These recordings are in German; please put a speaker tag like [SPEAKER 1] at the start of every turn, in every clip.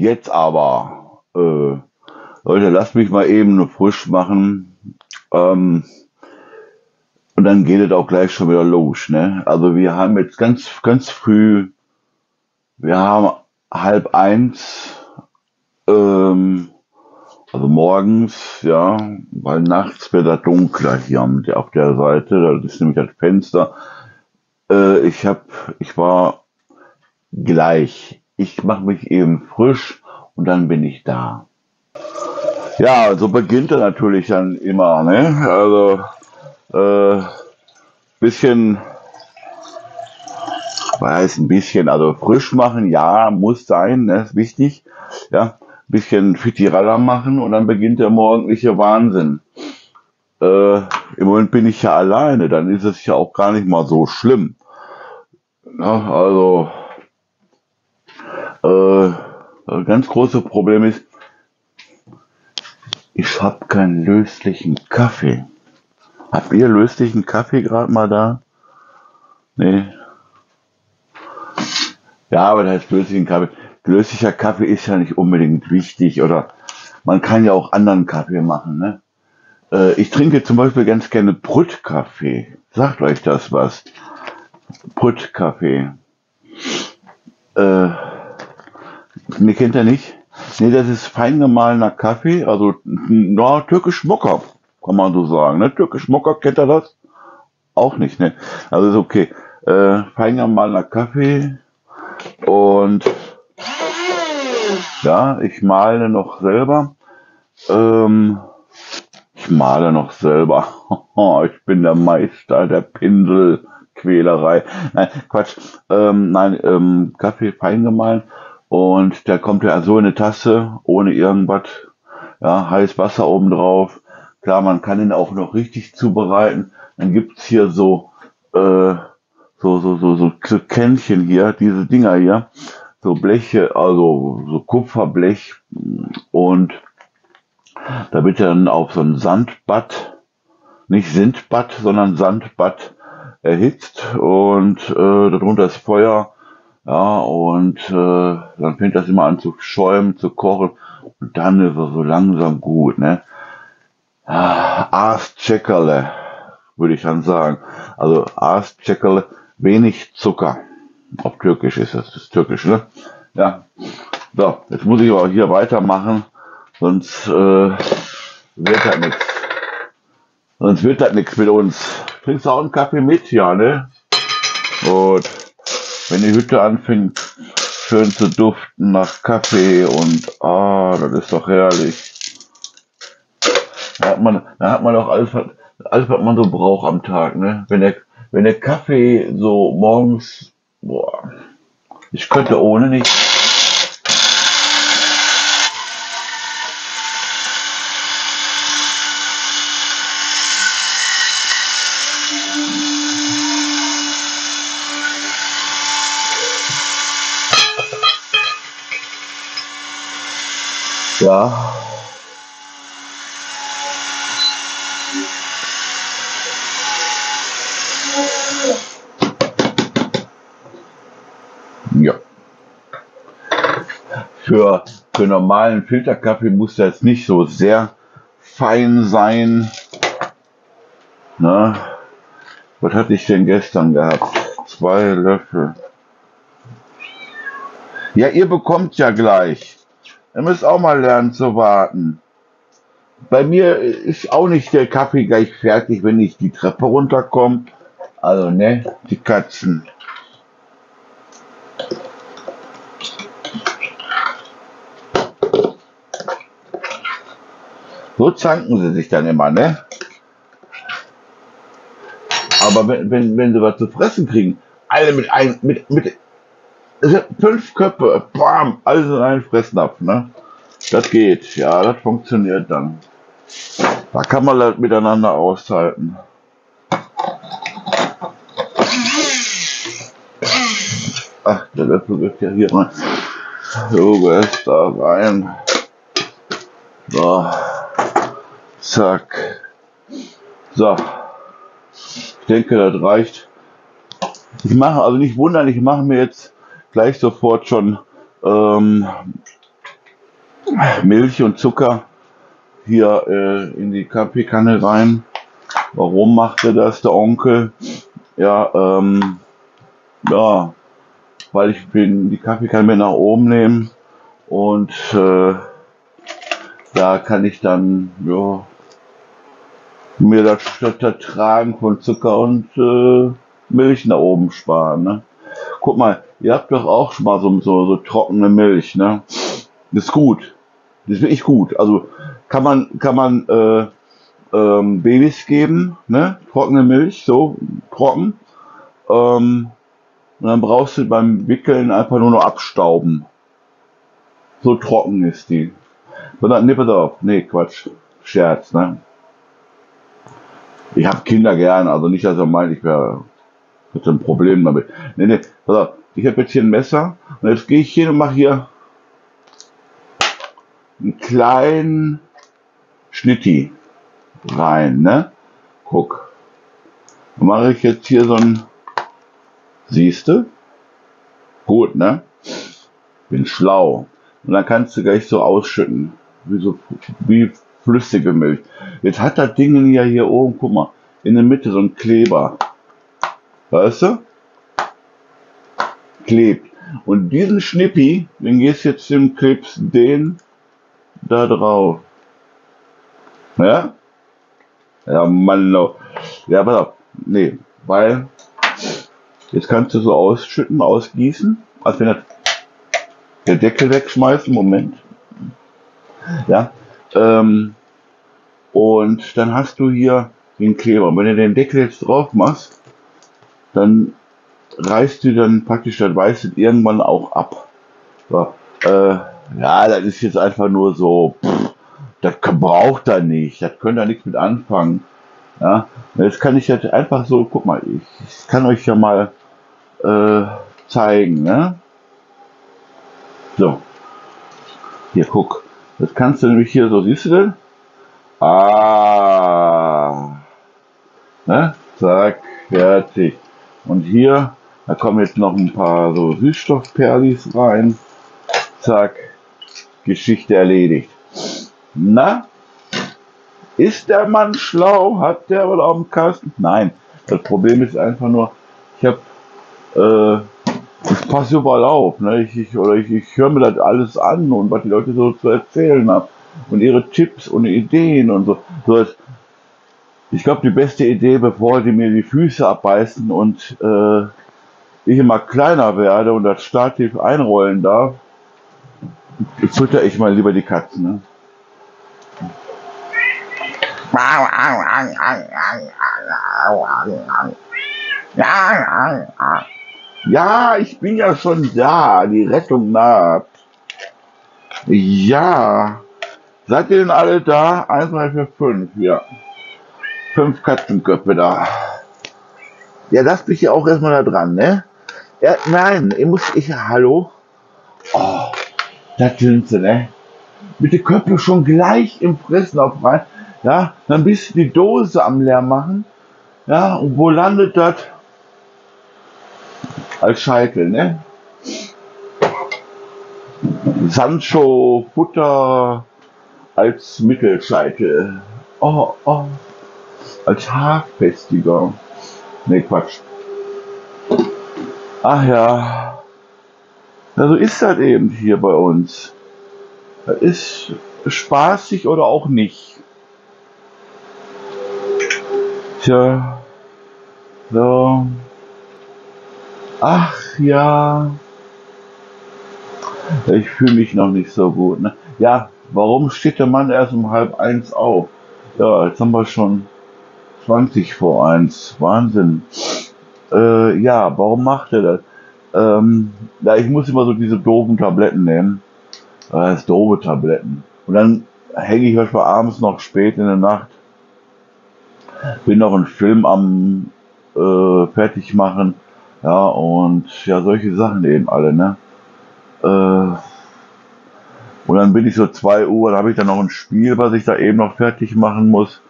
[SPEAKER 1] Jetzt aber, äh, Leute, lasst mich mal eben nur frisch machen. Ähm, und dann geht es auch gleich schon wieder los. Ne? Also wir haben jetzt ganz, ganz früh, wir haben halb eins, ähm, also morgens, ja, weil nachts wird das dunkler hier auf der Seite, das ist nämlich das Fenster. Äh, ich hab, ich war gleich. Ich mache mich eben frisch und dann bin ich da. Ja, so beginnt er natürlich dann immer, ne? Also äh, bisschen, weiß ein bisschen, also frisch machen, ja, muss sein, ne, ist wichtig, ja, bisschen Fitiralla machen und dann beginnt der morgendliche Wahnsinn. Äh, Im Moment bin ich ja alleine, dann ist es ja auch gar nicht mal so schlimm. Ja, also, äh, ganz große Problem ist, ich habe keinen löslichen Kaffee. Habt ihr löslichen Kaffee gerade mal da? Nee. Ja, aber da ist löslichen Kaffee. Löslicher Kaffee ist ja nicht unbedingt wichtig oder man kann ja auch anderen Kaffee machen, ne? Äh, ich trinke zum Beispiel ganz gerne Brüttkaffee. Sagt euch das was? Brüttkaffee. Äh, ne, kennt ihr nicht? Nee, das ist fein gemahlener Kaffee, also na, türkisch Mocker kann man so sagen. Ne? Türkisch Mocker, kennt er das? Auch nicht, ne? Also ist okay. Äh, feiner mal Kaffee und ja, ich male noch selber. Ähm, ich male noch selber. ich bin der Meister der Pinselquälerei. Nein, Quatsch. Ähm, nein, ähm, Kaffee fein gemahlen. Und der kommt ja so in eine Tasse, ohne irgendwas. Ja, heiß Wasser oben drauf. Klar, man kann ihn auch noch richtig zubereiten. Dann gibt's hier so, äh, so, so, so, so Kännchen hier, diese Dinger hier, so Bleche, also so Kupferblech und da wird dann auf so ein Sandbad, nicht Sindbad, sondern Sandbad erhitzt und äh, darunter ist Feuer, ja, und äh, dann fängt das immer an zu schäumen, zu kochen und dann ist er so langsam gut, ne? Aas-Checkerle, würde ich dann sagen. Also Aas-Checkerle, wenig Zucker. Auf Türkisch ist das, das ist Türkisch, ne? Ja. So, jetzt muss ich aber hier weitermachen, sonst äh, wird das nichts. Sonst wird das nichts mit uns. Trinkst du auch einen Kaffee mit? Ja, ne? Gut. Wenn die Hütte anfängt, schön zu duften nach Kaffee und ah, das ist doch herrlich. Da hat man, da hat man auch alles, alles, was man so braucht am Tag, ne? Wenn der, wenn der Kaffee so morgens, boah, ich könnte ohne nicht. Ja, Ja. Für, für normalen Filterkaffee muss das nicht so sehr fein sein. Na, was hatte ich denn gestern gehabt? Zwei Löffel. Ja, ihr bekommt ja gleich. Ihr müsst auch mal lernen zu warten. Bei mir ist auch nicht der Kaffee gleich fertig, wenn ich die Treppe runterkomme. Also, ne, die Katzen. So zanken sie sich dann immer, ne? Aber wenn, wenn, wenn sie was zu fressen kriegen, alle mit ein, mit, mit fünf Köpfe, bam, alles in einen Fressnapf, ne? Das geht, ja, das funktioniert dann. Da kann man das miteinander aushalten. Ach, der Löffel wird ja hier rein. So, ist da rein. So. Zack. So. Ich denke, das reicht. Ich mache, also nicht wundern, ich mache mir jetzt gleich sofort schon ähm, Milch und Zucker hier äh, in die Kaffeekanne rein. Warum macht er das, der Onkel? Ja, ähm, ja, weil ich bin die Kaffeekanne mit nach oben nehmen und äh, da kann ich dann ja, mir das, das, das Tragen von Zucker und äh, Milch nach oben sparen. Ne? Guck mal, ihr habt doch auch schon mal so, so, so trockene Milch. Ne? Das ist gut. Das ist wirklich gut. Also kann man, kann man äh, ähm, Babys geben, ne? trockene Milch, so trocken. Ähm, und dann brauchst du beim Wickeln einfach nur noch abstauben. So trocken ist die. Sondern, nee, pass auf. Nee, Quatsch. Scherz, ne? Ich habe Kinder gern, also nicht, dass er meint, ich wäre hätte ein Problem damit. Nee, nee, auf. Ich habe jetzt hier ein Messer und jetzt gehe ich hin und mache hier einen kleinen Schnitti rein, ne? Guck. Dann mache ich jetzt hier so ein, siehste? Gut, ne? Bin schlau. Und dann kannst du gleich so ausschütten, wie so, wie flüssige Milch. Jetzt hat das Ding ja hier oben, guck mal, in der Mitte so ein Kleber. Weißt du? Klebt. Und diesen Schnippi, den gehst jetzt hin, klebst den da drauf. Ja? Ja, Mann, no. Ja, pass auf. Nee, weil jetzt kannst du so ausschütten, ausgießen, als wenn der Deckel wegschmeißen. Moment. Ja. Ähm, und dann hast du hier den Kleber. Und wenn du den Deckel jetzt drauf machst, dann reißt du dann praktisch das Weiße irgendwann auch ab. So, äh, ja, das ist jetzt einfach nur so, pff, das braucht er nicht, das könnt ihr nichts mit anfangen. Ja, jetzt kann ich jetzt einfach so, guck mal, ich, ich kann euch ja mal äh, zeigen, ne? So. Hier, guck. Das kannst du nämlich hier so, siehst du denn? Ah. Ne? Zack, fertig. Und hier, da kommen jetzt noch ein paar so Süßstoffperlis rein. Zack, Geschichte erledigt. Na? Ist der Mann schlau? Hat der wohl auf dem Kasten? Nein. Das Problem ist einfach nur, ich habe, äh, ich passe überall auf, ne? Ich, ich, oder ich, ich höre mir das alles an und was die Leute so zu erzählen haben und ihre Tipps und Ideen und so. so als, ich glaube, die beste Idee, bevor die mir die Füße abbeißen und äh, ich immer kleiner werde und das Stativ einrollen darf, fütter ich mal lieber die Katzen. Ne? Ja, ich bin ja schon da. Die Rettung naht. Ja. Seid ihr denn alle da? 1, 2, 4, 5. Ja. Fünf Katzenköpfe da. Ja, lass mich ja auch erstmal da dran, ne? Ja, nein, ich muss, ich, hallo? Oh, das sind sie, ne? Mit den Köpfe schon gleich im Fresslauf rein. Ja, dann bist du die Dose am leer machen. Ja, und wo landet das? Als Scheitel, ne? Sancho Futter als Mittelscheitel. Oh, oh. Als Haarfestiger. Ne, Quatsch. Ach ja. Na, so ist das eben hier bei uns. Das ist spaßig oder auch nicht. Tja. So. Ach ja. Ich fühle mich noch nicht so gut. Ne? Ja, warum steht der Mann erst um halb eins auf? Ja, jetzt haben wir schon 20 vor eins. Wahnsinn. Äh, ja, warum macht er das? Ähm, ja, ich muss immer so diese doofen Tabletten nehmen. Das ist doofe Tabletten. Und dann hänge ich manchmal abends noch spät in der Nacht bin noch einen Film am äh, fertig machen. Ja, und ja, solche Sachen eben alle, ne? Äh, und dann bin ich so 2 Uhr, da habe ich dann noch ein Spiel, was ich da eben noch fertig machen muss.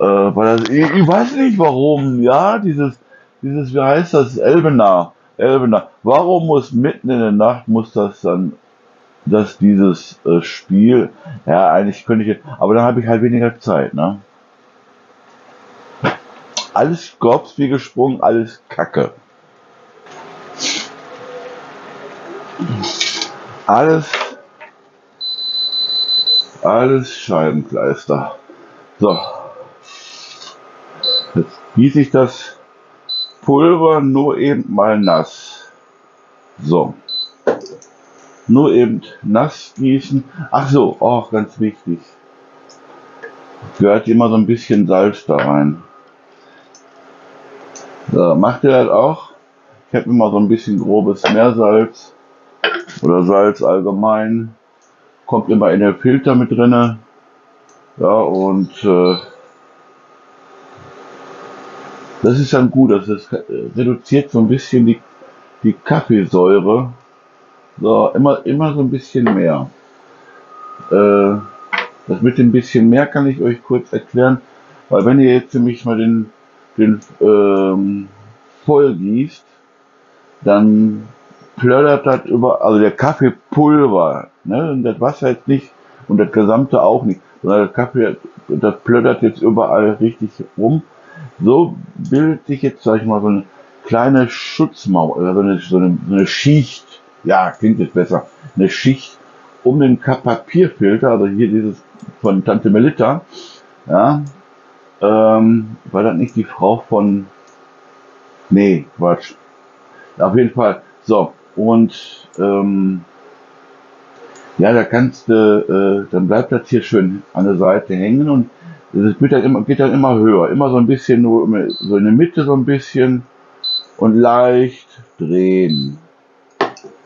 [SPEAKER 1] Äh, weil das, ich, ich weiß nicht warum, ja, dieses, dieses, wie heißt das, Elbenar. Nacht. Warum muss mitten in der Nacht muss das dann, dass dieses äh, Spiel, ja, eigentlich könnte ich, aber dann habe ich halt weniger Zeit, ne? Alles Gorbs wie gesprungen, alles Kacke. Alles, alles Scheibenkleister. So. Jetzt gieße ich das Pulver nur eben mal nass. So. Nur eben nass gießen. Ach so, auch ganz wichtig. Gehört immer so ein bisschen Salz da rein. So, macht ihr das auch? Ich habe immer so ein bisschen grobes Meersalz oder Salz allgemein. Kommt immer in den Filter mit drinne. Ja, und äh, das ist dann gut. Das ist, reduziert so ein bisschen die, die Kaffeesäure. So, immer, immer so ein bisschen mehr. Äh, das mit dem bisschen mehr kann ich euch kurz erklären, weil wenn ihr jetzt nämlich mal den, den ähm, voll gießt, dann plördert das über, also der Kaffeepulver, ne, und das Wasser jetzt nicht und das gesamte auch nicht, sondern der Kaffee, das plördert jetzt überall richtig rum. So bildet sich jetzt, sag ich mal, so eine kleine Schutzmauer, oder so eine, so eine, so eine Schicht, ja, klingt jetzt besser, eine Schicht um den Papierfilter, also hier dieses von Tante Melita, ja, ähm, war das nicht die Frau von, nee, Quatsch, auf jeden Fall, so, und ähm, ja, da kannst du, äh, dann bleibt das hier schön an der Seite hängen und es geht dann immer, geht dann immer höher, immer so ein bisschen nur so in der Mitte so ein bisschen und leicht drehen.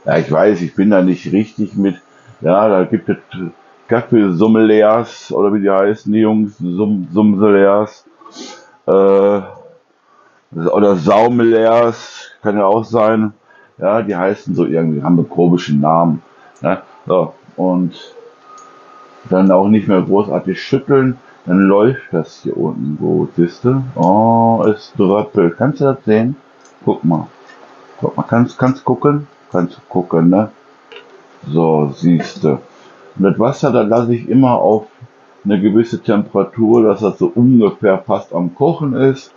[SPEAKER 1] Ja, ich weiß, ich bin da nicht richtig mit, ja, da gibt es Kaffeesummeleers oder wie die heißen, die Jungs, Sum, Sumseleers, äh, oder Saumeleers, kann ja auch sein. Ja, die heißen so irgendwie, haben einen komischen Namen. Ja, so, und dann auch nicht mehr großartig schütteln, dann läuft das hier unten gut, siehst du? Oh, es dröppelt. Kannst du das sehen? Guck mal. Guck mal, kannst, kannst gucken? Kannst gucken, ne? So, siehst du. Und das Wasser, da lasse ich immer auf eine gewisse Temperatur, dass das so ungefähr fast am Kochen ist.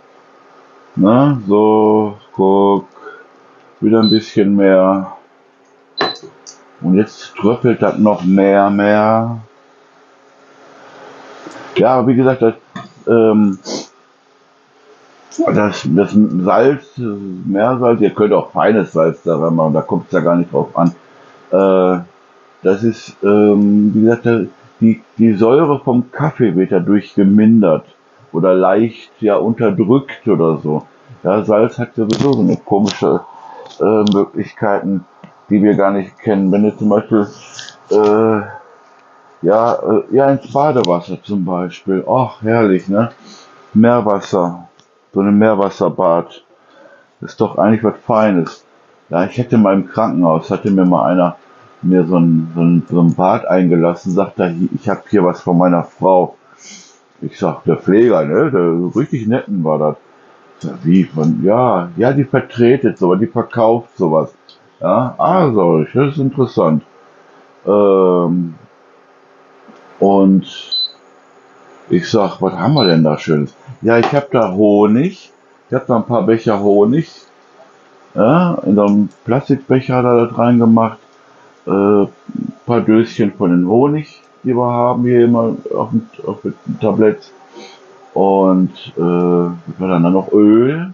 [SPEAKER 1] Ne? So, guck, wieder ein bisschen mehr. Und jetzt tröpfelt das noch mehr, mehr. Ja, wie gesagt, das, ähm, das, das Salz, Meersalz, ihr könnt auch feines Salz da rein machen, da kommt es ja gar nicht drauf an. Äh, das ist, ähm, wie gesagt, die, die Säure vom Kaffee wird dadurch gemindert oder leicht ja unterdrückt oder so. Ja, Salz hat sowieso so eine komische äh, Möglichkeiten, die wir gar nicht kennen. Wenn du zum Beispiel äh, ja, äh, ja ins Badewasser zum Beispiel, ach herrlich, ne? Meerwasser, so ein Meerwasserbad, ist doch eigentlich was Feines. Ja, ich hätte mal im Krankenhaus, hatte mir mal einer mir so ein, so ein, so ein Bad eingelassen, sagt er, ich habe hier was von meiner Frau. Ich sag, der Pfleger, ne, der richtig netten war das. Wie von, ja, ja, die vertretet sowas, die verkauft sowas. Ja, ah, so, das ist interessant. Ähm, und ich sag, was haben wir denn da Schönes? Ja, ich habe da Honig. Ich habe da ein paar Becher Honig. Ja, in so einem Plastikbecher er das reingemacht. Äh, ein paar Döschen von den Honig, die wir haben hier immer auf dem, auf dem Tablett. Und äh, dann noch Öl.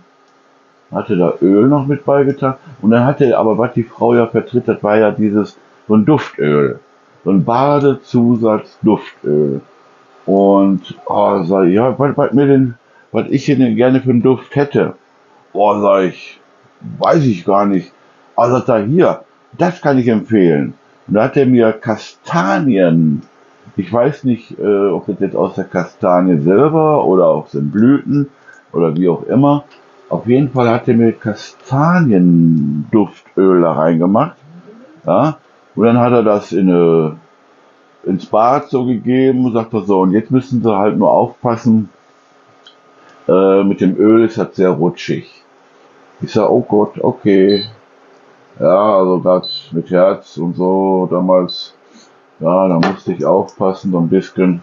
[SPEAKER 1] Hatte da Öl noch mit beigetan. Und dann hatte aber, was die Frau ja vertritt, das war ja dieses, so ein Duftöl. So ein Badezusatz Duftöl. Und, oh, sag ich, ja, was, was mir denn, was ich denn gerne für einen Duft hätte. Oh, sag ich, weiß ich gar nicht. Also da hier, das kann ich empfehlen. Und da hat er mir Kastanien ich weiß nicht, äh, ob das jetzt aus der Kastanie selber oder aus den Blüten oder wie auch immer. Auf jeden Fall hat er mir Kastanienduftöl da reingemacht. Ja? Und dann hat er das in eine, ins Bad so gegeben und sagt er so, und jetzt müssen sie halt nur aufpassen, äh, mit dem Öl ist das sehr rutschig. Ich sage, oh Gott, okay. Ja, also gerade mit Herz und so damals, ja, da musste ich aufpassen, so ein bisschen.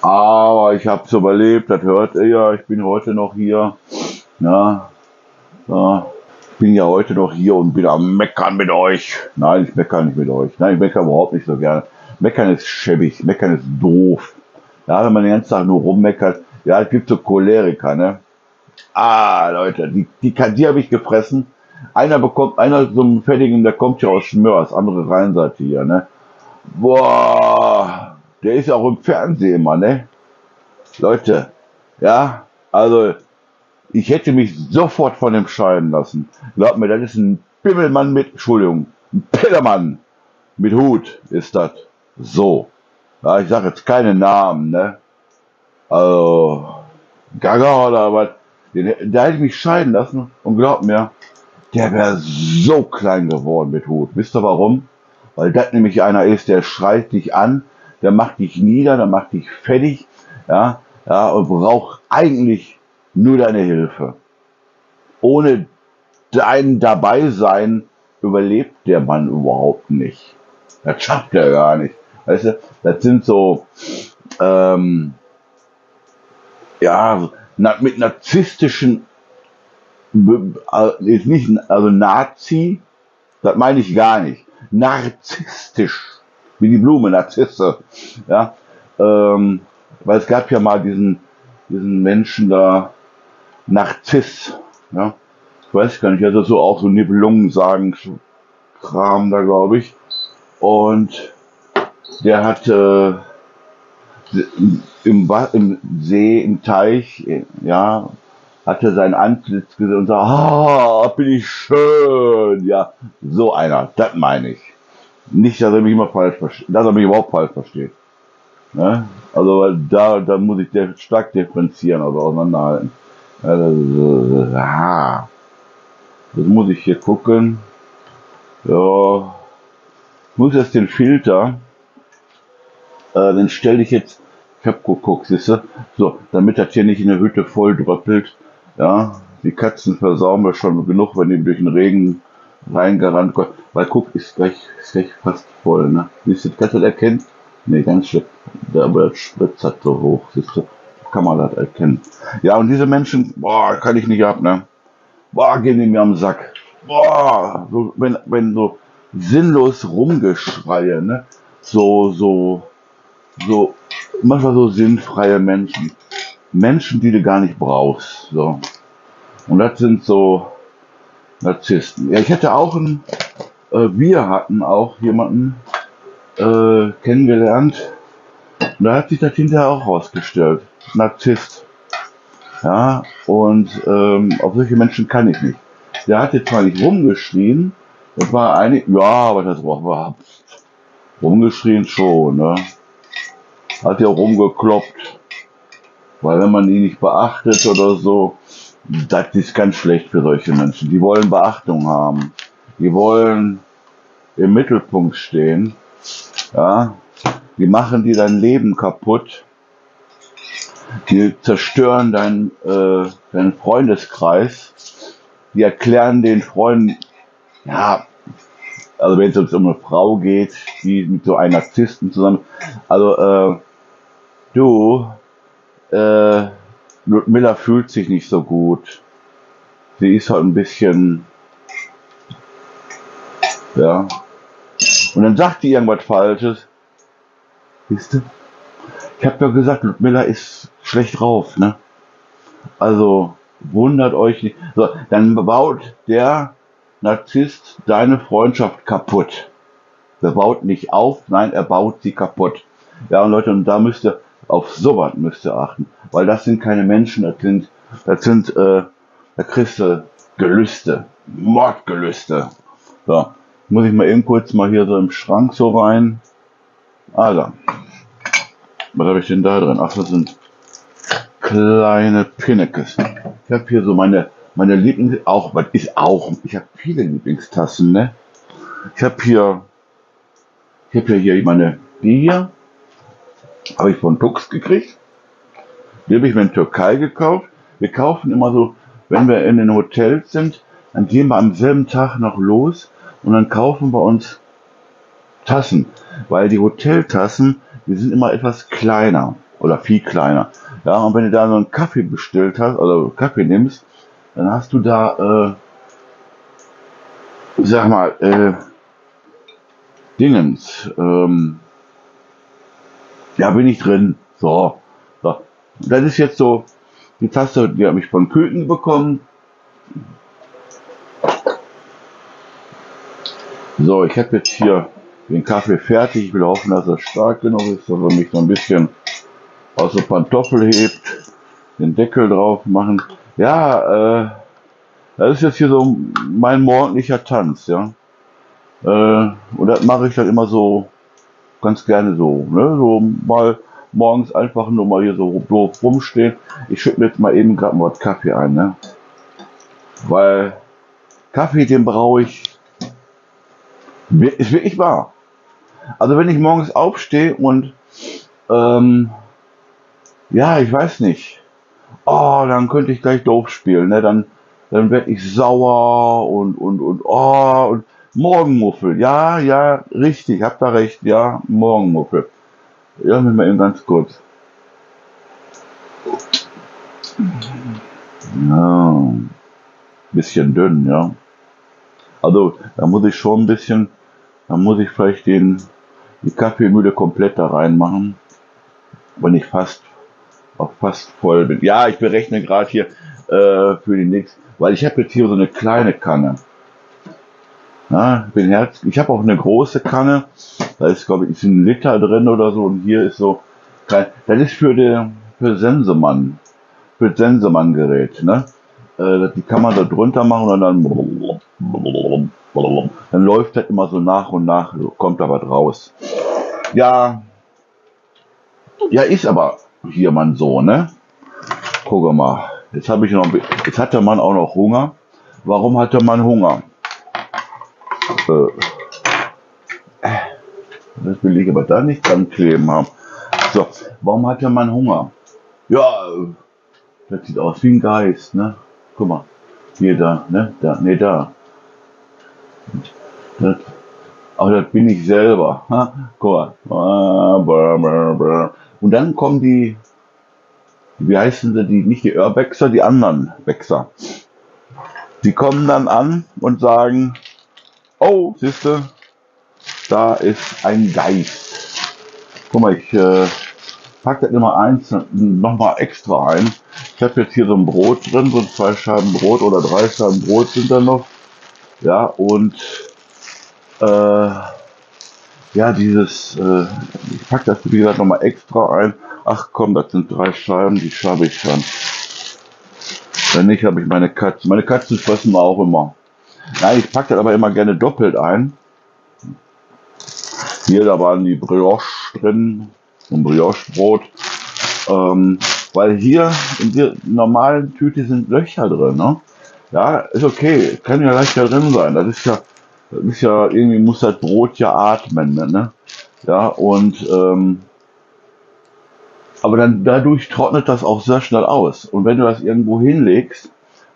[SPEAKER 1] Aber ich habe es überlebt, das hört ihr ja, ich bin heute noch hier. Ja, ich bin ja heute noch hier und bin am Meckern mit euch. Nein, ich meckere nicht mit euch. Nein, ich meckere überhaupt nicht so gerne. Meckern ist schäbig, meckern ist doof. Ja, wenn man den ganzen Tag nur rummeckert, ja, es gibt so Choleriker, ne? Ah, Leute, die, die, die habe ich gefressen. Einer bekommt, einer so ein Fertigen, der kommt ja aus Schmörs, andere Rheinseite hier, ne? Boah, der ist ja auch im Fernsehen immer, ne? Leute, ja, also, ich hätte mich sofort von dem scheiden lassen. Glaubt mir, das ist ein Bimmelmann mit, Entschuldigung, ein Pillermann mit Hut ist das. So. Ja, ich sage jetzt keine Namen, ne? Also, Gaga oder was. Da hätte ich mich scheiden lassen und glaubt mir, der wäre so klein geworden mit Hut. Wisst ihr warum? Weil das nämlich einer ist, der schreit dich an, der macht dich nieder, der macht dich fertig, ja, ja, und braucht eigentlich nur deine Hilfe. Ohne dein Dabeisein überlebt der Mann überhaupt nicht. Das schafft er gar nicht. Weißt du, das sind so, ähm, ja, mit narzisstischen, ist nicht, also Nazi, das meine ich gar nicht. Narzisstisch, wie die Blume, Narzisse, ja, ähm, weil es gab ja mal diesen, diesen Menschen da, Narziss, ja, ich weiß gar nicht, also so auch so Nibelungen sagen, Kram da, glaube ich, und der hat äh, im, im See, im Teich, ja, hatte sein Antlitz gesehen und sagt, ah, bin ich schön. Ja, so einer, das meine ich. Nicht, dass er mich immer falsch versteht, dass er mich überhaupt falsch versteht. Ne? Also da, da muss ich stark differenzieren, also auseinanderhalten. Also, das muss ich hier gucken. Ja, muss jetzt den Filter. Äh, dann stelle ich jetzt, ich hab geguckt, siehst du, so, damit das hier nicht in der Hütte voll dröppelt, ja, die Katzen versauen wir schon genug, wenn die durch den Regen reingerannt kommen, weil guck, ist gleich, ist gleich fast voll, ne, siehst du, kannst du das erkennen? Ne, ganz schlecht, aber das spritzt halt so hoch, siehst du, kann man das erkennen. Ja, und diese Menschen, boah, kann ich nicht ab, ne, boah, gehen die mir am Sack, boah, so, wenn, wenn so sinnlos rumgeschreie, ne, so, so, so manchmal so sinnfreie Menschen. Menschen, die du gar nicht brauchst. So. Und das sind so Narzissten. Ja, ich hätte auch einen, äh, wir hatten auch jemanden äh, kennengelernt. Und da hat sich das hinterher auch rausgestellt. Narzisst. Ja, und ähm, auf solche Menschen kann ich nicht. Der hat jetzt zwar nicht rumgeschrien, das war eine, ja, aber das war rumgeschrien schon, ne? hat ja rumgekloppt. Weil wenn man ihn nicht beachtet oder so, das ist ganz schlecht für solche Menschen. Die wollen Beachtung haben. Die wollen im Mittelpunkt stehen. Ja, die machen dir dein Leben kaputt. Die zerstören dein, äh, deinen Freundeskreis. Die erklären den Freunden, ja, also wenn es jetzt um eine Frau geht, die mit so einem Narzissten zusammen, also äh, Du, äh, Ludmilla fühlt sich nicht so gut. Sie ist halt ein bisschen, ja. Und dann sagt die irgendwas Falsches. Siehst du? Ich habe ja gesagt, Ludmilla ist schlecht drauf, ne? Also wundert euch nicht. So, dann baut der Narzisst deine Freundschaft kaputt. Er baut nicht auf, nein, er baut sie kaputt. Ja, und Leute, und da müsst ihr auf sowas müsst ihr achten, weil das sind keine Menschen, das sind, das sind, äh, da kriegst du Gelüste, Mordgelüste. So, muss ich mal eben kurz mal hier so im Schrank so rein. Also, was habe ich denn da drin? Ach, das sind kleine Pinnekes. Ich habe hier so meine, meine Lieblings, auch, was ist auch, ich habe viele Lieblingstassen, ne? Ich habe hier, ich habe hier meine, die hier, habe ich von Tux gekriegt. Die habe ich mir in Türkei gekauft. Wir kaufen immer so, wenn wir in den Hotels sind, dann gehen wir am selben Tag noch los und dann kaufen wir uns Tassen, weil die Hoteltassen, die sind immer etwas kleiner oder viel kleiner. Ja, und wenn du da so einen Kaffee bestellt hast oder Kaffee nimmst, dann hast du da, äh, sag mal, äh, Dingens, ähm, ja, bin ich drin. So, so. Das ist jetzt so, die Tasse, die habe ich von Köken bekommen. So, ich habe jetzt hier den Kaffee fertig. Ich will hoffen, dass er stark genug ist, dass er mich so ein bisschen aus der Pantoffel hebt. Den Deckel drauf machen. Ja, äh, das ist jetzt hier so mein morgendlicher Tanz, ja. Äh, und das mache ich dann immer so ganz gerne so, ne? So mal morgens einfach nur mal hier so doof rumstehen. Ich schütte mir jetzt mal eben gerade mal Kaffee ein, ne? Weil Kaffee, den brauche ich. Ist wirklich wahr. Also wenn ich morgens aufstehe und ähm, ja, ich weiß nicht. Oh, dann könnte ich gleich doof spielen, ne? Dann, dann werde ich sauer und und und oh und Morgenmuffel. Ja, ja, richtig, habt da recht, ja, Morgenmuffel. Ja, mit mal eben ganz kurz. Ja, bisschen dünn, ja. Also, da muss ich schon ein bisschen, da muss ich vielleicht den, die Kaffeemühle komplett da reinmachen, wenn ich fast, auch fast voll bin. Ja, ich berechne gerade hier äh, für die nächsten, weil ich habe jetzt hier so eine kleine Kanne. Ja, bin Herz. Ich habe auch eine große Kanne. Da ist, glaube ich, ist ein Liter drin oder so. Und hier ist so, das ist für den für Sensemann, für Sensemann-Gerät. Ne? Äh, die kann man da drunter machen und dann dann läuft das immer so nach und nach, kommt da was raus. Ja, ja, ist aber hier mein Sohn, ne? Guck mal, jetzt habe ich noch, jetzt hat der Mann auch noch Hunger. Warum hat der Mann Hunger? Äh, das will ich aber da nicht dran kleben haben. So, warum hat der Mann Hunger? Ja, das sieht aus wie ein Geist, ne? Guck mal. Hier, da, ne? Da, ne, da. Das, aber das bin ich selber. Ha? Guck mal. Und dann kommen die, wie heißen sie, die, nicht die Urbexer, die anderen Wechser. Die kommen dann an und sagen, Oh, siehste, da ist ein Geist. Guck mal, ich äh, pack das immer eins nochmal extra ein. Ich habe jetzt hier so ein Brot drin, so zwei Scheiben Brot oder drei Scheiben Brot sind da noch. Ja, und äh, ja, dieses, äh, ich pack das wie gesagt nochmal extra ein. Ach komm, das sind drei Scheiben, die schaffe ich schon. Wenn nicht, habe ich meine Katzen. Meine Katzen fressen wir auch immer. Nein, ich packe das aber immer gerne doppelt ein. Hier, da waren die Brioche drin, ein Brioche-Brot. Ähm, weil hier in der normalen Tüte sind Löcher drin. Ne? Ja, ist okay, kann ja leichter drin sein. Das ist ja, ist ja irgendwie muss das Brot ja atmen. Ne? Ja, und ähm, aber dann dadurch trocknet das auch sehr schnell aus. Und wenn du das irgendwo hinlegst,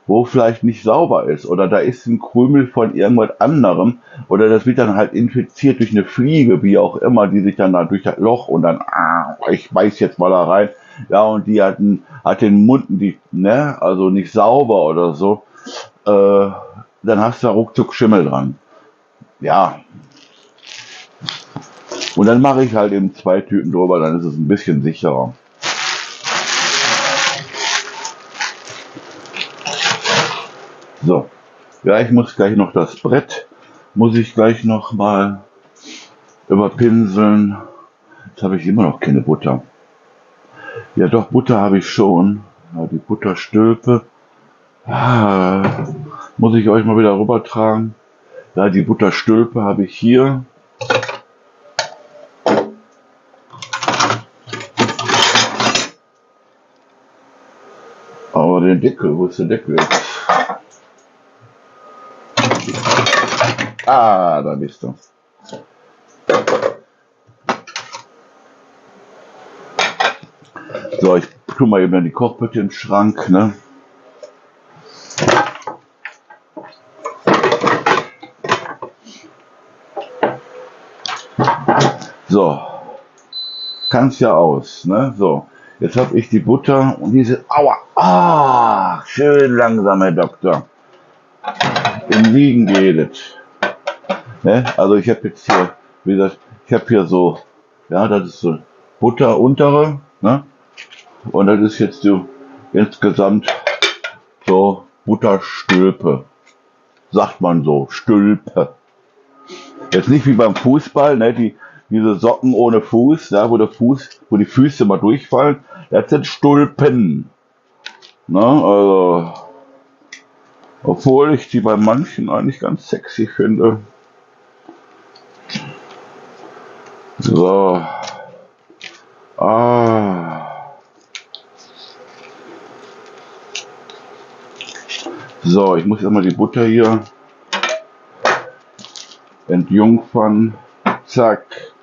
[SPEAKER 1] wo vielleicht nicht sauber ist oder da ist ein Krümel von irgendwas anderem oder das wird dann halt infiziert durch eine Fliege, wie auch immer, die sich dann da durch das Loch und dann, ah, ich beiß jetzt mal da rein, ja, und die hatten, hat den Mund, die, ne, also nicht sauber oder so, äh, dann hast du da ruckzuck Schimmel dran. Ja. Und dann mache ich halt eben zwei Tüten drüber, dann ist es ein bisschen sicherer. So, ja, ich muss gleich noch das Brett, muss ich gleich noch mal überpinseln. Jetzt habe ich immer noch keine Butter. Ja, doch, Butter habe ich schon. Ja, die Butterstülpe. Ah, muss ich euch mal wieder rübertragen. Ja, die Butterstülpe habe ich hier. Aber den Deckel, wo ist der Deckel? Ah, da bist du. So, ich tue mal eben die Kochpötte im Schrank, ne? So, kann's ja aus, ne? So, jetzt habe ich die Butter und diese, aua, ah, schön langsam, Herr Doktor. Im Liegen geht es. Ne? Also ich habe jetzt hier, wie gesagt, ich habe hier so, ja, das ist so Butter untere, ne? Und das ist jetzt so insgesamt so Butterstülpe. Sagt man so, Stülpe. Jetzt nicht wie beim Fußball, ne, die, diese Socken ohne Fuß, ja, wo der Fuß, wo die Füße mal durchfallen, das sind Stulpen. Ne, also, obwohl ich die bei manchen eigentlich ganz sexy finde. So. Ah. So, ich muss erstmal die Butter hier entjungfern. Zack.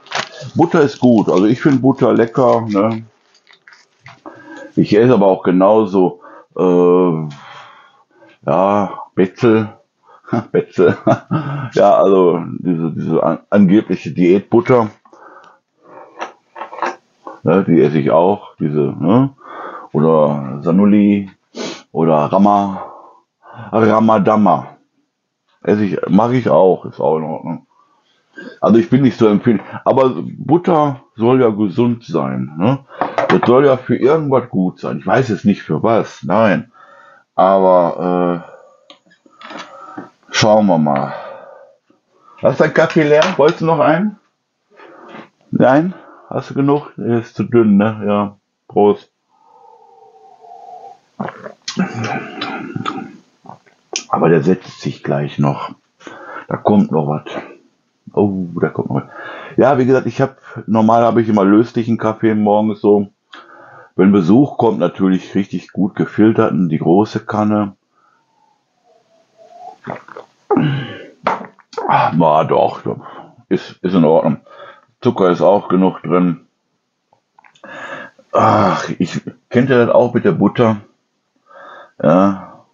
[SPEAKER 1] Butter ist gut. Also ich finde Butter lecker. Ne? Ich esse aber auch genauso äh, ja, Betzel. Betzel. ja, also diese, diese an, angebliche Diätbutter. Ne, die esse ich auch. Diese, ne? Oder Sanuli oder Rama. Ramadama. Esse ich, mag ich auch, ist auch in Ordnung. Also ich bin nicht so empfindlich. Aber Butter soll ja gesund sein. Ne? Das soll ja für irgendwas gut sein. Ich weiß es nicht für was, nein. Aber äh, schauen wir mal. Hast du dein Kaffee leer? Wolltest du noch einen? Nein? Hast du genug? Der ist zu dünn, ne? Ja. Prost. Aber der setzt sich gleich noch. Da kommt noch was. Oh, da kommt noch. Ja, wie gesagt, ich habe normal habe ich immer löslichen Kaffee morgens so. Wenn Besuch kommt, natürlich richtig gut gefilterten, die große Kanne. Ah, na doch, ist, ist in Ordnung. Zucker ist auch genug drin. Ach, ich kennt ihr das auch mit der Butter? Ja,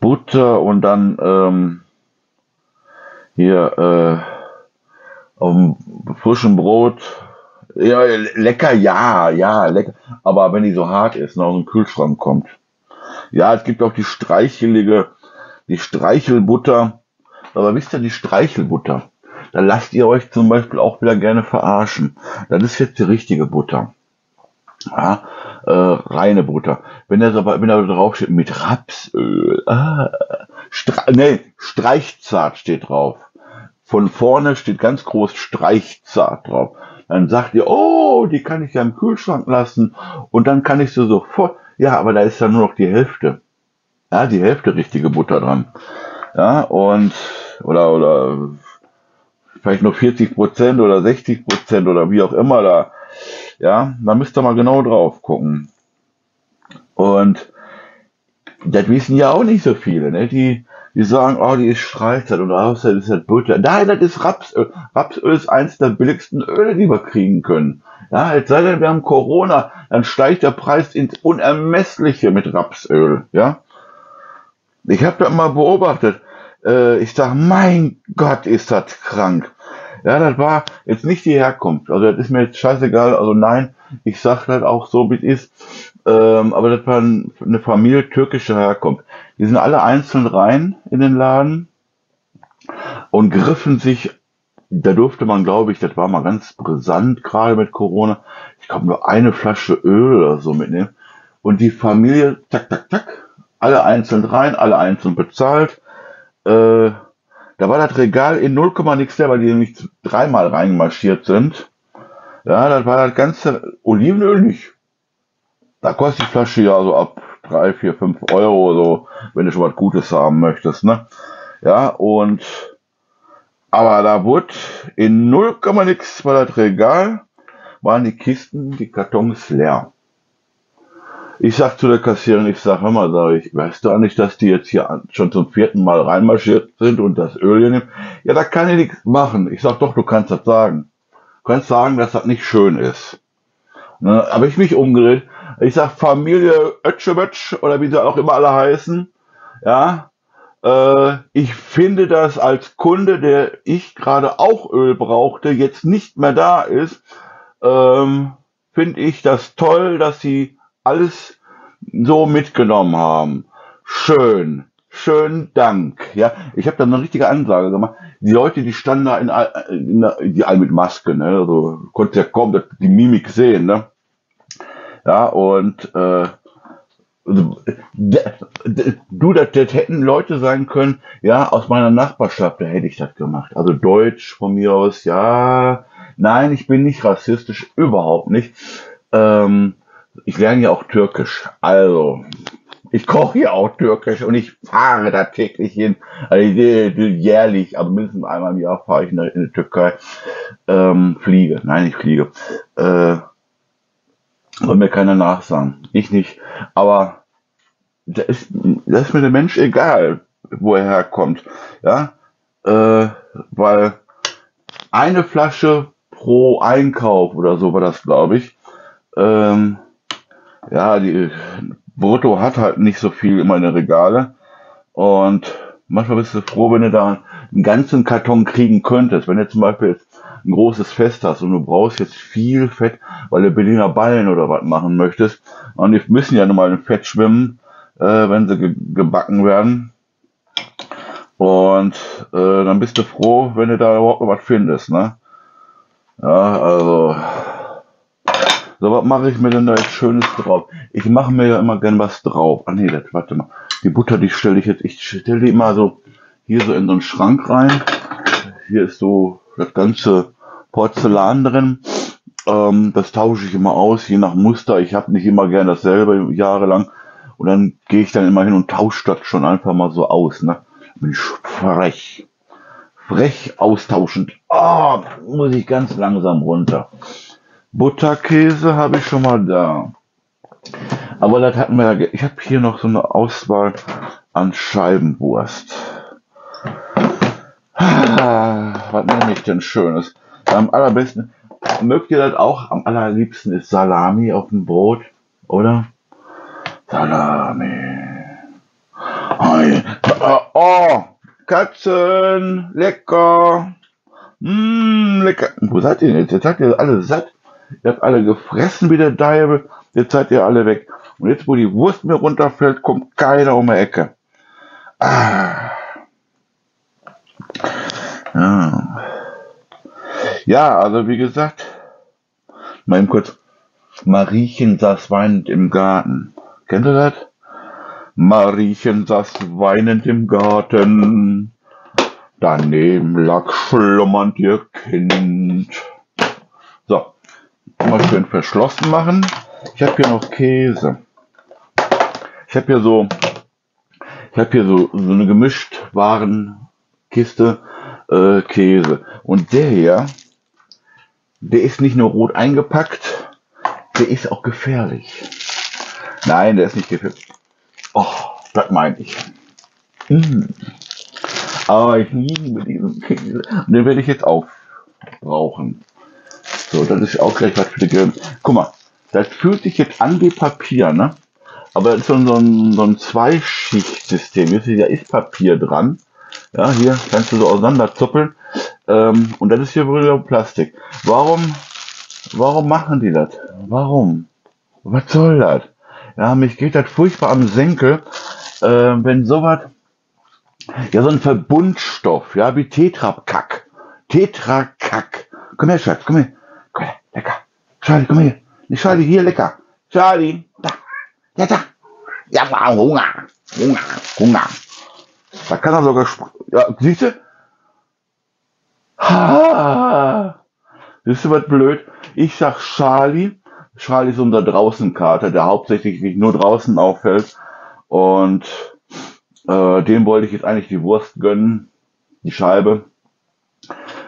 [SPEAKER 1] Butter und dann ähm, hier äh, auf dem frischen Brot. Ja, lecker, ja, ja, lecker. Aber wenn die so hart ist und aus dem Kühlschrank kommt. Ja, es gibt auch die streichelige, die Streichelbutter. Aber wisst ihr, die Streichelbutter, da lasst ihr euch zum Beispiel auch wieder gerne verarschen. Das ist jetzt die richtige Butter. Ja, äh, reine Butter. Wenn aber, wenn da drauf steht mit Rapsöl, ah, Stra nee, Streichzart steht drauf. Von vorne steht ganz groß Streichzart drauf. Dann sagt ihr, oh, die kann ich ja im Kühlschrank lassen und dann kann ich sie sofort, ja, aber da ist ja nur noch die Hälfte. Ja, die Hälfte richtige Butter dran. Ja, und, oder, oder, vielleicht nur 40 Prozent oder 60 Prozent oder wie auch immer da ja, da müsst ihr mal genau drauf gucken. Und das wissen ja auch nicht so viele, ne? Die, die sagen, oh, die ist Streifzeit und außer das ist halt Butter. Nein, das ist Rapsöl. Rapsöl ist eins der billigsten Öle, die wir kriegen können. Ja, jetzt sei denn, wir haben Corona, dann steigt der Preis ins Unermessliche mit Rapsöl, ja. Ich habe da mal beobachtet, äh, ich sag, mein Gott, ist das krank. Ja, das war jetzt nicht die Herkunft. Also das ist mir jetzt scheißegal. Also nein, ich sag halt auch so, wie es ist. Ähm, aber das war eine Familie türkischer Herkunft. Die sind alle einzeln rein in den Laden und griffen sich, da durfte man, glaube ich, das war mal ganz brisant, gerade mit Corona, ich glaube nur eine Flasche Öl oder so mitnehmen. Und die Familie, tak, tak, tak, alle einzeln rein, alle einzeln bezahlt. Äh, da war das Regal in 0, nix leer, weil die nämlich dreimal reinmarschiert sind. Ja, das war das ganze Olivenöl nicht. Da kostet die Flasche ja so ab 3, 4, 5 Euro, so, wenn du schon was Gutes haben möchtest, ne? Ja, und, aber da wurde in 0, nix war das Regal, waren die Kisten, die Kartons leer. Ich sag zu der Kassiererin, ich sag, hör mal, sag ich, weißt du eigentlich, dass die jetzt hier schon zum vierten Mal reinmarschiert sind und das Öl hier nehmen? Ja, da kann ich nichts machen. Ich sag doch, du kannst das sagen. Du kannst sagen, dass das nicht schön ist. Ne, habe ich mich umgedreht. Ich sag Familie Ötschewetsch oder wie sie auch immer alle heißen. Ja, Äh, ich finde das als Kunde, der ich gerade auch Öl brauchte, jetzt nicht mehr da ist, ähm, finde ich das toll, dass sie alles so mitgenommen haben. Schön. Schönen Dank. Ja, ich habe da eine richtige Ansage gemacht. Die Leute, die standen da in, in, die alle mit Maske, ne? Also konnte ja kaum die Mimik sehen, ne? Ja, und äh, also, du, das, das hätten Leute sein können, ja, aus meiner Nachbarschaft, da hätte ich das gemacht. Also Deutsch von mir aus, ja, nein, ich bin nicht rassistisch, überhaupt nicht. Ähm, ich lerne ja auch Türkisch, also ich koche ja auch Türkisch und ich fahre da täglich hin, also jährlich, aber mindestens einmal im Jahr fahre ich in, in die Türkei, ähm, fliege, nein, ich fliege. Äh, soll mir keiner nachsagen. Ich nicht. Aber da ist, da ist mir der Mensch egal, wo er herkommt. Ja, äh, weil eine Flasche pro Einkauf oder so war das, glaube ich. Ähm, ja, die Brutto hat halt nicht so viel immer in den Regale. Und manchmal bist du froh, wenn du da einen ganzen Karton kriegen könntest. Wenn du zum Beispiel jetzt ein großes Fest hast und du brauchst jetzt viel Fett, weil du Berliner Ballen oder was machen möchtest. Und die müssen ja normal im Fett schwimmen, äh, wenn sie ge gebacken werden. Und äh, dann bist du froh, wenn du da überhaupt noch was findest, ne? Ja, also. So, was mache ich mir denn da jetzt Schönes drauf? Ich mache mir ja immer gern was drauf. Ah nee, das, warte mal. Die Butter, die stelle ich jetzt, ich stelle die immer so hier so in so einen Schrank rein. Hier ist so das ganze Porzellan drin. Ähm, das tausche ich immer aus, je nach Muster. Ich habe nicht immer gern dasselbe jahrelang. Und dann gehe ich dann immer hin und tausche das schon einfach mal so aus. Ne? Bin frech. Frech austauschend. Oh, muss ich ganz langsam runter. Butterkäse habe ich schon mal da. Aber das hatten wir ja. Ich habe hier noch so eine Auswahl an Scheibenwurst. Ah, was nenne ich denn Schönes? Am allerbesten, mögt ihr das auch? Am allerliebsten ist Salami auf dem Brot, oder? Salami. Oh, Katzen, lecker. Mmh, lecker. Wo seid ihr jetzt? Jetzt seid ihr alle satt. Ihr habt alle gefressen wie der Deibel. Jetzt seid ihr alle weg. Und jetzt, wo die Wurst mir runterfällt, kommt keiner um die Ecke. Ah. Ja. Ja, also wie gesagt, mal eben kurz. Mariechen saß weinend im Garten. Kennt ihr das? Mariechen saß weinend im Garten. Daneben lag schlummernd ihr Kind. So, mal schön verschlossen machen. Ich habe hier noch Käse. Ich habe hier so, ich habe hier so, so eine gemischt Waren Kiste äh, Käse. Und der hier, der ist nicht nur rot eingepackt, der ist auch gefährlich. Nein, der ist nicht gefährlich. Oh, das meine ich. Mm. Aber ich liebe diesen Käse. Und den werde ich jetzt auch brauchen. So, das ist auch gleich was für die Gelben. Guck mal, das fühlt sich jetzt an wie Papier, ne? Aber das ist so ein, so ein Zweischichtsystem. Jetzt da ist Papier dran. Ja, hier kannst du so auseinanderzuppeln. Ähm, und das ist hier wieder Plastik. Warum, warum machen die das? Warum? Was soll das? Ja, mich geht das furchtbar am Senkel, äh, wenn sowas, ja, so ein Verbundstoff, ja, wie Tetrakack. Tetrakack. Komm her, Schatz, komm her. Komm her, lecker. Charlie, komm her. Nicht Charlie, hier, lecker. Charlie, da. Ja, da. Ja, Hunger. Hunger. Hunger. Da kann er sogar, ja, siehst du? Ha! Siehst du, was blöd? Ich sag Charlie. Charlie ist unser Draußenkater, der hauptsächlich sich nur draußen aufhält. Und äh, dem wollte ich jetzt eigentlich die Wurst gönnen, die Scheibe.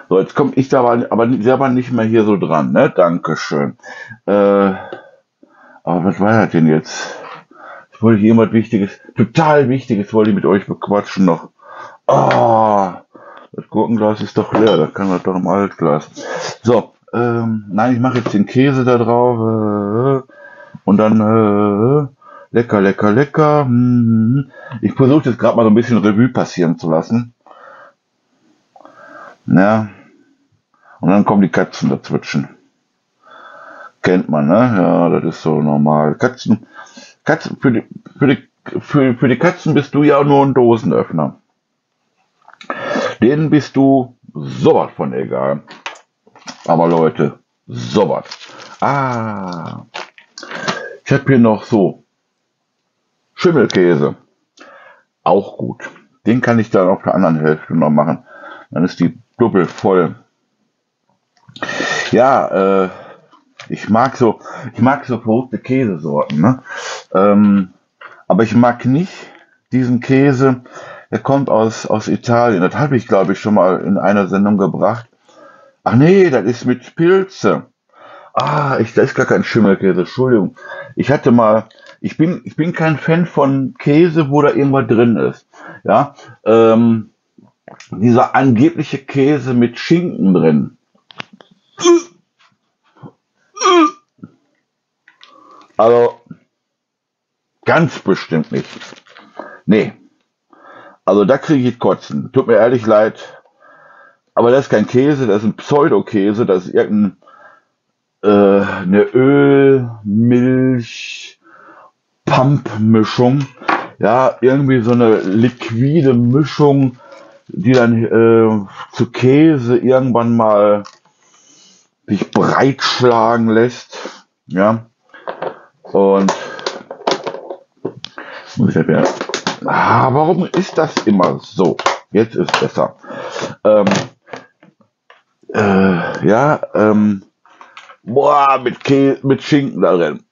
[SPEAKER 1] So, jetzt komme ich da aber, aber selber nicht mehr hier so dran, ne? Dankeschön. Äh, aber was war das denn jetzt? Ich wollte jemand Wichtiges, total Wichtiges wollte ich mit euch bequatschen noch. Oh, das Gurkenglas ist doch leer, das kann das doch im Altglas. So, ähm, nein, ich mache jetzt den Käse da drauf äh, und dann äh, Lecker, lecker, lecker. Hm. Ich versuche jetzt gerade mal so ein bisschen Revue passieren zu lassen. Ja. Und dann kommen die Katzen dazwischen. Kennt man, ne? Ja, das ist so normal. Katzen, Katzen, für die, für die, für, für die Katzen bist du ja nur ein Dosenöffner. Denen bist du sowas von egal. Aber Leute, sowas. Ah. Ich habe hier noch so Schimmelkäse. Auch gut. Den kann ich dann auf der anderen Hälfte noch machen. Dann ist die doppelt voll. Ja, äh, ich mag so, ich mag so verrückte Käsesorten, ne? Ähm, aber ich mag nicht diesen Käse, der kommt aus, aus Italien. Das habe ich, glaube ich, schon mal in einer Sendung gebracht. Ach nee, das ist mit Pilze. Ah, ich, das ist gar kein Schimmelkäse, Entschuldigung. Ich hatte mal, ich bin, ich bin kein Fan von Käse, wo da irgendwas drin ist. Ja, ähm, dieser angebliche Käse mit Schinken drin. Also, ganz bestimmt nicht. Nee. Also, da kriege ich Kotzen. Tut mir ehrlich leid. Aber das ist kein Käse, das ist ein Pseudokäse, das ist irgendein, äh, eine Öl, Milch, Pump-Mischung. Ja, irgendwie so eine liquide Mischung, die dann äh, zu Käse irgendwann mal sich breitschlagen lässt. Ja. Und muss ich ja, ah, warum ist das immer so? Jetzt ist besser. Ähm, äh, ja, ähm, boah, mit, Kä mit Schinken darin.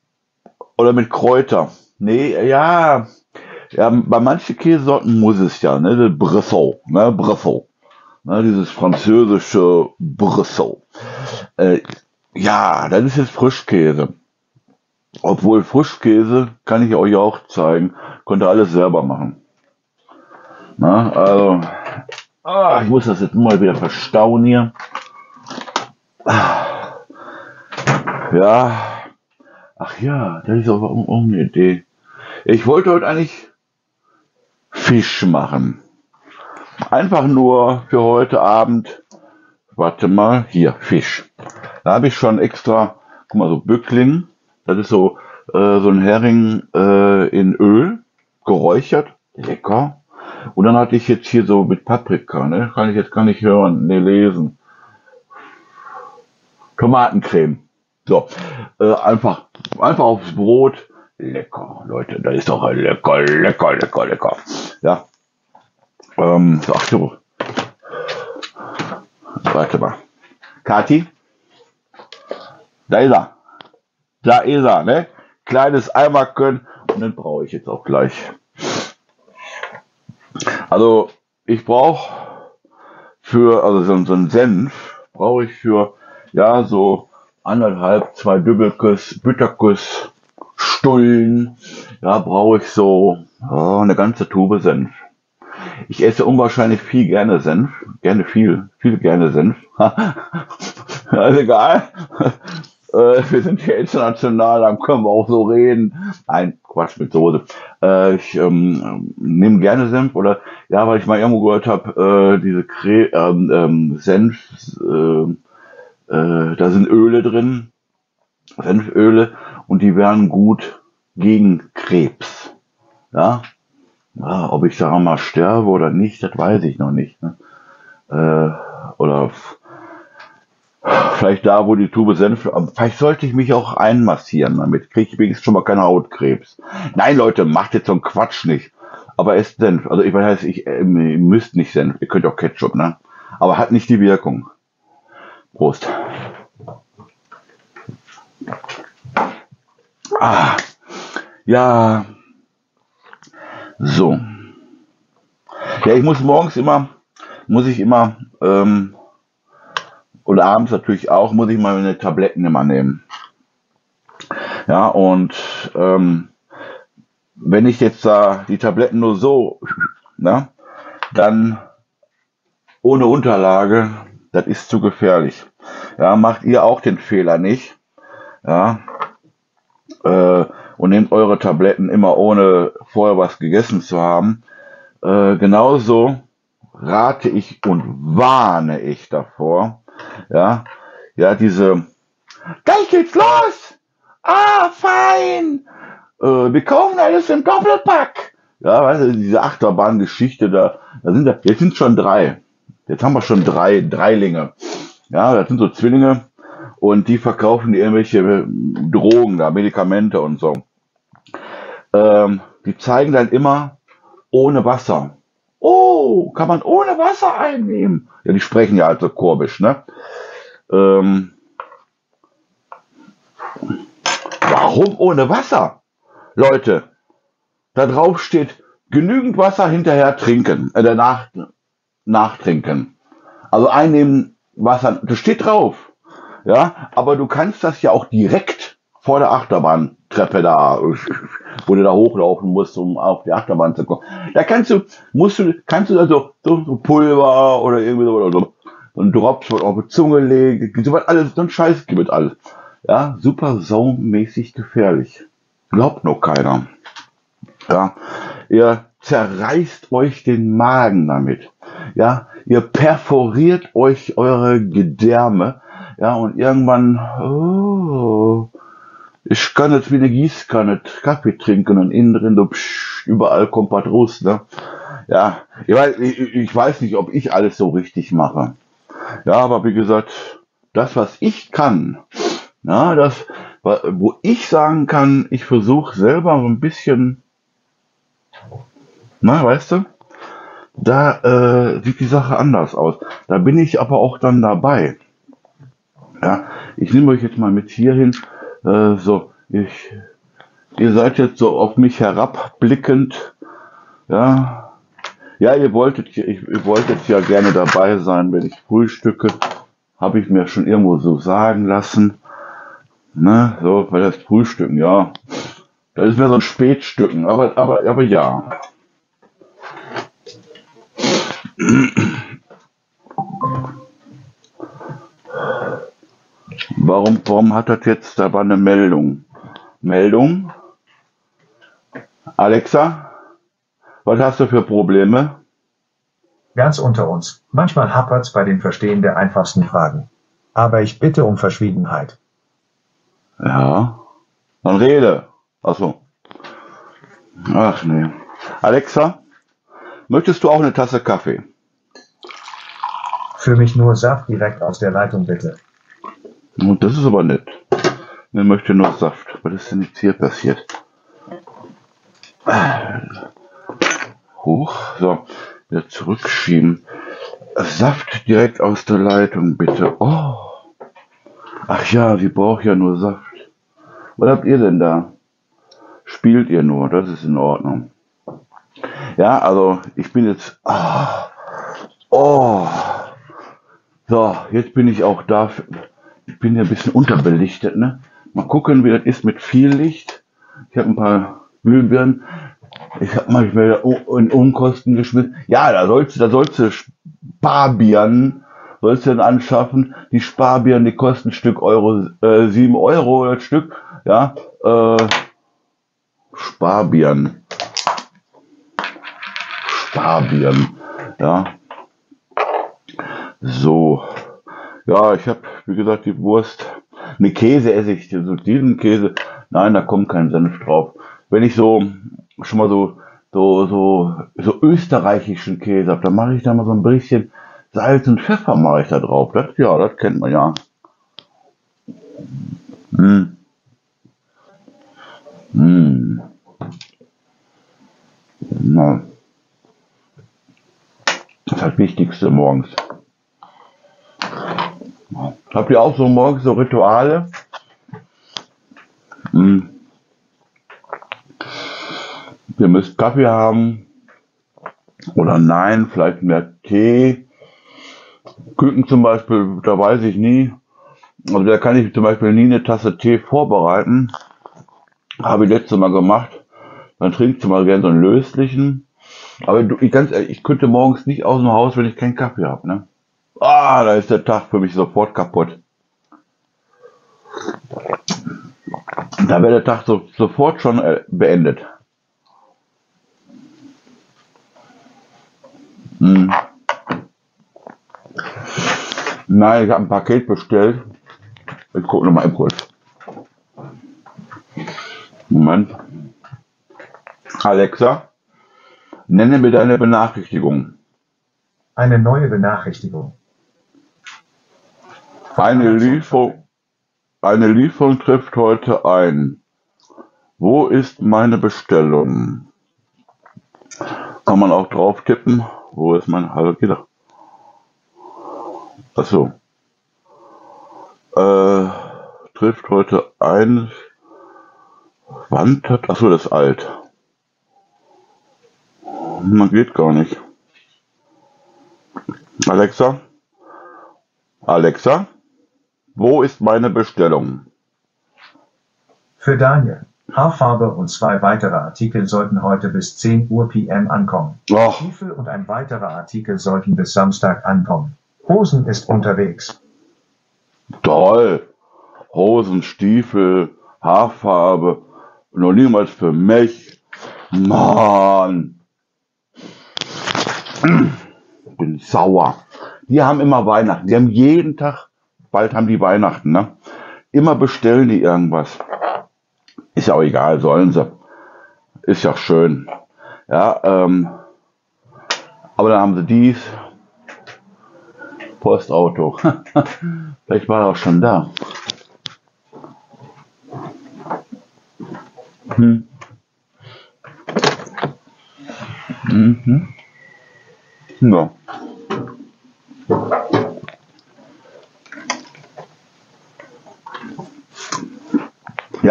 [SPEAKER 1] Oder mit Kräuter. Nee, ja, ja, bei manchen Käsesorten muss es ja, ne, Brissot, ne, Brissot. Ne, dieses französische Brissot. Äh, ja, das ist jetzt Frischkäse. Obwohl Frischkäse kann ich euch auch zeigen, könnt ihr alles selber machen. Na, also, ah, ich muss das jetzt mal wieder verstauen hier. Ja, ach ja, das ist aber auch eine Idee. Ich wollte heute eigentlich Fisch machen. Einfach nur für heute Abend. Warte mal, hier, Fisch. Da habe ich schon extra, guck mal, so Bückling. Das ist so, äh, so ein Hering äh, in Öl, geräuchert. Lecker. Und dann hatte ich jetzt hier so mit Paprika, ne? Kann ich jetzt gar nicht hören, ne, lesen. Tomatencreme. So, äh, einfach, einfach aufs Brot. Lecker, Leute, da ist doch lecker, lecker, lecker, lecker. Ja. Ähm, ach so. Warte mal. Kati? Da ist er. Da ist er, ne? Kleines Eimer können und den brauche ich jetzt auch gleich. Also, ich brauche für, also so, so einen Senf, brauche ich für, ja, so anderthalb, zwei Dübbelkuss, Bütterkuss, Stullen, ja, brauche ich so oh, eine ganze Tube Senf. Ich esse unwahrscheinlich viel gerne Senf, gerne viel, viel gerne Senf. also egal. Äh, wir sind hier international, dann können wir auch so reden. Nein, Quatsch mit Soße. Äh, ich ähm, nehme gerne Senf oder ja, weil ich mal irgendwo gehört habe, äh, diese Cre ähm, ähm, Senf, äh, äh, da sind Öle drin, Senföle und die wären gut gegen Krebs. Ja, ja ob ich sagen mal sterbe oder nicht, das weiß ich noch nicht. Ne? Äh, oder vielleicht da, wo die Tube Senf, vielleicht sollte ich mich auch einmassieren, damit kriege ich wenigstens schon mal keine Hautkrebs. Nein, Leute, macht jetzt so einen Quatsch nicht. Aber esst Senf. Also ich weiß, ich, äh, ihr müsst nicht Senf, ihr könnt auch Ketchup, ne? Aber hat nicht die Wirkung. Prost. Ah, ja. So. Ja, ich muss morgens immer, muss ich immer, ähm, und abends natürlich auch, muss ich mal meine Tabletten immer nehmen. Ja, und ähm, wenn ich jetzt da die Tabletten nur so, na, dann ohne Unterlage, das ist zu gefährlich. Ja, macht ihr auch den Fehler nicht. Ja, äh, und nehmt eure Tabletten immer ohne vorher was gegessen zu haben. Äh, genauso rate ich und warne ich davor, ja, ja, diese, gleich geht's los! Ah, fein! Äh, wir kaufen alles im Doppelpack! Ja, weißt du, diese Achterbahngeschichte da, da sind da, jetzt sind schon drei. Jetzt haben wir schon drei Dreilinge. Ja, das sind so Zwillinge und die verkaufen irgendwelche Drogen da, Medikamente und so. Ähm, die zeigen dann immer ohne Wasser. Oh, kann man ohne Wasser einnehmen? Ja, die sprechen ja also kurbisch, ne? Ähm, warum ohne Wasser? Leute, da drauf steht, genügend Wasser hinterher trinken, äh, danach nachtrinken. Also einnehmen Wasser, das steht drauf. Ja, aber du kannst das ja auch direkt vor der Achterbahntreppe da, wo du da hochlaufen musst, um auf die Achterbahn zu kommen. Da kannst du, musst du, kannst du also so, so Pulver oder irgendwie so, oder so, so ein Drops auf die Zunge legen, so was alles, so ein Scheiß gibt es alles. Ja, super saumäßig gefährlich. Glaubt noch keiner. Ja, ihr zerreißt euch den Magen damit. Ja, ihr perforiert euch eure Gedärme. Ja, und irgendwann, oh, ich kann jetzt wie eine Gießkanne Kaffee trinken und innen drin so psch, überall kommt was raus, ne? Ja, ich weiß, ich, ich weiß nicht, ob ich alles so richtig mache. Ja, aber wie gesagt, das, was ich kann, na, das, wo ich sagen kann, ich versuche selber so ein bisschen, na, weißt du, da äh, sieht die Sache anders aus. Da bin ich aber auch dann dabei. Ja, ich nehme euch jetzt mal mit hierhin. Äh, so, ich, ihr seid jetzt so auf mich herabblickend. Ja, ja, ihr wolltet, ihr, wolltet ja gerne dabei sein, wenn ich frühstücke. Habe ich mir schon irgendwo so sagen lassen. Ne, so, weil das Frühstücken, ja. Das ist mehr so ein Spätstücken, aber, aber, aber ja. Warum, warum hat das jetzt, da war eine Meldung. Meldung? Alexa, was hast du für Probleme?
[SPEAKER 2] Ganz unter uns. Manchmal hapert's bei den Verstehen der einfachsten Fragen. Aber ich bitte um Verschwiegenheit.
[SPEAKER 1] Ja, dann rede. Achso. Ach nee. Alexa, möchtest du auch eine Tasse Kaffee?
[SPEAKER 2] Für mich nur Saft direkt aus der Leitung, bitte.
[SPEAKER 1] Und das ist aber nett. Er möchte nur Saft. Was ist denn jetzt hier passiert? Hoch. So, wieder zurückschieben. Saft direkt aus der Leitung, bitte. Oh. Ach ja, sie braucht ja nur Saft. Was habt ihr denn da? Spielt ihr nur, das ist in Ordnung. Ja, also ich bin jetzt. Oh, oh. So, jetzt bin ich auch da. Ich bin ja ein bisschen unterbelichtet, ne? Mal gucken, wie das ist mit viel Licht. Ich habe ein paar Glühbirnen. Ich habe mal wieder in Unkosten geschmissen. Ja, da sollst du, da sollst du Sparbirnen sollst du dann anschaffen. Die Sparbirnen, die kosten ein Stück Euro, äh, 7 Euro das Stück. Ja, äh, Sparbirnen. Sparbirnen. Ja. So. Ja, ich habe, wie gesagt, die Wurst. Eine Käse esse ich, so diesen Käse. Nein, da kommt kein Senf drauf. Wenn ich so schon mal so so so so österreichischen Käse habe, dann mache ich da mal so ein bisschen Salz und Pfeffer mache ich da drauf. Das, ja, das kennt man ja. Hm. Hm. Na. Das ist das Wichtigste morgens. Habt ihr auch so morgens so Rituale? Hm. Ihr müsst Kaffee haben. Oder nein, vielleicht mehr Tee. Küken zum Beispiel, da weiß ich nie. Also da kann ich zum Beispiel nie eine Tasse Tee vorbereiten. Habe ich letztes Mal gemacht. Dann trinkst du mal gerne so einen löslichen. Aber du, ich, ganz ehrlich, ich könnte morgens nicht aus dem Haus, wenn ich keinen Kaffee habe. Ne? Ah, da ist der Tag für mich sofort kaputt. Da wäre der Tag so, sofort schon äh, beendet. Hm. Nein, ich habe ein Paket bestellt. Ich gucke nochmal im kurz. Moment. Alexa, nenne mir deine Benachrichtigung.
[SPEAKER 2] Eine neue Benachrichtigung.
[SPEAKER 1] Eine Lieferung, eine Lieferung trifft heute ein. Wo ist meine Bestellung? Kann man auch drauf tippen. Wo ist mein halber Gitter? Achso. Äh, trifft heute ein. Wann hat. Achso, das ist alt. Man geht gar nicht. Alexa? Alexa? Wo ist meine Bestellung?
[SPEAKER 2] Für Daniel. Haarfarbe und zwei weitere Artikel sollten heute bis 10 Uhr PM ankommen.
[SPEAKER 1] Ach,
[SPEAKER 2] Stiefel und ein weiterer Artikel sollten bis Samstag ankommen. Hosen ist unterwegs.
[SPEAKER 1] toll. Hosen, Stiefel, Haarfarbe. Noch niemals für mich. Mann. Bin sauer. Die haben immer Weihnachten. Die haben jeden Tag, bald haben die Weihnachten, ne? Immer bestellen die irgendwas. Ist ja auch egal, sollen sie. Ist ja schön. Ja, ähm, aber dann haben sie dies. Postauto. Vielleicht war er auch schon da. Hm. Mhm. Ja.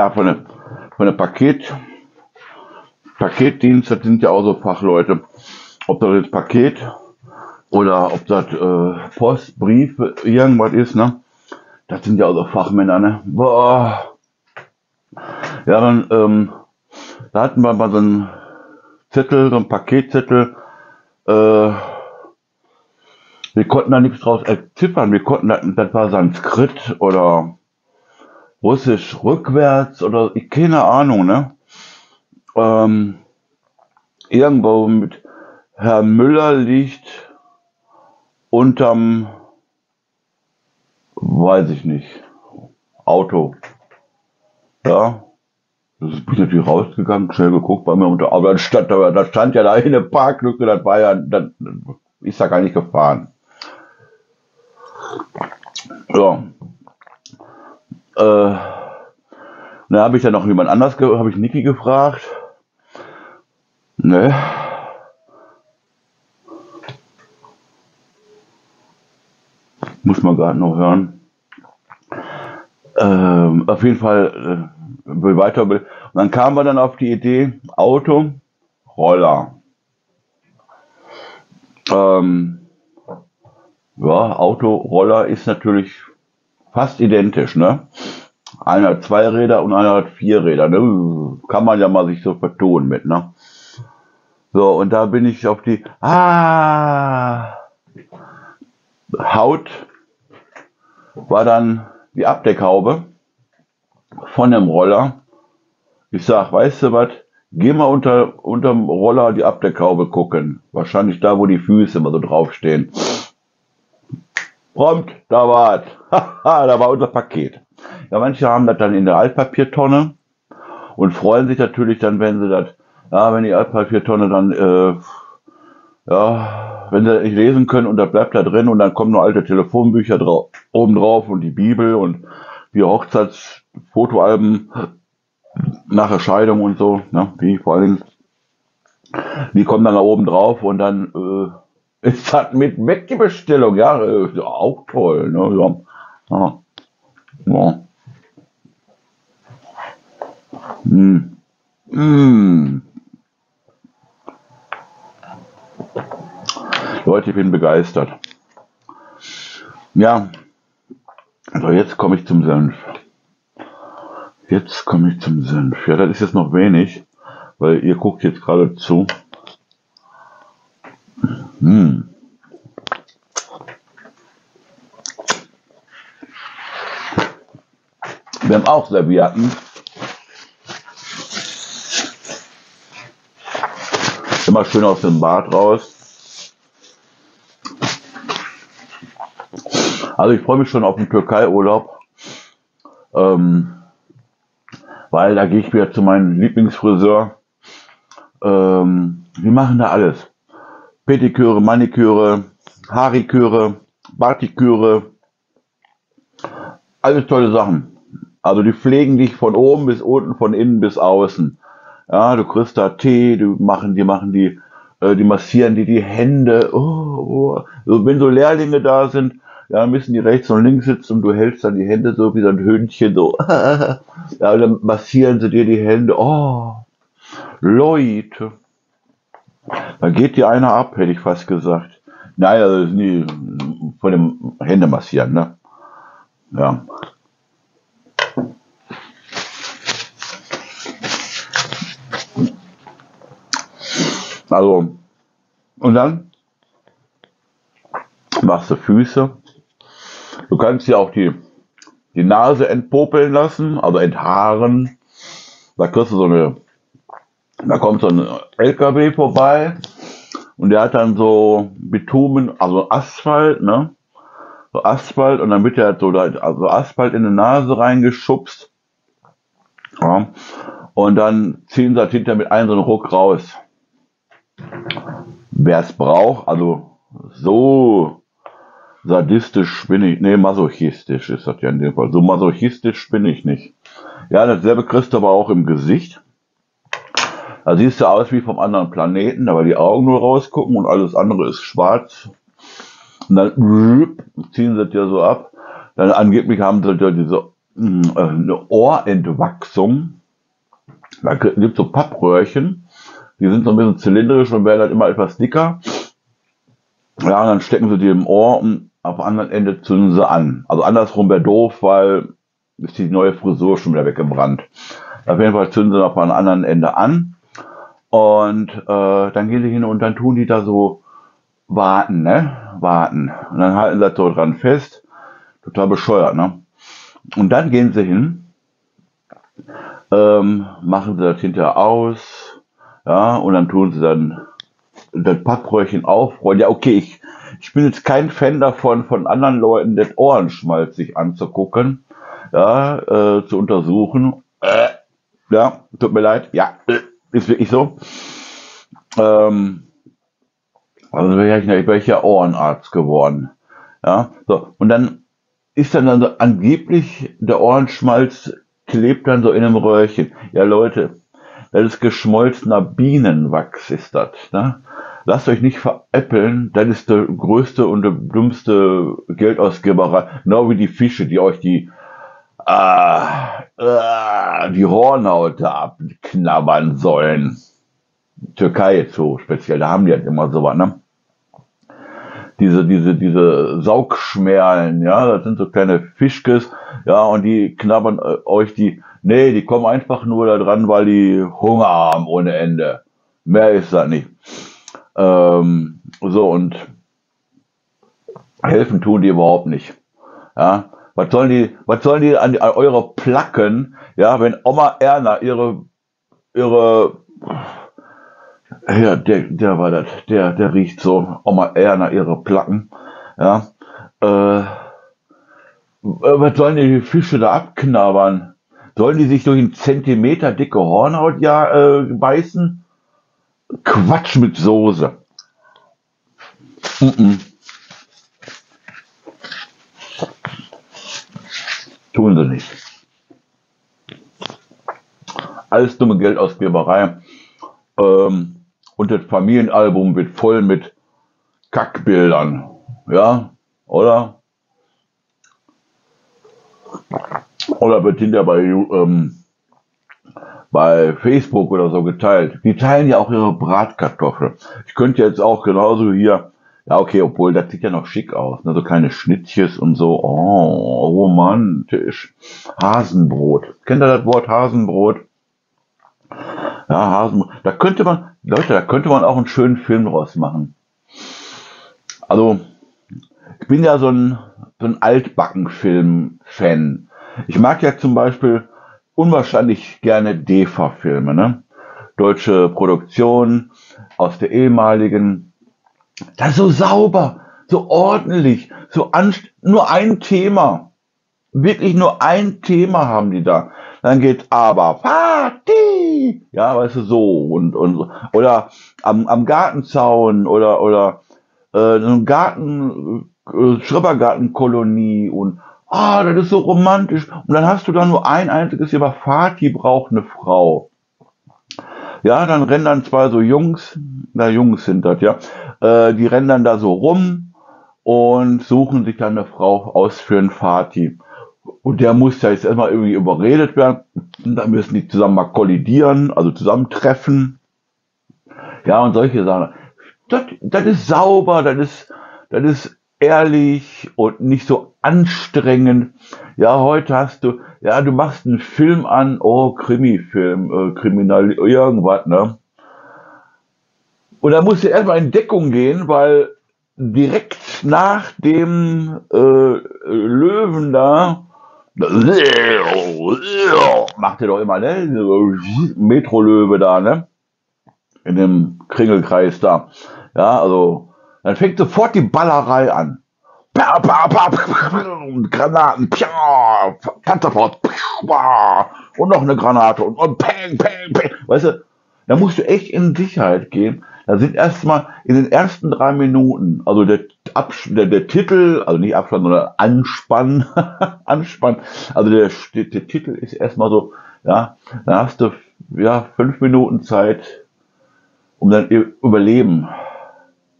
[SPEAKER 1] Ja, von der, von der Paket, Paketdienst, das sind ja auch so Fachleute. Ob das jetzt Paket oder ob das äh, Post, irgendwas ist, ne? Das sind ja auch so Fachmänner, ne? Boah. Ja, dann, ähm, da hatten wir mal so einen Zettel, so einen Paketzettel, äh, wir konnten da nichts draus erziffern. Wir konnten, das, das war Sanskrit oder Russisch rückwärts oder keine Ahnung, ne? Ähm, irgendwo mit Herr Müller liegt unterm, weiß ich nicht, Auto. Ja. Das ist natürlich rausgegangen, schnell geguckt bei mir unter, aber das stand, da das stand ja da in der Parklücke, das war ja, das ist ja gar nicht gefahren. Ja. Äh, da habe ich dann noch jemand anders, habe ich Niki gefragt. Ne? Muss man gerade noch hören. Ähm, auf jeden Fall äh, weiter. Und dann kamen wir dann auf die Idee, Auto, Roller. Ähm, ja, Auto, Roller ist natürlich fast identisch, ne? Einer hat zwei Räder und einer hat vier Räder. Ne? Kann man ja mal sich so vertonen mit, ne? So, und da bin ich auf die. Ah! Haut war dann die Abdeckhaube von dem Roller. Ich sag, weißt du was? Geh mal unter unterm Roller die Abdeckhaube gucken. Wahrscheinlich da, wo die Füße immer so draufstehen. Prompt, da war's. Haha, da war unser Paket. Ja, manche haben das dann in der Altpapiertonne und freuen sich natürlich dann, wenn sie das, ja, wenn die Altpapiertonne dann, äh, ja, wenn sie das nicht lesen können und das bleibt da drin und dann kommen nur alte Telefonbücher drauf, oben drauf und die Bibel und die Hochzeitsfotoalben nach der Scheidung und so, ne, die vor allen Dingen, die kommen dann da oben drauf und dann äh, ist das mit weg die Bestellung, ja, auch toll, ne, ja. ja. Hm. Hm. Leute, ich bin begeistert. Ja, also jetzt komme ich zum Senf. Jetzt komme ich zum Senf. Ja, das ist jetzt noch wenig, weil ihr guckt jetzt gerade zu. Mmh. Wir haben auch Servietten. Immer schön aus dem Bad raus. Also ich freue mich schon auf den Türkei-Urlaub. Ähm, weil da gehe ich wieder zu meinem Lieblingsfriseur. Ähm, wir machen da alles. Pediküre, Maniküre, Hariküre, Bartiküre, alles tolle Sachen. Also die pflegen dich von oben bis unten, von innen bis außen. Ja, du kriegst da Tee, du machen, die machen die, äh, die massieren dir die Hände. Oh, oh. So, wenn so Lehrlinge da sind, ja, müssen die rechts und links sitzen und du hältst dann die Hände so wie so ein Hündchen so. ja, dann massieren sie dir die Hände. Oh, Leute. Da geht dir einer ab, hätte ich fast gesagt. Naja, das ist nie von dem Hände massieren, ne? Ja. Also, und dann machst du Füße. Du kannst dir auch die, die Nase entpopeln lassen, also enthaaren. Da kriegst du so eine, da kommt so ein LKW vorbei und der hat dann so Bitumen, also Asphalt, ne? So Asphalt und dann wird der so also Asphalt in die Nase reingeschubst. Ja. Und dann ziehen sie das hinter mit einem so einen Ruck raus wer es braucht, also so sadistisch bin ich, nee, masochistisch ist das ja in dem Fall. So masochistisch bin ich nicht. Ja, dasselbe kriegst du aber auch im Gesicht. Da siehst du aus wie vom anderen Planeten, da weil die Augen nur rausgucken und alles andere ist schwarz. Und dann ziehen sie dir so ab. Dann angeblich haben sie ja diese äh, eine Ohrentwachsung. Da gibt es so Pappröhrchen die sind so ein bisschen zylindrisch und werden halt immer etwas dicker. Ja, und dann stecken sie die im Ohr und auf dem anderen Ende zünden sie an. Also andersrum wäre doof, weil ist die neue Frisur schon wieder weggebrannt. Auf jeden Fall zünden sie auf einem anderen Ende an. Und äh, dann gehen sie hin und dann tun die da so warten, ne? Warten. Und dann halten sie das so dran fest. Total bescheuert, ne? Und dann gehen sie hin, ähm, machen sie das hinterher aus, ja, und dann tun sie dann das Pappröhrchen aufrollen. Ja, okay, ich, ich bin jetzt kein Fan davon, von anderen Leuten das Ohrenschmalz sich anzugucken, ja, äh, zu untersuchen. Äh, ja, tut mir leid, ja, äh, ist wirklich so. Ähm, also wäre ich, wär ich ja Ohrenarzt geworden. Ja, so, und dann ist dann, dann so angeblich der Ohrenschmalz klebt dann so in einem Röhrchen. Ja, Leute, das ist geschmolzener Bienenwachs, ist das. Ne? Lasst euch nicht veräppeln, das ist der größte und der dümmste Geldausgeberei. Genau wie die Fische, die euch die, äh, äh, die Hornhaut abknabbern sollen. Türkei jetzt so speziell, da haben die halt immer sowas, ne? Diese, diese, diese Saugschmerlen, ja, das sind so kleine Fischkes, ja, und die knabbern äh, euch die Nee, die kommen einfach nur da dran, weil die Hunger haben ohne Ende. Mehr ist da nicht. Ähm, so und helfen tun die überhaupt nicht. Ja, was sollen die, was sollen die an, an eure Placken, ja, wenn Oma Erna ihre, ihre, ja, der, der war das, der, der riecht so, Oma Erna ihre Placken, ja, äh, was sollen die Fische da abknabbern? Sollen die sich durch einen Zentimeter dicke Hornhaut ja äh, beißen? Quatsch mit Soße. Mm -mm. Tun sie nicht. Alles dumme Geldausgeberei. Ähm, und das Familienalbum wird voll mit Kackbildern. Ja, oder? oder wird hinterher bei, ähm, bei Facebook oder so geteilt. Die teilen ja auch ihre Bratkartoffel. Ich könnte jetzt auch genauso hier, ja okay, obwohl das sieht ja noch schick aus, ne? so kleine Schnittches und so, oh, romantisch. Hasenbrot. Kennt ihr das Wort Hasenbrot? Ja, Hasenbrot. Da könnte man, Leute, da könnte man auch einen schönen Film draus machen. Also, ich bin ja so ein, so ein Altbacken-Film-Fan. Ich mag ja zum Beispiel unwahrscheinlich gerne DEFA-Filme, ne? Deutsche Produktion, aus der ehemaligen. Das ist so sauber, so ordentlich, so anst nur ein Thema. Wirklich nur ein Thema haben die da. Dann geht aber Party, ja, weißt du so und und so. oder am, am Gartenzaun oder oder äh, ein Garten äh, Schrebergartenkolonie und ah, das ist so romantisch. Und dann hast du da nur ein einziges Thema, Fatih braucht eine Frau. Ja, dann rennen dann zwei so Jungs, na Jungs sind das, ja, äh, die rennen dann da so rum und suchen sich dann eine Frau aus für einen Fatih. Und der muss ja jetzt erstmal irgendwie überredet werden. Und dann müssen die zusammen mal kollidieren, also zusammentreffen. Ja, und solche Sachen. Das, das ist sauber, das ist, das ist ehrlich und nicht so anstrengend. Ja, heute hast du, ja, du machst einen Film an, oh, Krimi-Film, äh, Kriminal, irgendwas, ne? Und da musst du erstmal in Deckung gehen, weil direkt nach dem äh, Löwen da macht er doch immer, ne? Metro-Löwe da, ne? In dem Kringelkreis da. Ja, also dann fängt sofort die Ballerei an. Pa, pa, pa, Granaten, pja, Panzerfaust, und noch eine Granate und, und peng, peng, peng. Weißt du, da musst du echt in Sicherheit gehen. Da sind erstmal in den ersten drei Minuten, also der, Abs der, der Titel, also nicht Abspann, sondern Anspann, Anspann, also der, der, Titel ist erstmal so, ja, dann hast du ja fünf Minuten Zeit, um dein Überleben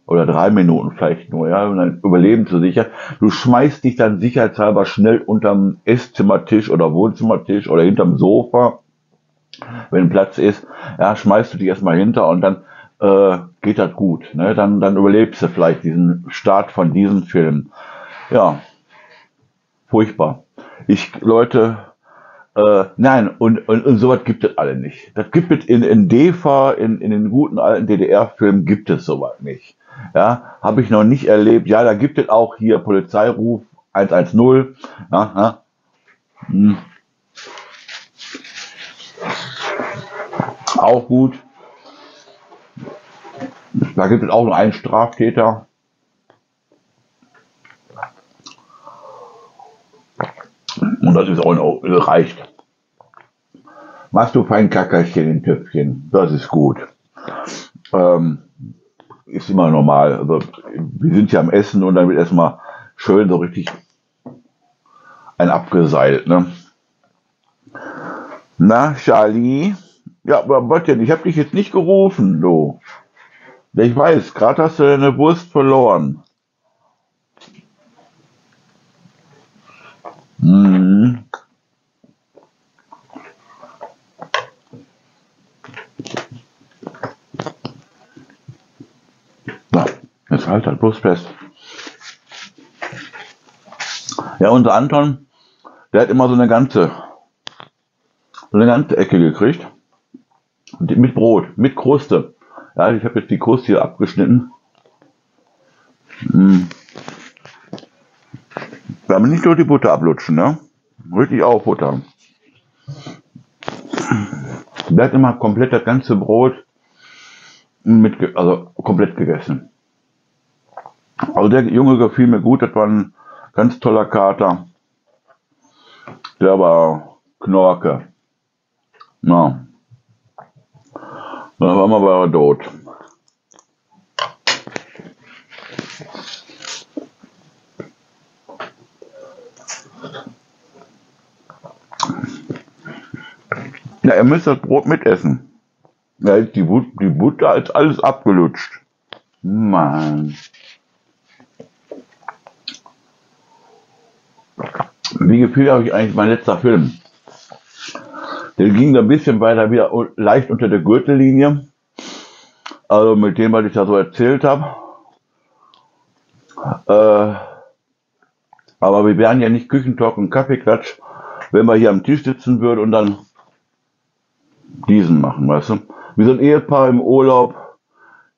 [SPEAKER 1] oder drei Minuten vielleicht nur, ja, um dein Überleben zu sichern. Du schmeißt dich dann sicherheitshalber schnell unterm Esszimmertisch oder Wohnzimmertisch oder hinterm Sofa, wenn Platz ist, ja, schmeißt du dich erstmal hinter und dann äh, geht das gut. Ne? Dann, dann überlebst du vielleicht diesen Start von diesem Film. Ja, furchtbar. Ich, Leute, äh, nein, und, und, und sowas gibt es alle nicht. Das gibt es in, in DEFA, in, in den guten alten DDR-Filmen gibt es sowas nicht. Ja, habe ich noch nicht erlebt. Ja, da gibt es auch hier Polizeiruf 110. Ja, ja. Hm. Auch gut. Da gibt es auch nur einen Straftäter. Und das ist auch noch, reicht. Machst du fein Kackerchen in Töpfchen, das ist gut. Ähm, ist immer normal. Also, wir sind ja am Essen und dann wird erstmal schön so richtig ein abgeseilt, ne? Na, Charlie? Ja, aber denn? Ich habe dich jetzt nicht gerufen, du. Ich weiß, gerade hast du deine Wurst verloren. Mhm. Na, jetzt halt halt bloß fest. Ja, unser Anton, der hat immer so eine ganze, so eine ganze Ecke gekriegt. Mit Brot, mit Kruste. Ja, ich habe jetzt die Kruste hier abgeschnitten. Hm. Damit nicht nur die Butter ablutschen, ne? Richtig aufbuttern. Hat immer komplett das ganze Brot mit, also komplett gegessen. Also der Junge gefiel mir gut, das war ein ganz toller Kater. Der war Knorke. Na. Dann waren wir aber tot. Ja, ihr müsst das Brot mitessen. Ja, die, But die Butter ist alles abgelutscht. Mann. Wie gefühlt habe ich eigentlich mein letzter Film? Der ging ein bisschen weiter wieder leicht unter der Gürtellinie. Also mit dem, was ich da so erzählt habe. Äh, aber wir wären ja nicht Küchentalk und Kaffeeklatsch, wenn wir hier am Tisch sitzen würden und dann diesen machen, weißt du? Wie so ein Ehepaar im Urlaub,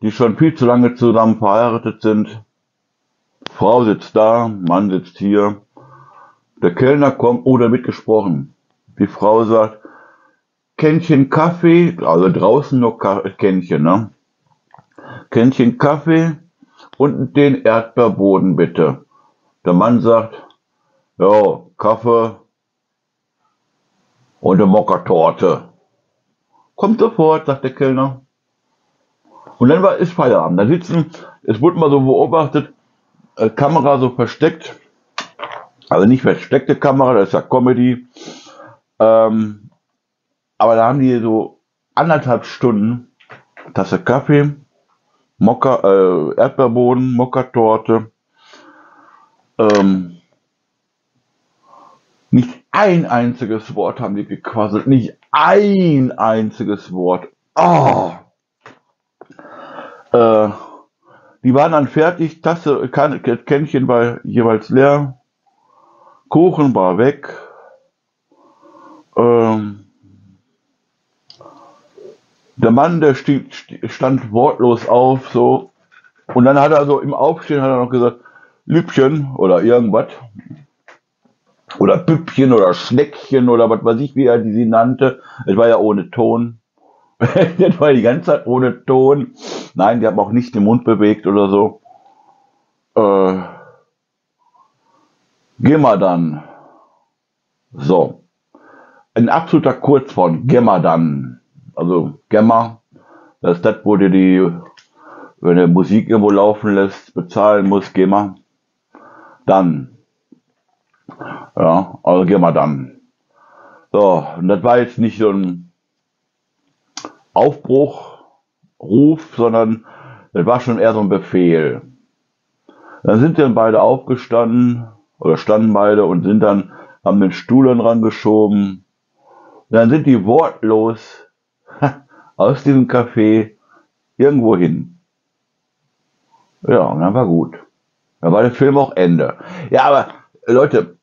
[SPEAKER 1] die schon viel zu lange zusammen verheiratet sind. Frau sitzt da, Mann sitzt hier. Der Kellner kommt oder wird gesprochen. Die Frau sagt, Kännchen Kaffee, also draußen noch Kännchen, ne? Kännchen Kaffee und den Erdbeerboden bitte. Der Mann sagt, ja, Kaffee und eine Mokkatorte. Kommt sofort, sagt der Kellner. Und dann war, ist Feierabend. Da sitzen, es wurde mal so beobachtet, äh, Kamera so versteckt. Also nicht versteckte Kamera, das ist ja Comedy. Ähm, aber da haben die so anderthalb Stunden Tasse Kaffee, Mokka, äh, Erdbeerboden, Mokka-Torte. Ähm, nicht ein einziges Wort haben die gequasselt. Nicht ein einziges Wort. Oh. Äh, die waren dann fertig. Tasse, Kännchen war jeweils leer. Kuchen war weg. Ähm, der Mann, der stieg, stand wortlos auf, so. Und dann hat er so im Aufstehen hat er noch gesagt, Lübchen oder irgendwas. Oder Püppchen oder Schneckchen oder was weiß ich, wie er die sie nannte. Es war ja ohne Ton. das war die ganze Zeit ohne Ton. Nein, die haben auch nicht den Mund bewegt oder so. Äh, geh mal dann. So. Ein absoluter Kurzform. Geh mal dann. Also Gemma, das ist das, wo du die, wenn du Musik irgendwo laufen lässt, bezahlen musst, Gemma. Dann. Ja, also Gemma dann. So, und das war jetzt nicht so ein Aufbruchruf, sondern das war schon eher so ein Befehl. Dann sind dann beide aufgestanden, oder standen beide und sind dann, haben den Stuhl dann rangeschoben. Dann sind die wortlos aus diesem Café irgendwo hin. Ja, und dann war gut. Dann war der Film auch Ende. Ja, aber Leute,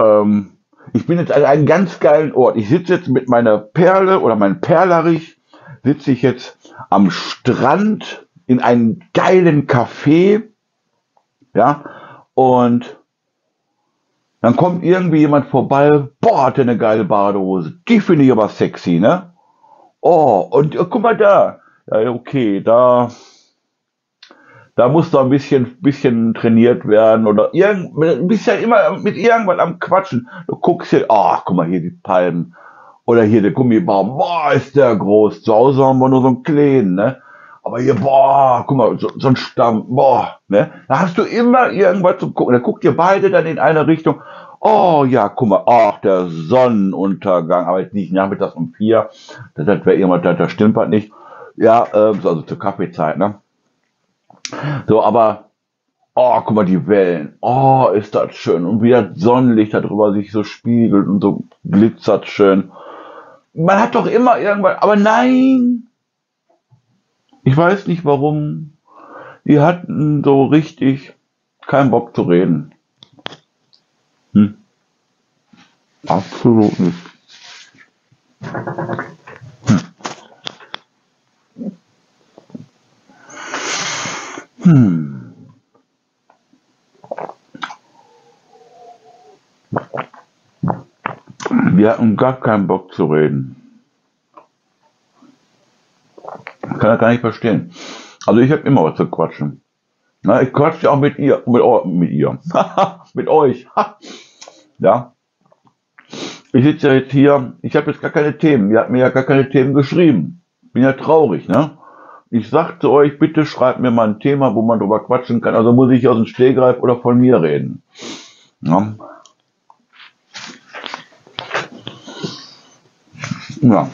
[SPEAKER 1] ähm, ich bin jetzt an einem ganz geilen Ort. Ich sitze jetzt mit meiner Perle oder mein Perlerich, sitze ich jetzt am Strand in einem geilen Café, ja, und dann kommt irgendwie jemand vorbei, boah, hat der eine geile Badehose. Die finde ich aber sexy, ne? Oh, und oh, guck mal da. Ja, okay, da, da muss da ein bisschen, bisschen trainiert werden oder irgend, bist ja immer mit irgendwas am Quatschen. Du guckst hier, oh, guck mal hier die Palmen. Oder hier der Gummibaum, boah, ist der groß. Zu Hause haben wir nur so einen kleinen, ne? Aber hier, boah, guck mal, so, so ein Stamm, boah, ne? Da hast du immer irgendwas zu gucken. Da guckt ihr beide dann in eine Richtung. Oh ja, guck mal, ach, der Sonnenuntergang, aber jetzt nicht nachmittags um vier. Das wäre irgendwas, das, das stimmt halt nicht. Ja, äh, also zur Kaffeezeit, ne? So, aber, oh, guck mal, die Wellen. Oh, ist das schön. Und wie das Sonnenlicht darüber sich so spiegelt und so glitzert schön. Man hat doch immer irgendwas, aber nein! Ich weiß nicht warum. Die hatten so richtig keinen Bock zu reden. Hm. Absolut nicht. Hm. Hm. Wir hatten gar keinen Bock zu reden. Kann er gar nicht verstehen. Also ich habe immer was zu quatschen. Na, ich quatsche auch mit ihr, mit, mit ihr, mit euch. ja. Ich sitze ja jetzt hier, ich habe jetzt gar keine Themen. Ihr habt mir ja gar keine Themen geschrieben. Bin ja traurig, ne? Ich zu euch, bitte schreibt mir mal ein Thema, wo man drüber quatschen kann. Also muss ich aus dem Stehgreif oder von mir reden. Ja. ja.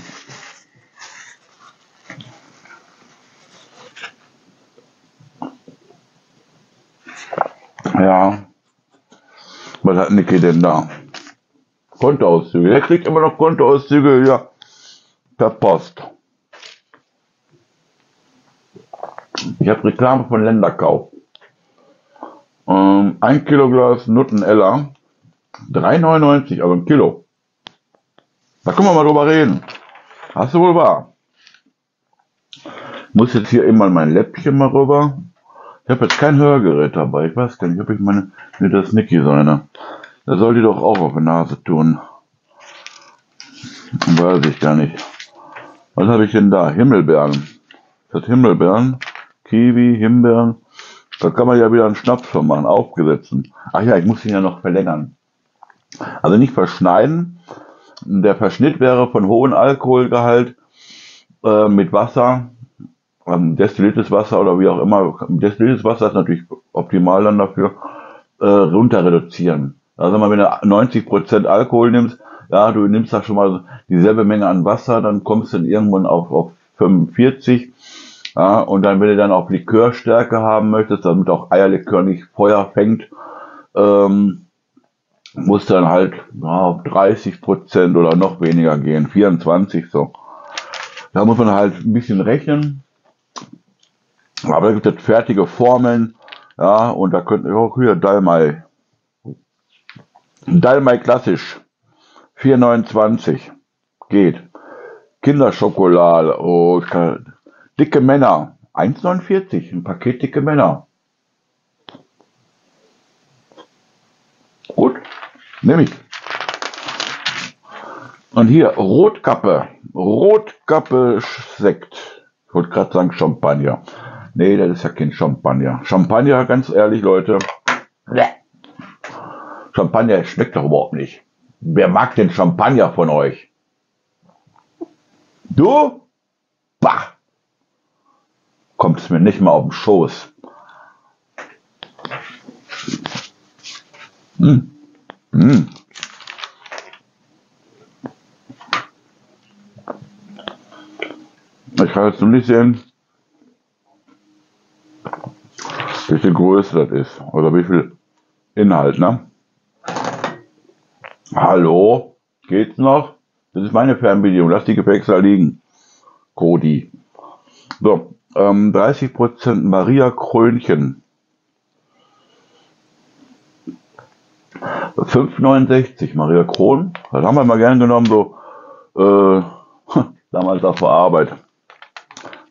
[SPEAKER 1] Ja. Was hat Niki denn da? Kontoauszüge. Er kriegt immer noch Kontoauszüge hier per Post. Ich habe Reklame von Länderkauf. Ähm, ein Kilo Glas Nuttenella. 3,99, also ein Kilo. Da können wir mal drüber reden. Hast du wohl wahr? Muss jetzt hier immer mein Läppchen mal rüber. Ich habe jetzt kein Hörgerät dabei. Ich weiß gar nicht, ob ich meine. Ne, das Niki seine. Der soll die doch auch auf die Nase tun. Weiß ich gar nicht. Was habe ich denn da? Himmelbeeren. Das Himmelbeeren, Kiwi, Himbeeren. Da kann man ja wieder einen Schnaps von machen, aufgesetzen. Ach ja, ich muss ihn ja noch verlängern. Also nicht verschneiden. Der Verschnitt wäre von hohem Alkoholgehalt äh, mit Wasser, ähm, destilliertes Wasser oder wie auch immer. Destilliertes Wasser ist natürlich optimal dann dafür, äh, runter reduzieren. Also wenn du 90% Alkohol nimmst, ja, du nimmst da schon mal dieselbe Menge an Wasser, dann kommst du dann irgendwann auf, auf 45. Ja, und dann, wenn du dann auch Likörstärke haben möchtest, damit auch Eierlikör nicht Feuer fängt, ähm, muss dann halt ja, auf 30 Prozent oder noch weniger gehen, 24 so. Da muss man halt ein bisschen rechnen. Aber da gibt es fertige Formeln, ja, und da könnten wir auch hier Dalmai. Dalmai klassisch. 4,29. Geht. Kinderschokolade. Oh, kann, dicke Männer. 1,49. Ein Paket dicke Männer. Gut. Nehme ich. Und hier Rotkappe. Rotkappe Sekt. Ich wollte gerade sagen Champagner. Nee, das ist ja kein Champagner. Champagner, ganz ehrlich, Leute. Champagner schmeckt doch überhaupt nicht. Wer mag denn Champagner von euch? Du? Bah! Kommt es mir nicht mal auf den Schoß. Hm. Hm. Ich kann jetzt nur nicht sehen, wie viel Größe das ist oder wie viel Inhalt, ne? Hallo? Geht's noch? Das ist meine Fernbedienung. Lass die Gepäckser liegen. Cody. So, ähm, 30% Maria Krönchen. 5,69 Maria Kron. Das haben wir mal gern genommen, so äh, damals auf der Arbeit.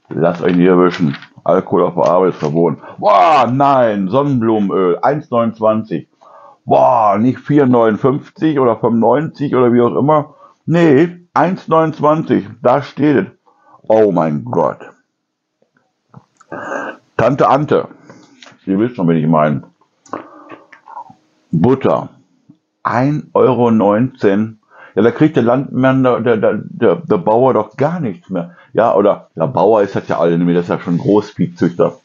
[SPEAKER 1] Lasst euch nicht erwischen. Alkohol auf der Arbeit verboten. Boah, nein, Sonnenblumenöl, 1,29 boah, nicht 4,59 oder 95 oder wie auch immer. Nee, 1,29, da steht es. Oh mein Gott. Tante Ante, ihr wisst schon, wen ich meine. Butter, 1,19 Euro. Ja, da kriegt der Landmann, der, der, der, der Bauer doch gar nichts mehr. Ja, oder der Bauer ist das ja alle, das ist ja schon Großviehzüchter.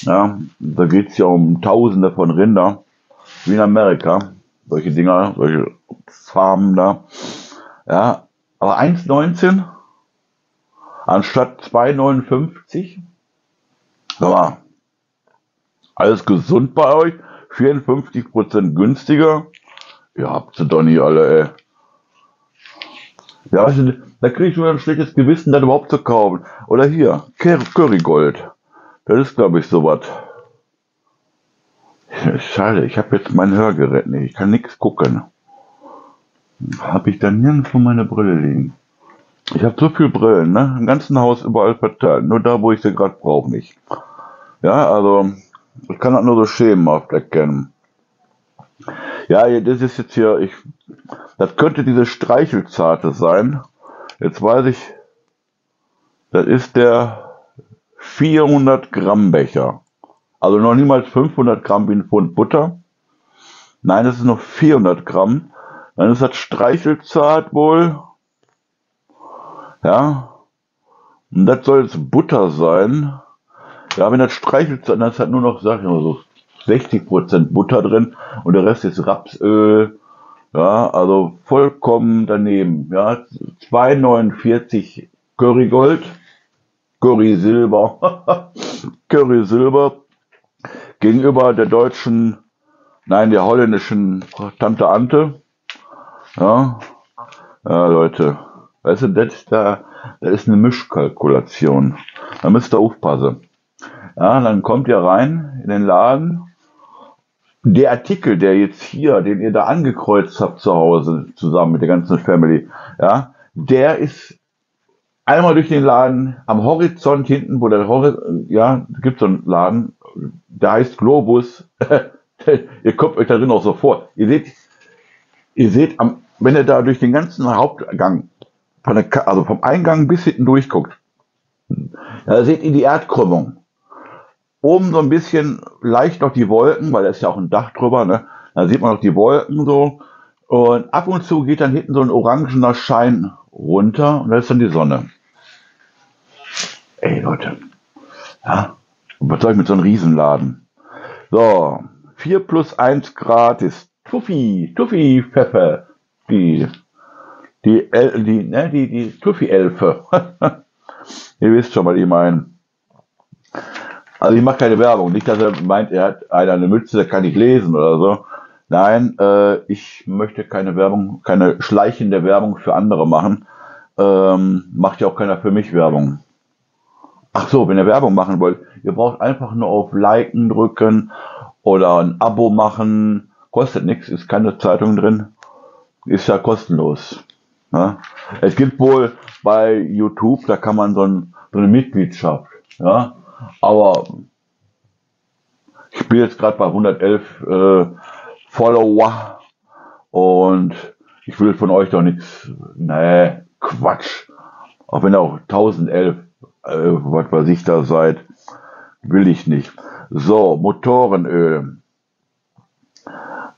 [SPEAKER 1] Ja, da geht's ja um Tausende von Rinder wie in Amerika. Solche Dinger, solche Farben da. Ja, aber 1,19 anstatt 2,59. Aber alles gesund bei euch. 54% günstiger. Ihr habt sie doch nicht alle, ey. Ja, da kriege ich schon ein schlechtes Gewissen, das überhaupt zu kaufen. Oder hier, Currygold. Das ist, glaube ich, sowas. Schade, ich habe jetzt mein Hörgerät nicht. Ich kann nichts gucken. Habe ich da nirgendwo meine Brille liegen. Ich habe so viel Brillen, ne? Im ganzen Haus überall verteilt. Nur da, wo ich sie gerade brauche, nicht. Ja, also, ich kann das nur so schemenhaft erkennen. Ja, das ist jetzt hier, ich, das könnte diese Streichelzarte sein. Jetzt weiß ich, das ist der 400 Gramm Becher. Also noch niemals 500 Gramm wie ein Pfund Butter. Nein, das ist noch 400 Gramm. Dann ist das streichelzart wohl. Ja. Und das soll jetzt Butter sein. Ja, wenn das streichelzart, dann ist halt nur noch, sag ich mal so, 60% Butter drin und der Rest ist Rapsöl. Ja, also vollkommen daneben. Ja, 2,49 Currygold, Curry Silber, Curry Silber gegenüber der deutschen, nein, der holländischen Tante Ante. Ja, ja Leute, weißt du, das, da, das ist eine Mischkalkulation. Da müsst ihr aufpassen. Ja, dann kommt ihr rein in den Laden. Der Artikel, der jetzt hier, den ihr da angekreuzt habt zu Hause, zusammen mit der ganzen Family, ja, der ist einmal durch den Laden am Horizont hinten, wo der Horizont, ja, gibt so einen Laden, der heißt Globus. ihr kommt euch darin auch so vor. Ihr seht, ihr seht, am, wenn ihr da durch den ganzen Hauptgang, also vom Eingang bis hinten durchguckt, Da seht ihr die Erdkrümmung. Oben so ein bisschen leicht noch die Wolken, weil da ist ja auch ein Dach drüber, ne? Da sieht man noch die Wolken so. Und ab und zu geht dann hinten so ein orangener Schein runter und da ist dann die Sonne. Ey Leute, ja, was soll ich mit so einem Riesenladen? So, 4 plus 1 Grad ist Tuffi, Tuffi Pfeffer, die, die, El, die, ne, die, die Tuffi-Elfe. Ihr wisst schon, was ich meine. Also ich mache keine Werbung. Nicht, dass er meint, er hat eine Mütze, der kann nicht lesen oder so. Nein, äh, ich möchte keine Werbung, keine schleichende Werbung für andere machen. Ähm, macht ja auch keiner für mich Werbung. Ach so, wenn ihr Werbung machen wollt, ihr braucht einfach nur auf Liken drücken oder ein Abo machen. Kostet nichts, ist keine Zeitung drin. Ist ja kostenlos. Ja? Es gibt wohl bei YouTube, da kann man so, ein, so eine Mitgliedschaft. Ja? Aber ich bin jetzt gerade bei 111 äh, Follower und ich will von euch doch nichts. Nee, Quatsch. Auch wenn ihr auch 1011, äh, was weiß ich da seid, will ich nicht. So, Motorenöl.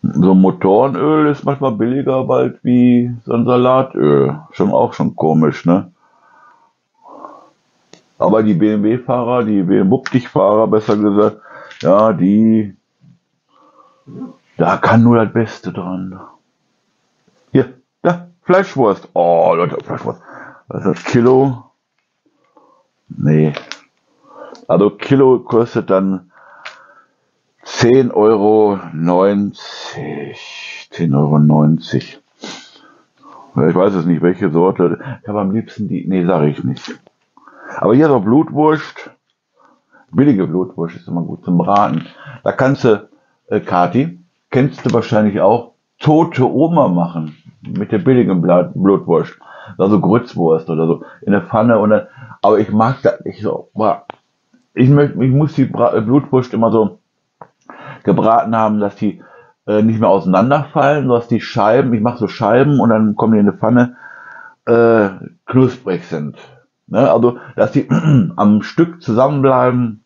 [SPEAKER 1] So Motorenöl ist manchmal billiger bald wie so ein Salatöl. Schon auch schon komisch, ne? Aber die BMW-Fahrer, die BMW-Fahrer besser gesagt, ja, die da kann nur das Beste dran. Hier, da, Fleischwurst. Oh, Leute, Fleischwurst. Was ist das, Kilo? Nee. Also Kilo kostet dann 10,90 Euro. 10,90 Euro. Ich weiß es nicht, welche Sorte. Ich habe am liebsten die. Nee, sage ich nicht. Aber hier so Blutwurst. Billige Blutwurst ist immer gut zum Braten. Da kannst du, äh, Kati, kennst du wahrscheinlich auch, tote Oma machen mit der billigen Blutwurst. Also Grützwurst oder so in der Pfanne und dann, aber ich mag das nicht so. Ich, möchte, ich muss die Blutwurst immer so gebraten haben, dass die äh, nicht mehr auseinanderfallen, dass die Scheiben, ich mache so Scheiben und dann kommen die in die Pfanne, äh, knusprig sind. Ne? Also, dass die am Stück zusammenbleiben,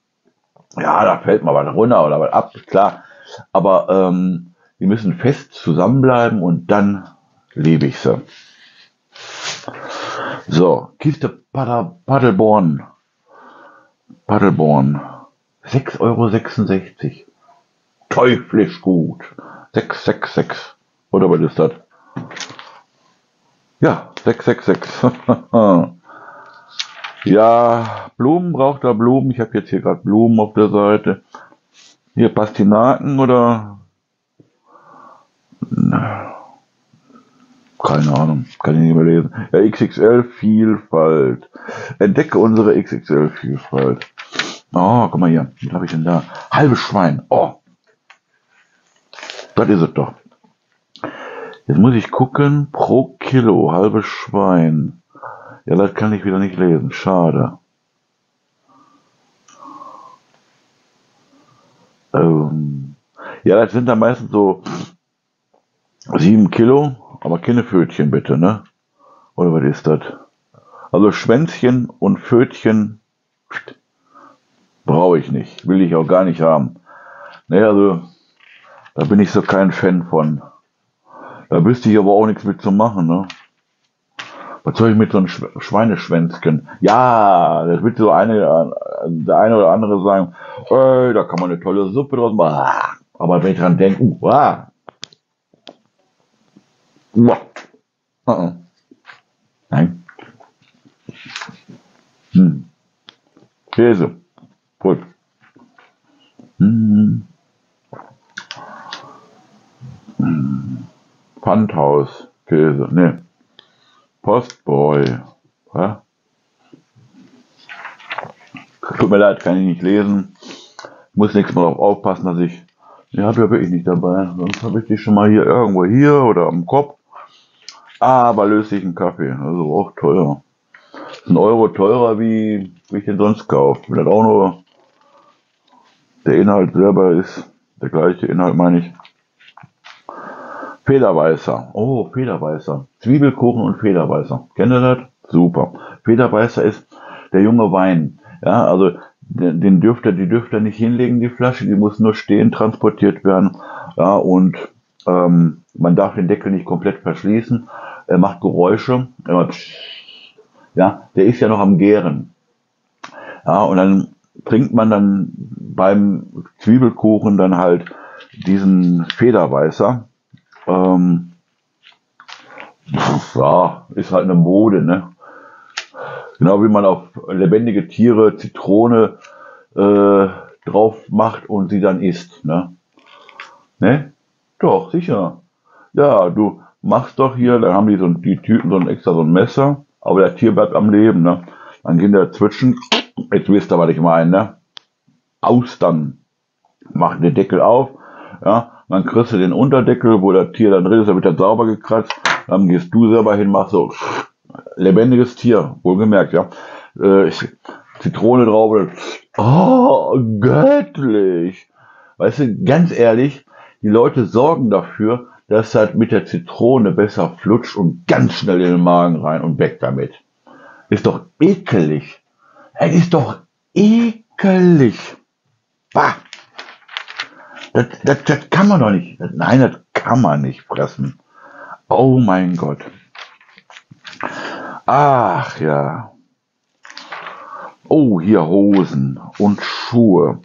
[SPEAKER 1] ja, da fällt mal was runter oder was ab, klar. Aber ähm, die müssen fest zusammenbleiben und dann liebe ich sie. So, Kiste Paderborn. Paderborn. 6,66 Euro. Teuflisch gut. 666. Oder was ist das? Ja, 666. ja, Blumen braucht er Blumen. Ich habe jetzt hier gerade Blumen auf der Seite. Hier Pastinaken oder? Keine Ahnung, kann ich nicht mehr lesen. Ja, XXL Vielfalt. Entdecke unsere XXL Vielfalt. Oh, guck mal hier. Was habe ich denn da? Halbes Schwein. Oh. Das ist es doch. Jetzt muss ich gucken. Pro Kilo, halbes Schwein. Ja, das kann ich wieder nicht lesen. Schade. Ähm, ja, das sind dann meistens so sieben Kilo, aber keine Fötchen bitte, ne? Oder was ist das? Also Schwänzchen und Fötchen brauche ich nicht, will ich auch gar nicht haben. Ne, also da bin ich so kein Fan von. Da wüsste ich aber auch nichts mit zu machen, ne? Was soll ich mit so einem Schweineschwänzchen? Ja, das wird so eine, der eine oder andere sagen, ey, da kann man eine tolle Suppe draus machen. Aber wenn ich dran denke, uh, ah. Uh, uh. Nein. Hm. Käse. Gut. Hm. Pfandhaus. Käse. Ne. Postboy. Ja? Tut mir leid, kann ich nicht lesen. Ich muss nächstes Mal darauf aufpassen, dass ich. Die habe ja wirklich nicht dabei. Sonst habe ich die schon mal hier irgendwo hier oder am Kopf. Aber löse ich einen Kaffee. Also auch teuer. Ein Euro teurer, wie, wie ich den sonst kaufe. Das auch nur der Inhalt selber ist. Der gleiche Inhalt meine ich. Federweißer. Oh, Federweißer. Zwiebelkuchen und Federweißer. Kennt ihr das? Super. Federweißer ist der junge Wein. Ja, also den dürfte, die dürfte nicht hinlegen, die Flasche, die muss nur stehen, transportiert werden. Ja, und ähm, man darf den Deckel nicht komplett verschließen. Er macht Geräusche. Er macht, ja, der ist ja noch am Gären. Ja, und dann trinkt man dann beim Zwiebelkuchen dann halt diesen Federweißer. Ähm, ja, ist halt eine Mode, ne? Genau wie man auf lebendige Tiere Zitrone äh, drauf macht und sie dann isst, ne? Ne? Doch, sicher. Ja, du machst doch hier, dann haben die so die Typen so ein extra so ein Messer, aber der Tier bleibt am Leben, ne? Dann gehen der zwischen, jetzt wisst ihr, was ich meine, ne? Austern. Macht den Deckel auf, ja, dann kriegst du den Unterdeckel, wo der Tier dann drin ist, da wird er sauber gekratzt, dann gehst du selber hin, machst so lebendiges Tier, wohlgemerkt, ja. Äh, Zitrone drauf, oh, göttlich. Weißt du, ganz ehrlich, die Leute sorgen dafür, dass halt mit der Zitrone besser flutscht und ganz schnell in den Magen rein und weg damit. Ist doch ekelig. Es ist doch ekelig. Bah. Das, das, das kann man doch nicht. Nein, das kann man nicht fressen. Oh mein Gott. Ach ja. Oh, hier Hosen und Schuhe.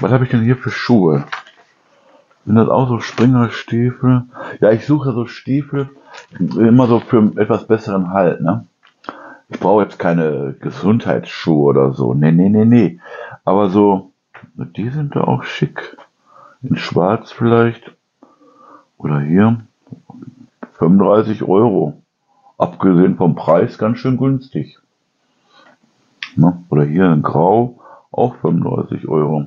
[SPEAKER 1] Was habe ich denn hier für Schuhe? Sind das auch so Springerstiefel? Ja, ich suche so Stiefel immer so für etwas besseren Halt, ne? Ich brauche jetzt keine Gesundheitsschuhe oder so. Nee, nee, nee, nee. Aber so, die sind da auch schick. In schwarz vielleicht. Oder hier. 35 Euro. Abgesehen vom Preis ganz schön günstig. Ne? Oder hier in Grau. Auch 35 Euro.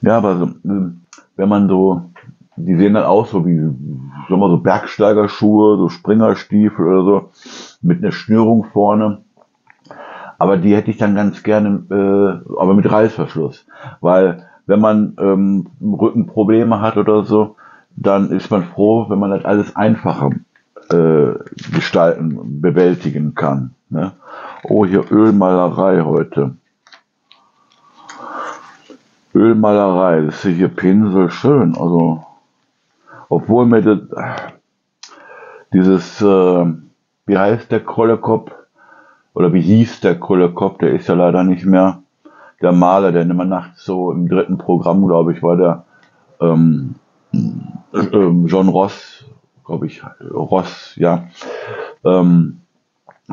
[SPEAKER 1] Ja, aber so, wenn man so, die sehen dann aus so wie, sagen wir so Bergsteigerschuhe, so Springerstiefel oder so, mit einer Schnürung vorne. Aber die hätte ich dann ganz gerne, äh, aber mit Reißverschluss. Weil wenn man ähm, Rückenprobleme hat oder so, dann ist man froh, wenn man das alles einfacher äh, gestalten, bewältigen kann. Ne? Oh, hier Ölmalerei heute. Ölmalerei, das ist hier Pinsel schön. Also, obwohl mir das, dieses, äh, wie heißt der Krollekopf? Oder wie hieß der Krollekopf? Der ist ja leider nicht mehr der Maler, der immer nachts so im dritten Programm, glaube ich, war der ähm, äh, John Ross, glaube ich, Ross, ja. Ähm,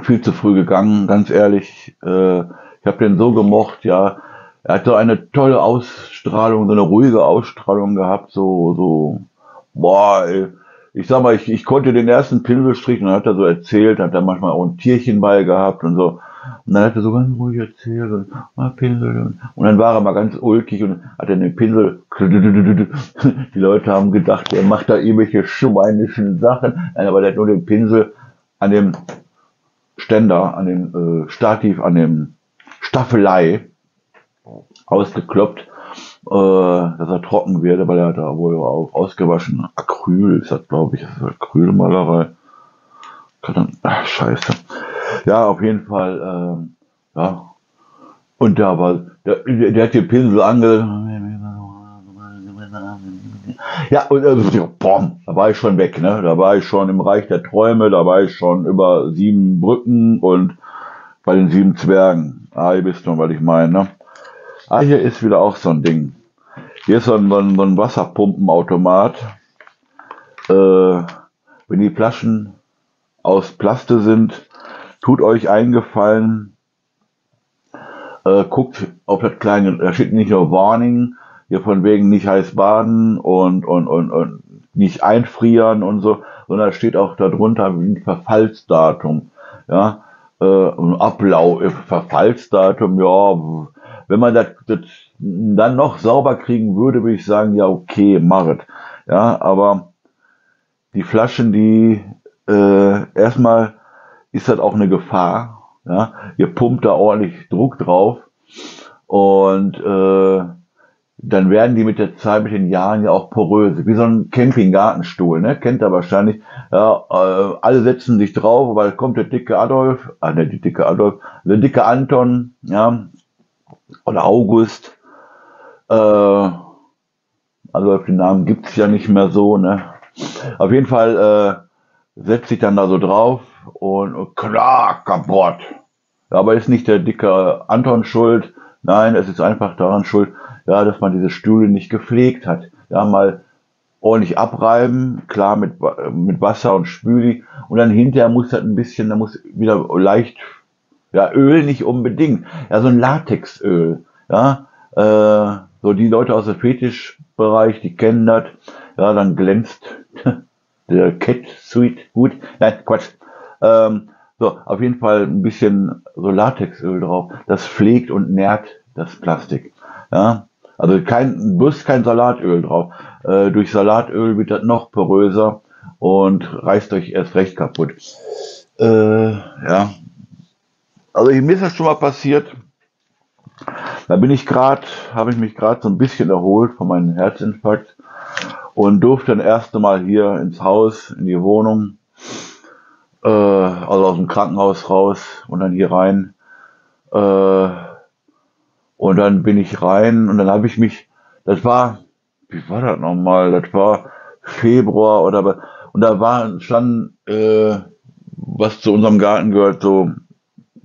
[SPEAKER 1] viel zu früh gegangen, ganz ehrlich. Äh, ich habe den so gemocht, ja er hat so eine tolle Ausstrahlung, so eine ruhige Ausstrahlung gehabt, so, so, boah, ey. Ich sag mal, ich, ich konnte den ersten Pinselstrich und dann hat er so erzählt, hat er manchmal auch ein Tierchen bei gehabt und so. Und dann hat er so ganz ruhig erzählt und ah, Pinsel. Und dann war er mal ganz ulkig und hat dann den Pinsel. Die Leute haben gedacht, er macht da irgendwelche schweinischen Sachen. Nein, aber der hat nur den Pinsel an dem Ständer, an dem äh, Stativ, an dem Staffelei ausgekloppt, äh, dass er trocken wird, weil er hat da wohl auch ausgewaschen. Acryl ist das, glaube ich, das ist Acrylmalerei. Ach, scheiße. Ja, auf jeden Fall, ähm, ja. Und da war, der, der hat den Pinsel ange, ja, und äh, boom, da war ich schon weg, ne? Da war ich schon im Reich der Träume, da war ich schon über sieben Brücken und bei den sieben Zwergen. Ah, ihr wisst schon, was ich meine, ne? Ah, hier ist wieder auch so ein Ding. Hier ist so ein, so ein, so ein Wasserpumpenautomat. Äh, wenn die Flaschen aus Plaste sind, tut euch eingefallen, äh, guckt auf das kleine, da steht nicht nur Warning, hier von wegen nicht heiß baden und, und, und, und nicht einfrieren und so, sondern da steht auch darunter ein Verfallsdatum, ja, äh, ein Ablauf, Verfallsdatum, ja, wenn man das, das dann noch sauber kriegen würde, würde ich sagen, ja, okay, machet. Ja, aber die Flaschen, die äh, erstmal ist das auch eine Gefahr. Ja, ihr pumpt da ordentlich Druck drauf und äh, dann werden die mit der Zeit, mit den Jahren ja auch poröse, wie so ein Campinggartenstuhl, ne? Kennt ihr wahrscheinlich. Ja, äh, alle setzen sich drauf, weil kommt der dicke Adolf, ah ne, die dicke Adolf, der dicke Anton, ja, oder August. Äh, Adolf, den Namen gibt's ja nicht mehr so, ne? Auf jeden Fall äh, setzt sich dann da so drauf und klar, kaputt. Ja, aber ist nicht der dicke Anton schuld, nein, es ist einfach daran schuld, ja, dass man diese Stühle nicht gepflegt hat. Ja, mal ordentlich abreiben, klar mit, mit Wasser und Spüli und dann hinterher muss das ein bisschen, da muss wieder leicht, ja, Öl nicht unbedingt, ja, so ein Latexöl, ja, äh, so die Leute aus dem Fetischbereich, die kennen das, ja, dann glänzt der Cat Suite gut, nein, Quatsch, ähm, so, auf jeden Fall ein bisschen so Latexöl drauf, das pflegt und nährt das Plastik, ja, also kein, bloß kein Salatöl drauf. Äh, durch Salatöl wird das noch poröser und reißt euch erst recht kaputt. Äh, ja. Also mir ist das schon mal passiert. Da bin ich gerade, habe ich mich gerade so ein bisschen erholt von meinem Herzinfarkt und durfte dann erst einmal hier ins Haus, in die Wohnung, äh, also aus dem Krankenhaus raus und dann hier rein. Äh, und dann bin ich rein und dann habe ich mich, das war, wie war das nochmal? Das war Februar oder und da war stand, äh, was zu unserem Garten gehört, so,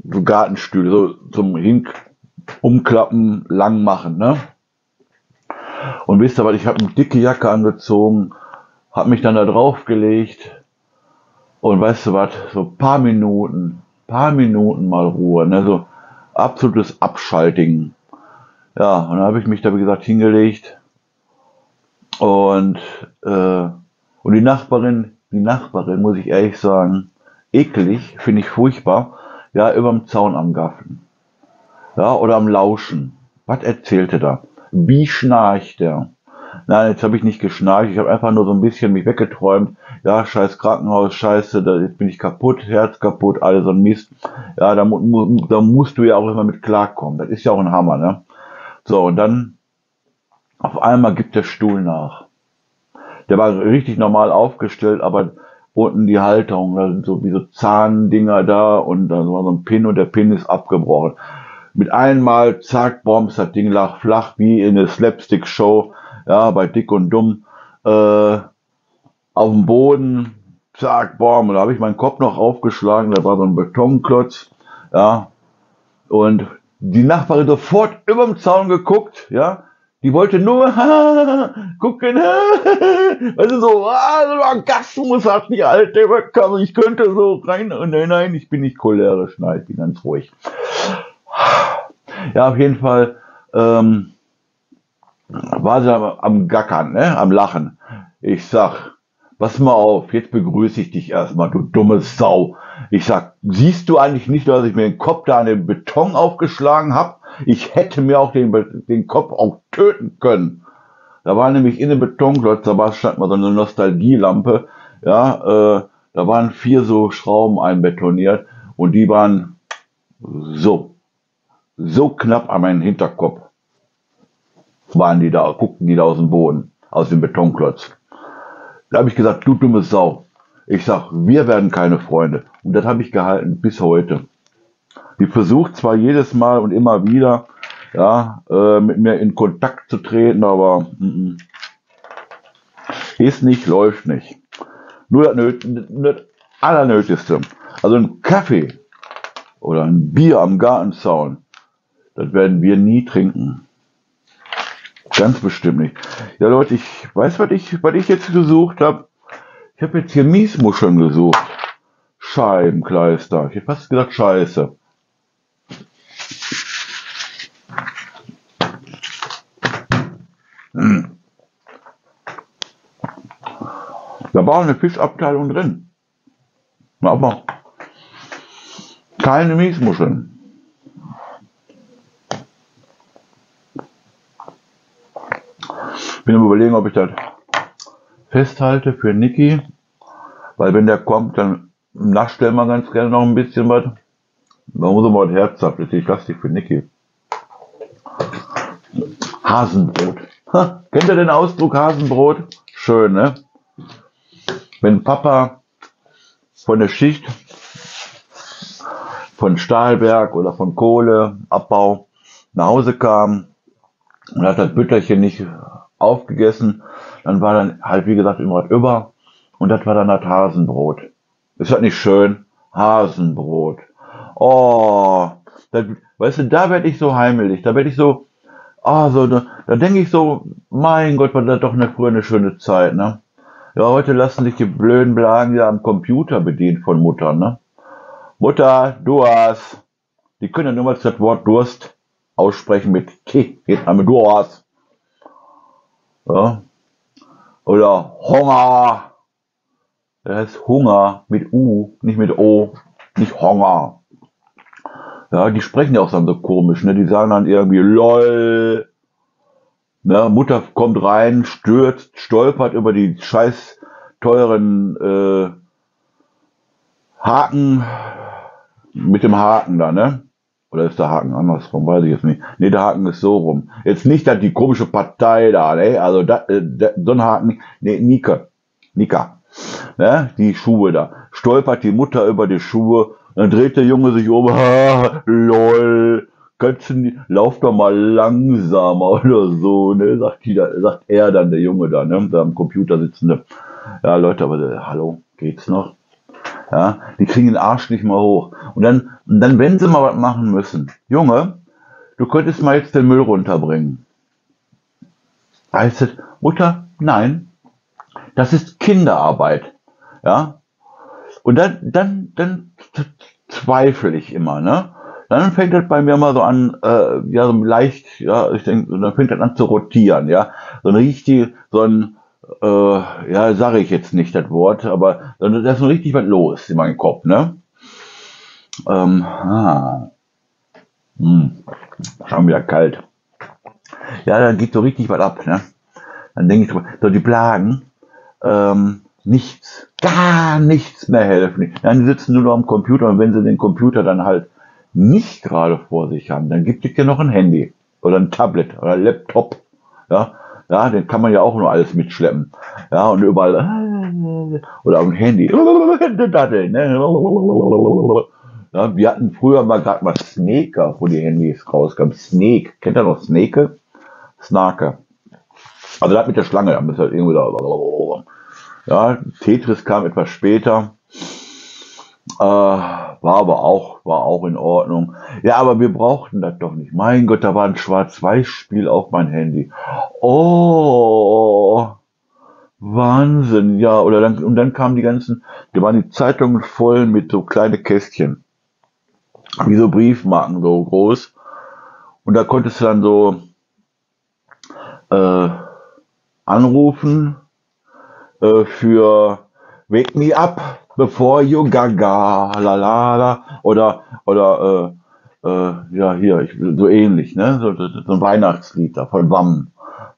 [SPEAKER 1] so Gartenstühle, so zum Hink umklappen, lang machen, ne? Und wisst ihr was, ich habe eine dicke Jacke angezogen, habe mich dann da drauf gelegt und weißt du was, so paar Minuten, paar Minuten mal Ruhe, ne? So absolutes Abschalting. Ja, und dann habe ich mich da, wie gesagt, hingelegt. Und, äh, und die Nachbarin, die Nachbarin, muss ich ehrlich sagen, eklig, finde ich furchtbar, ja, überm Zaun am Gaffeln. Ja, oder am Lauschen. Was erzählte da? Wie schnarcht der? Nein, jetzt habe ich nicht geschnarcht, ich habe einfach nur so ein bisschen mich weggeträumt. Ja, scheiß Krankenhaus, scheiße, da, jetzt bin ich kaputt, Herz kaputt, alles so ein Mist. Ja, da, da musst du ja auch immer mit klarkommen. Das ist ja auch ein Hammer, ne? So, und dann auf einmal gibt der Stuhl nach. Der war richtig normal aufgestellt, aber unten die Halterung, da sind so wie so Zahndinger da und da war so ein Pin und der Pin ist abgebrochen. Mit einmal, zack, Bombs, das Ding lag flach wie in der Slapstick-Show, ja, bei Dick und Dumm, äh, auf dem Boden, zack, Bomb, da habe ich meinen Kopf noch aufgeschlagen, da war so ein Betonklotz, ja, und die Nachbarin sofort über dem Zaun geguckt, ja. Die wollte nur ha, gucken, also so, ah, Orgasmus hat die Alte bekommen. Ich könnte so rein. Und nein, nein, ich bin nicht cholerisch, nein, ich bin ganz ruhig. Ja, auf jeden Fall ähm, war sie am, am Gackern, ne, am Lachen. Ich sag, pass mal auf, jetzt begrüße ich dich erstmal, du dumme Sau. Ich sag, siehst du eigentlich nicht, dass ich mir den Kopf da an den Beton aufgeschlagen habe? Ich hätte mir auch den, den Kopf auch töten können. Da war nämlich in dem Betonklotz, da war stand mal so eine Nostalgielampe, ja, äh, da waren vier so Schrauben einbetoniert und die waren so, so knapp an meinen Hinterkopf waren die da, guckten die da aus dem Boden, aus dem Betonklotz. Da habe ich gesagt, du dumme Sau. Ich sag, wir werden keine Freunde. Und das habe ich gehalten bis heute. Die versucht zwar jedes Mal und immer wieder, ja, äh, mit mir in Kontakt zu treten, aber mm, ist nicht, läuft nicht. Nur das, Nöt das Allernötigste. Also ein Kaffee oder ein Bier am Gartenzaun, das werden wir nie trinken. Ganz bestimmt nicht. Ja, Leute, ich weiß, was ich, was ich jetzt gesucht habe. Ich habe jetzt hier Miesmuscheln gesucht. Scheibenkleister. Ich hätte fast gesagt Scheiße. Da war eine Fischabteilung drin. Aber keine Miesmuscheln. bin am überlegen, ob ich das festhalte für Niki. Weil wenn der kommt, dann er mal ganz gerne noch ein bisschen was. Da muss er was herzhaft. Ich lasse die für Niki. Hasenbrot. Ha, kennt ihr den Ausdruck Hasenbrot? Schön, ne? Wenn Papa von der Schicht von Stahlberg oder von Kohleabbau nach Hause kam und hat das Bütterchen nicht aufgegessen, dann war dann halt, wie gesagt, immer was über und das war dann das Hasenbrot. Ist das nicht schön? Hasenbrot. Oh, das, weißt du, da werde ich so heimelig, da werde ich so, ah, so, da, da denke ich so, mein Gott, war das doch eine früher eine schöne Zeit, ne? Ja, heute lassen sich die blöden Blagen ja am Computer bedient von Mutter, ne? Mutter, hast. Die können ja nur mal das Wort Durst aussprechen mit T, geht mit Durst. Ja. Oder Hunger. Das heißt Hunger mit U, nicht mit O, nicht Hunger. Ja, die sprechen ja auch so komisch, ne? Die sagen dann irgendwie LOL. Ne? Mutter kommt rein, stürzt, stolpert über die scheiß teuren äh, Haken mit dem Haken da, ne? Oder ist der Haken andersrum? Weiß ich jetzt nicht. Ne, der Haken ist so rum. Jetzt nicht dass die komische Partei da, ne? Also da, äh, da, so ein Haken. Ne, Nika. Nika. Ne? Die Schuhe da. Stolpert die Mutter über die Schuhe. Dann dreht der Junge sich um. Ha, lol. Nicht, lauf doch mal langsamer oder so, ne? Sagt, die da, sagt er dann, der Junge da, ne? Da am Computer sitzende. Ja, Leute, aber äh, hallo, geht's noch? Ja, die kriegen den Arsch nicht mal hoch. Und dann, und dann, wenn sie mal was machen müssen, Junge, du könntest mal jetzt den Müll runterbringen. Heißt es, Mutter, nein, das ist Kinderarbeit. Ja. Und dann, dann, dann zweifle ich immer, ne? Dann fängt das bei mir mal so an, äh, ja, so leicht, ja, ich denke, dann fängt das an zu rotieren, ja. So ein richtig, so ein, äh, ja, sage ich jetzt nicht das Wort, aber da ist so richtig was los in meinem Kopf, ne? Ähm, ah. Hm. Schon wieder kalt. Ja, dann geht so richtig was ab, ne? Dann denke ich, so die Plagen, ähm, nichts, gar nichts mehr helfen. Dann sitzen nur noch am Computer und wenn sie den Computer dann halt nicht gerade vor sich haben, dann gibt es ja noch ein Handy oder ein Tablet oder ein Laptop, ja, ja, den kann man ja auch nur alles mitschleppen. Ja, und überall, oder auf dem Handy. Ja, wir hatten früher mal gerade mal Snaker, wo die Handys rauskamen. Snake. Kennt ihr noch Snake? Snake. Also das mit der Schlange, da müsst ihr irgendwie da. Ja, Tetris kam etwas später. Äh, war aber auch, war auch in Ordnung. Ja, aber wir brauchten das doch nicht. Mein Gott, da war ein Schwarz-Weiß-Spiel auf mein Handy. Oh, Wahnsinn, ja. Oder dann, und dann kamen die ganzen, da waren die Zeitungen voll mit so kleine Kästchen. Wie so Briefmarken, so groß. Und da konntest du dann so äh, anrufen äh, für Wake Me Up before you gaga, la la la, oder, oder, äh, äh, ja, hier, ich, so ähnlich, ne, so, so ein Weihnachtslied da von Wam,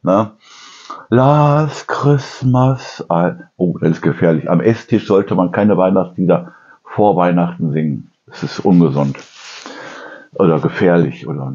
[SPEAKER 1] ne. Last Christmas, oh, das ist gefährlich. Am Esstisch sollte man keine Weihnachtslieder vor Weihnachten singen. Das ist ungesund. Oder gefährlich oder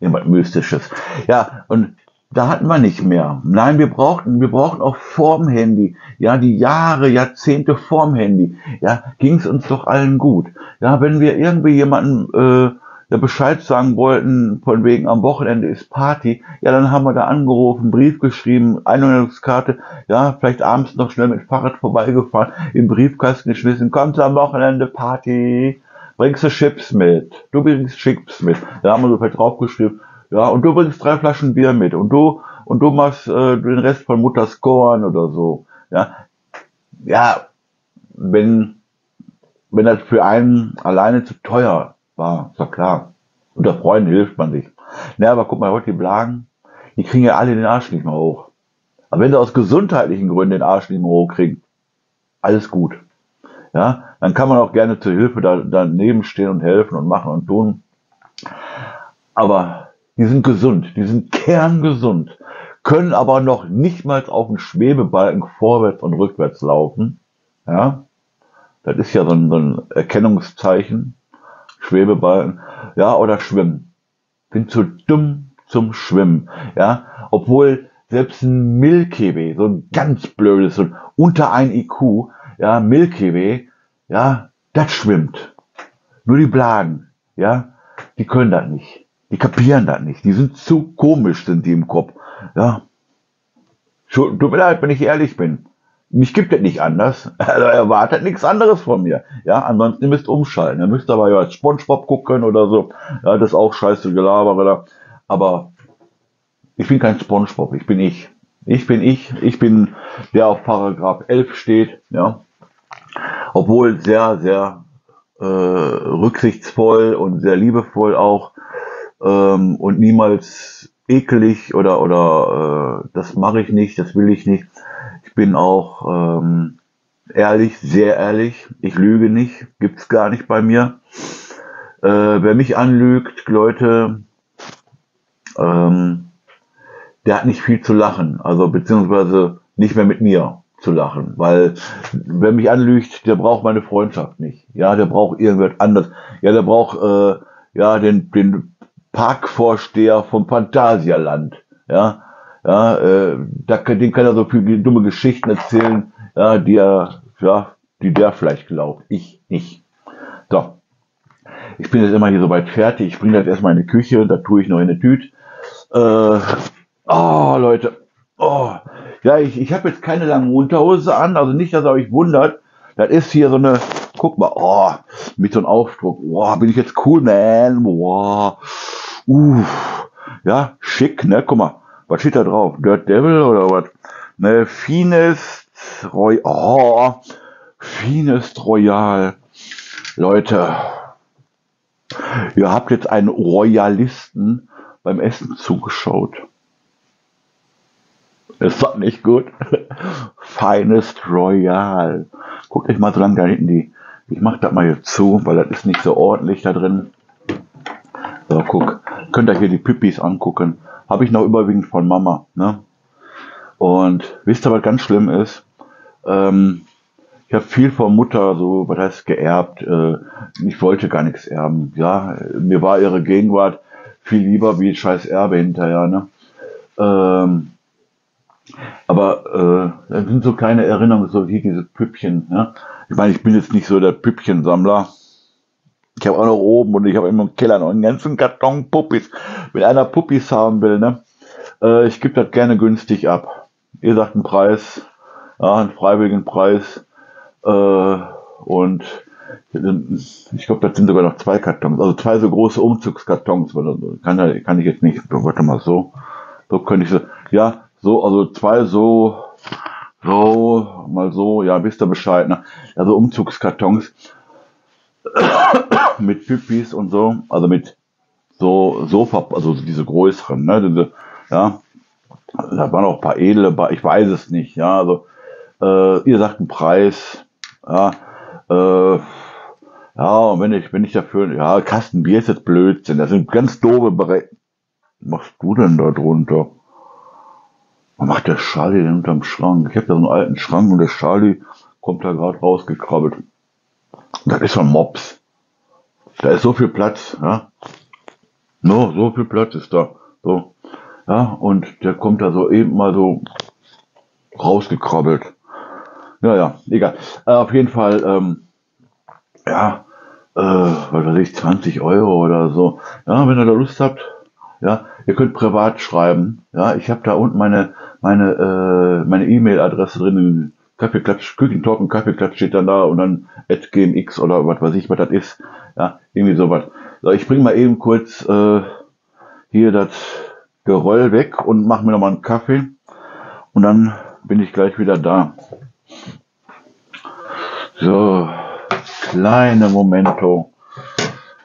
[SPEAKER 1] irgendwas Mystisches. Ja, und da hatten wir nicht mehr. Nein, wir brauchten, wir brauchten auch vorm Handy. Ja, die Jahre, Jahrzehnte vorm Handy. Ja, ging es uns doch allen gut. Ja, wenn wir irgendwie jemanden äh, der Bescheid sagen wollten, von wegen am Wochenende ist Party, ja, dann haben wir da angerufen, Brief geschrieben, Einladungskarte, ja, vielleicht abends noch schnell mit Fahrrad vorbeigefahren, im Briefkasten geschmissen, kommt am Wochenende Party, bringst du Chips mit, du bringst Chips mit. Da haben wir so vielleicht draufgeschrieben, ja, und du bringst drei Flaschen Bier mit und du und du machst äh, den Rest von Mutters Korn oder so. Ja, ja, wenn wenn das für einen alleine zu teuer war, ist doch klar. Unter Freunden hilft man sich. Ja, aber guck mal, heute die Blagen, die kriegen ja alle den Arsch nicht mehr hoch. Aber wenn sie aus gesundheitlichen Gründen den Arsch nicht mehr hochkriegen, alles gut. Ja, dann kann man auch gerne zur Hilfe da, daneben stehen und helfen und machen und tun. Aber die sind gesund, die sind kerngesund, können aber noch nicht mal auf dem Schwebebalken vorwärts und rückwärts laufen. Ja, das ist ja so ein, so ein Erkennungszeichen. Schwebebalken. Ja, oder schwimmen. Sind zu dumm, zum Schwimmen. Ja, obwohl selbst ein Milky Way, so ein ganz blödes, so ein unter ein IQ, ja, Milky Way, ja, das schwimmt. Nur die Blagen, ja, die können das nicht. Die kapieren das nicht. Die sind zu komisch, sind die im Kopf. Ja. Tut mir leid, wenn ich ehrlich bin. Mich gibt es nicht anders. Also erwartet nichts anderes von mir. Ja, ansonsten ihr müsst umschalten. Ihr müsst aber ja Spongebob gucken oder so. Ja, das ist auch scheiße Gelaber, oder? Aber ich bin kein Spongebob. Ich bin ich. Ich bin ich. Ich bin der auf Paragraph 11 steht. Ja. Obwohl sehr, sehr äh, rücksichtsvoll und sehr liebevoll auch ähm, und niemals ekelig oder oder äh, das mache ich nicht, das will ich nicht. Ich bin auch ähm, ehrlich, sehr ehrlich. Ich lüge nicht, gibt's gar nicht bei mir. Äh, wer mich anlügt, Leute, ähm, der hat nicht viel zu lachen, also beziehungsweise nicht mehr mit mir zu lachen, weil wer mich anlügt, der braucht meine Freundschaft nicht. Ja, der braucht irgendwas anderes. Ja, der braucht äh, ja den den Parkvorsteher vom Phantasialand. Ja, ja, äh, da, den kann er so viele dumme Geschichten erzählen, ja, die er, ja, die der vielleicht glaubt. Ich nicht. So. Ich bin jetzt immer hier soweit fertig. Ich bringe das erstmal in die Küche, da tue ich noch in eine Tüte. Äh, oh, Leute. Oh. Ja, ich, ich habe jetzt keine lange Unterhose an, also nicht, dass ihr euch wundert. Das ist hier so eine, guck mal, oh, mit so einem Aufdruck. Boah, bin ich jetzt cool, man. Boah. Uh, ja, schick, ne? Guck mal, was steht da drauf? Dirt Devil oder was? Ne, Finest Royal. Oh, Finest Royal. Leute, ihr habt jetzt einen Royalisten beim Essen zugeschaut. Ist das nicht gut? Finest Royal. Guckt euch mal so lange da hinten die. Ich mach das mal hier zu, weil das ist nicht so ordentlich da drin. So, guck. Könnt ihr hier die Pippis angucken. Habe ich noch überwiegend von Mama. Ne? Und wisst ihr, was ganz schlimm ist? Ähm, ich habe viel von Mutter so, was heißt geerbt. Äh, ich wollte gar nichts erben. Ja, mir war ihre Gegenwart viel lieber wie scheiß Erbe hinterher. Ne? Ähm, aber äh, das sind so kleine Erinnerungen, so wie diese Püppchen. Ne? Ich meine, ich bin jetzt nicht so der Püppchensammler. Ich habe auch noch oben und ich habe immer im Keller noch einen ganzen Karton Puppis. Wenn einer Puppis haben will, ne? Äh, ich gebe das gerne günstig ab. Ihr sagt einen Preis, ja, einen freiwilligen Preis. Äh, und ich glaube, das sind sogar noch zwei Kartons, also zwei so große Umzugskartons. Kann, kann ich jetzt nicht. Warte mal so. So könnte ich so. Ja, so, also zwei so, so, mal so, ja, wisst ihr Bescheid, ne? Also Umzugskartons mit Pippis und so, also mit so Sofa, also diese größeren, ne, diese, ja, da waren auch ein paar edle, ich weiß es nicht, ja, also äh, ihr sagt einen Preis, ja, äh, ja, und wenn ich, wenn ich dafür, ja, Kasten Bier ist jetzt Blödsinn, das sind ganz doofe Berechnungen. Was machst du denn da drunter? Was macht der Charlie denn unterm Schrank? Ich habe da so einen alten Schrank und der Charlie kommt da gerade rausgekrabbelt. Das ist ein Mops. Da ist so viel Platz, ja. No, so viel Platz ist da. So. Ja, und der kommt da so eben mal so rausgekrabbelt. Ja, ja, egal. Äh, auf jeden Fall, ähm, ja, äh, was weiß ich, 20 Euro oder so. Ja, wenn ihr da Lust habt, ja, ihr könnt privat schreiben. Ja, ich habe da unten meine meine äh, meine E-Mail-Adresse drin Kaffeeklatsch, Küchentalk und Kaffeeklatsch steht dann da und dann at gmx oder was weiß ich, was das ist. Ja, irgendwie sowas. So, ich bringe mal eben kurz äh, hier das Geröll weg und mache mir nochmal einen Kaffee und dann bin ich gleich wieder da. So, kleine Momento.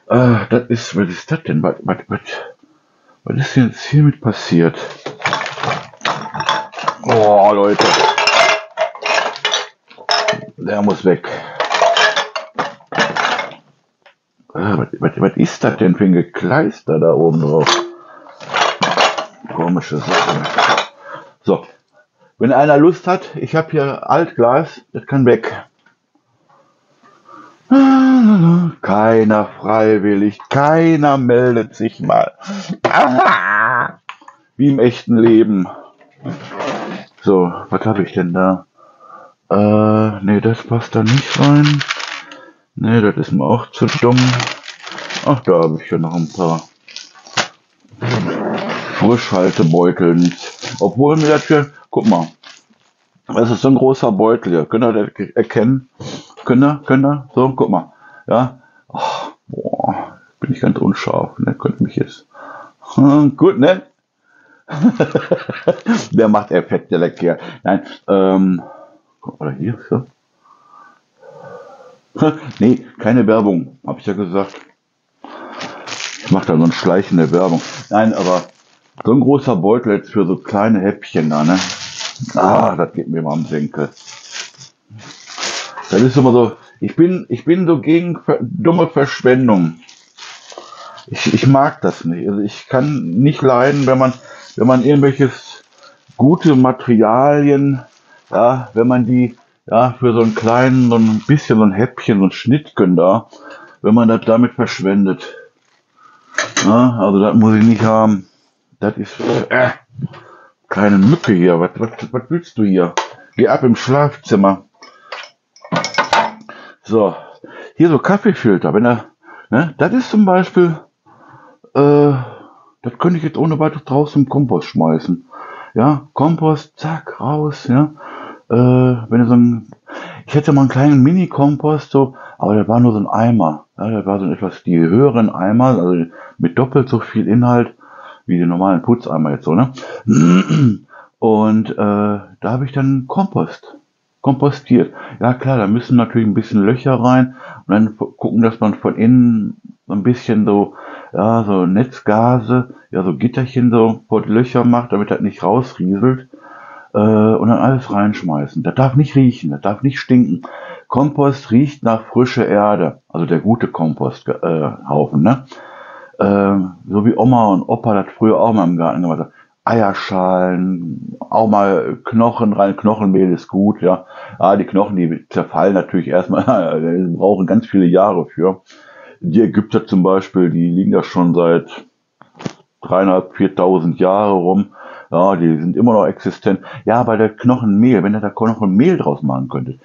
[SPEAKER 1] Äh, das ist, was ist das denn? Was, was, was, was ist jetzt hiermit passiert? Oh, Leute. Der muss weg. Ah, was, was, ist das denn für ein Gekleister da oben drauf? Komische Sache. So. Wenn einer Lust hat, ich habe hier Altglas, das kann weg. Keiner freiwillig, keiner meldet sich mal. wie im echten Leben. So, was habe ich denn da? Äh, nee, das passt da nicht rein. Nee, das ist mir auch zu dumm. Ach, da habe ich ja noch ein paar Frischhaltebeutel. Obwohl mir das hier, guck mal, das ist so ein großer Beutel hier. Könnt ihr das erkennen? Könnt ihr? Könnt ihr? So, guck mal. Ja. Oh, boah, bin ich ganz unscharf. Ne? Könnt mich jetzt. Hm, gut, ne? der macht Effekte, der Kerl. Nein, ähm, oder hier, so. nee, keine Werbung, habe ich ja gesagt. Ich mache da so eine schleichende Werbung. Nein, aber so ein großer Beutel jetzt für so kleine Häppchen da, ne? Ah, das geht mir mal am Senkel. Das ist immer so, ich bin, ich bin so gegen dumme Verschwendung. Ich, ich mag das nicht. Also ich kann nicht leiden, wenn man, wenn man irgendwelches gute Materialien, ja, wenn man die, ja, für so einen kleinen, so ein bisschen so ein Häppchen, so ein Schnittchen da, wenn man das damit verschwendet. Ja, also das muss ich nicht haben. Das ist, äh, keine Mücke hier. Was, was, was willst du hier? Geh ab im Schlafzimmer. So, hier so Kaffeefilter. Wenn er, ne, das ist zum Beispiel, äh, das könnte ich jetzt ohne weiteres draußen im Kompost schmeißen. Ja, Kompost, zack, raus, ja. Äh, wenn du so ein, ich hätte mal einen kleinen Mini-Kompost, so, aber das war nur so ein Eimer. Ja, das war so ein etwas die höheren Eimer, also mit doppelt so viel Inhalt wie die normalen Putzeimer jetzt so, ne? Und äh, da habe ich dann Kompost, kompostiert. Ja klar, da müssen natürlich ein bisschen Löcher rein und dann gucken, dass man von innen so ein bisschen so, ja, so Netzgase, ja, so Gitterchen so vor die Löcher macht, damit das nicht rausrieselt. Äh, und dann alles reinschmeißen. Das darf nicht riechen, das darf nicht stinken. Kompost riecht nach frischer Erde, also der gute Komposthaufen, äh, ne? Ähm, so wie Oma und Opa das früher auch mal im Garten gemacht haben. Eierschalen, auch mal Knochen rein, Knochenmehl ist gut, ja. Ah, die Knochen, die zerfallen natürlich erstmal, die brauchen ganz viele Jahre für. Die Ägypter zum Beispiel, die liegen da schon seit dreieinhalb, viertausend Jahre rum. Ja, die sind immer noch existent. Ja, bei der Knochenmehl, wenn ihr da Knochenmehl draus machen könntet,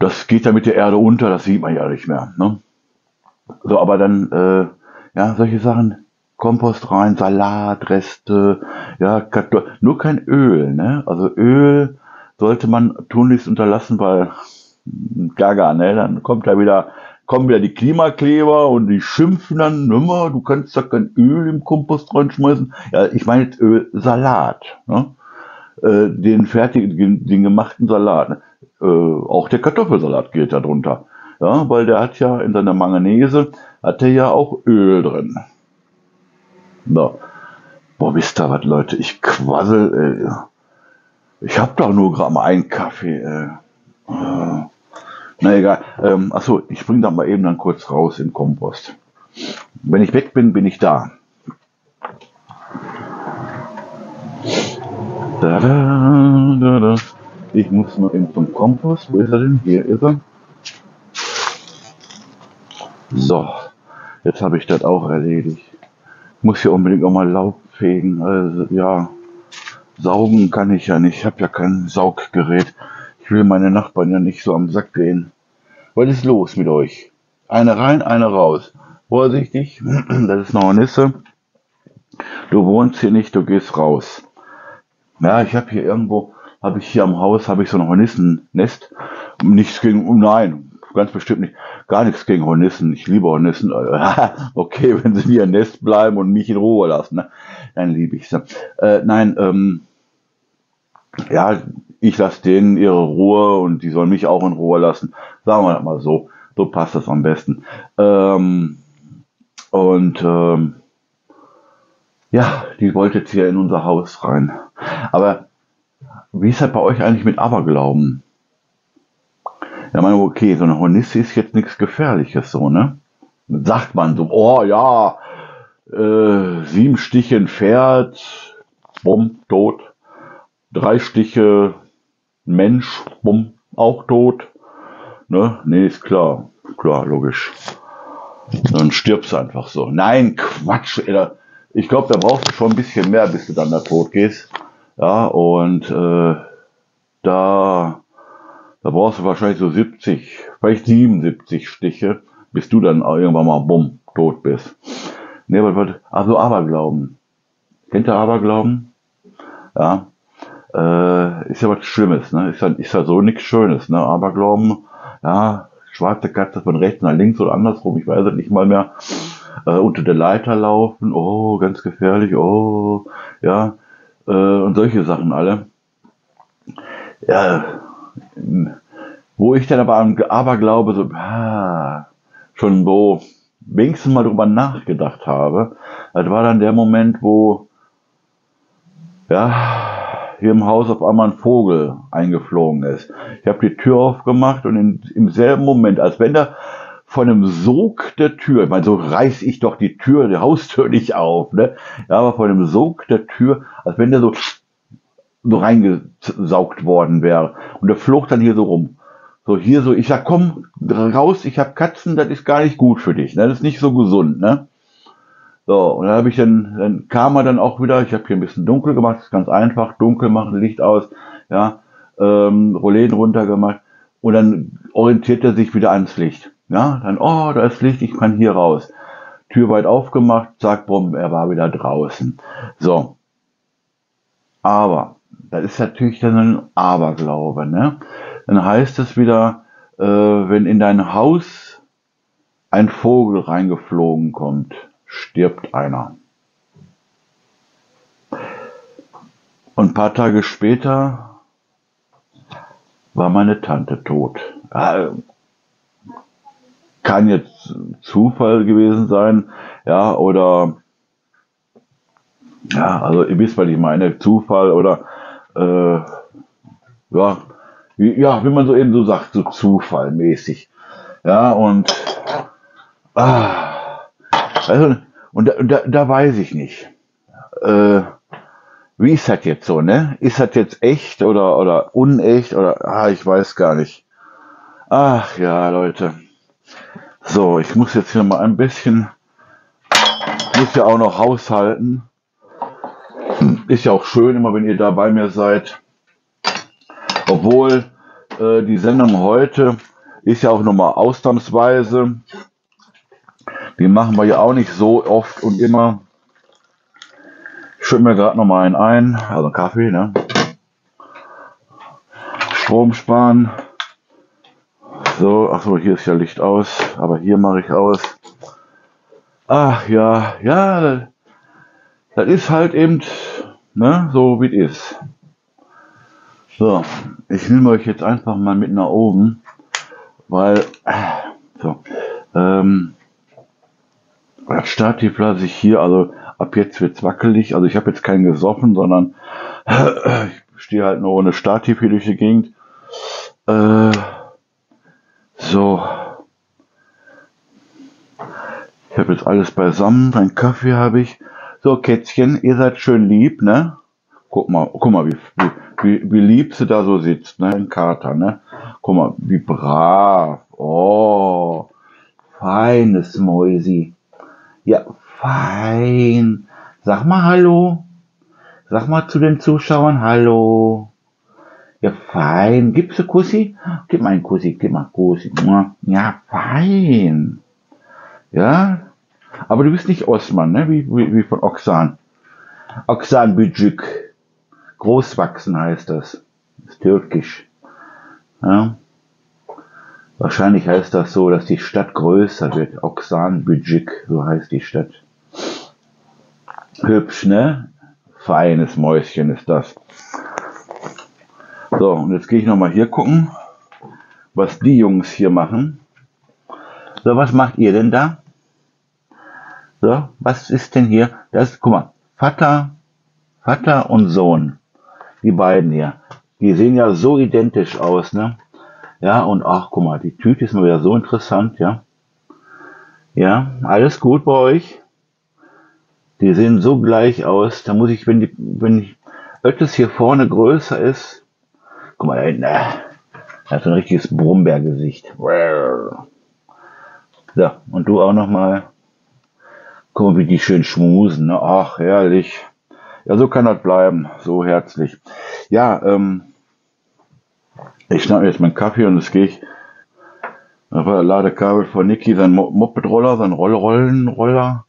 [SPEAKER 1] das geht ja mit der Erde unter, das sieht man ja nicht mehr. Ne? So, aber dann äh, ja, solche Sachen, Kompost rein, Salatreste, ja, Kartoffeln, nur kein Öl, ne? Also Öl sollte man tunlichst unterlassen, weil Gaga, ne? Dann kommt da wieder, kommen wieder die Klimakleber und die schimpfen dann, nimmer, du kannst da kein Öl im Kompost reinschmeißen. Ja, ich meine Öl, Salat, ne? Äh, den fertigen, den, gemachten Salat. Äh, auch der Kartoffelsalat geht da drunter. Ja, weil der hat ja in seiner Manganese hat er ja auch Öl drin. So. Boah, wisst ihr was, Leute? Ich quassel, ey. Ich hab doch nur gerade mal einen Kaffee, ey. Äh. Na egal. Ähm, achso, ich bring da mal eben dann kurz raus in Kompost. Wenn ich weg bin, bin ich da. Da, da, da, da. Ich muss nur eben zum Kompost. Wo ist er denn? Hier ist er. So. Jetzt habe ich das auch erledigt. Muss hier unbedingt auch mal Laub fegen. Also, ja, saugen kann ich ja nicht. Ich habe ja kein Sauggerät. Will meine Nachbarn ja nicht so am Sack gehen. Was ist los mit euch? Eine rein, eine raus. Vorsichtig, das ist noch eine Nisse. Du wohnst hier nicht, du gehst raus. Ja, ich habe hier irgendwo, habe ich hier am Haus, habe ich so ein Hornissennest. Nichts gegen, nein, ganz bestimmt nicht. Gar nichts gegen Hornissen. Ich liebe Hornissen. okay, wenn sie in ihr Nest bleiben und mich in Ruhe lassen, ne? dann liebe ich sie. Äh, nein, ähm, ja, ich lasse denen ihre Ruhe und die sollen mich auch in Ruhe lassen. Sagen wir das mal so. So passt das am besten. Ähm, und ähm, ja, die wollte jetzt hier in unser Haus rein. Aber wie ist das bei euch eigentlich mit Aberglauben? Ja, meine, okay, so eine Hornisse ist jetzt nichts Gefährliches, so, ne? Sagt man so, oh ja, äh, sieben Stiche ein Pferd, bumm, tot. Drei Stiche Mensch, bumm, auch tot. Ne? Nee, ist klar. Klar, logisch. Dann stirbst du einfach so. Nein, Quatsch, ey, ich glaube, da brauchst du schon ein bisschen mehr, bis du dann da tot gehst. Ja, und äh, da, da brauchst du wahrscheinlich so 70, vielleicht 77 Stiche, bis du dann irgendwann mal bumm, tot bist. Nee, was, also Aberglauben. Kennt ihr Aberglauben? Ja. Äh, ist ja was Schlimmes, ne? Ist ja, ist ja so nichts Schönes, ne? Aberglauben, ja, schwarze Katze von rechts nach links oder andersrum, ich weiß es nicht mal mehr, äh, unter der Leiter laufen, oh, ganz gefährlich, oh, ja, äh, und solche Sachen alle. Ja, wo ich dann aber am Aberglaube so, ah, schon wo wenigstens mal drüber nachgedacht habe, das war dann der Moment, wo, ja, hier im Haus auf einmal ein Vogel eingeflogen ist. Ich habe die Tür aufgemacht und in, im selben Moment, als wenn der von einem Sog der Tür, ich meine, so reiß ich doch die Tür, die Haustür nicht auf, ne? Ja, aber von einem Sog der Tür, als wenn der so, so reingesaugt worden wäre. Und der flog dann hier so rum. So, hier so, ich sag, komm raus, ich hab Katzen, das ist gar nicht gut für dich, ne? Das ist nicht so gesund, ne? So, und dann habe ich dann, dann kam er dann auch wieder, ich habe hier ein bisschen dunkel gemacht, das ist ganz einfach, dunkel machen, Licht aus, ja, ähm, Rollläden runtergemacht und dann orientiert er sich wieder ans Licht. Ja, dann, oh, da ist Licht, ich kann hier raus. Tür weit aufgemacht, zack, bumm, er war wieder draußen. So. Aber, das ist natürlich dann ein Aberglaube, ne? Dann heißt es wieder, äh, wenn in dein Haus ein Vogel reingeflogen kommt, stirbt einer. Und ein paar Tage später war meine Tante tot. Kann jetzt Zufall gewesen sein, ja, oder ja, also ihr wisst, was ich meine, Zufall oder äh, ja, wie, ja, wie man so eben so sagt, so zufallmäßig. Ja, und ah, also, und da, da, da weiß ich nicht. Äh, wie ist das jetzt so, ne? Ist das jetzt echt oder, oder unecht oder, ah, ich weiß gar nicht. Ach ja, Leute. So, ich muss jetzt hier mal ein bisschen, muss ja auch noch haushalten. Ist ja auch schön, immer wenn ihr da bei mir seid. Obwohl äh, die Sendung heute ist ja auch nochmal ausnahmsweise. Die machen wir ja auch nicht so oft und immer. Ich mir gerade nochmal einen ein, also Kaffee, ne? Strom sparen. So, ach so, hier ist ja Licht aus, aber hier mache ich aus. Ach ja, ja, das, das ist halt eben, ne, so wie es ist. So, ich nehme euch jetzt einfach mal mit nach oben, weil, so, ähm, das Starttief lasse ich hier, also ab jetzt wird's wackelig, also ich habe jetzt keinen gesoffen, sondern ich stehe halt nur ohne Starttief hier durch die Gegend. Äh, so. Ich habe jetzt alles beisammen. Ein Kaffee habe ich. So, Kätzchen, ihr seid schön lieb, ne? Guck mal, guck mal, wie, wie, wie lieb sie da so sitzt, ne? Ein Kater, ne? Guck mal, wie brav. Oh, feines Mäusi. Ja, fein. Sag mal Hallo. Sag mal zu den Zuschauern Hallo. Ja, fein. Gibst du Kussi? Gib mal einen Kussi, gib mal Kussi. Ja, fein. Ja, aber du bist nicht Osman, ne? wie, wie, wie von Oxan. Oxan Bücük. Großwachsen heißt das. das ist türkisch. Ja. Wahrscheinlich heißt das so, dass die Stadt größer wird. Oxan Bücük, so heißt die Stadt. Hübsch, ne? Feines Mäuschen ist das. So, und jetzt gehe ich nochmal hier gucken, was die Jungs hier machen. So, was macht ihr denn da? So, was ist denn hier? Das, guck mal, Vater, Vater und Sohn. Die beiden hier. Die sehen ja so identisch aus, ne? Ja, und ach, guck mal, die Tüte ist mal wieder so interessant, ja? Ja, alles gut bei euch? Die sehen so gleich aus. Da muss ich, wenn die, wenn ich, öfters hier vorne größer ist, Guck mal da hinten. Er hat so ein richtiges Brummbärgesicht. So, und du auch nochmal. Guck mal, wie die schön schmusen, ne? Ach, herrlich. Ja, so kann das bleiben. So herzlich. Ja, ähm, ich schnappe jetzt meinen Kaffee und jetzt gehe ich war der Ladekabel von Niki, sein Moped-Roller, sein Rollrollenroller.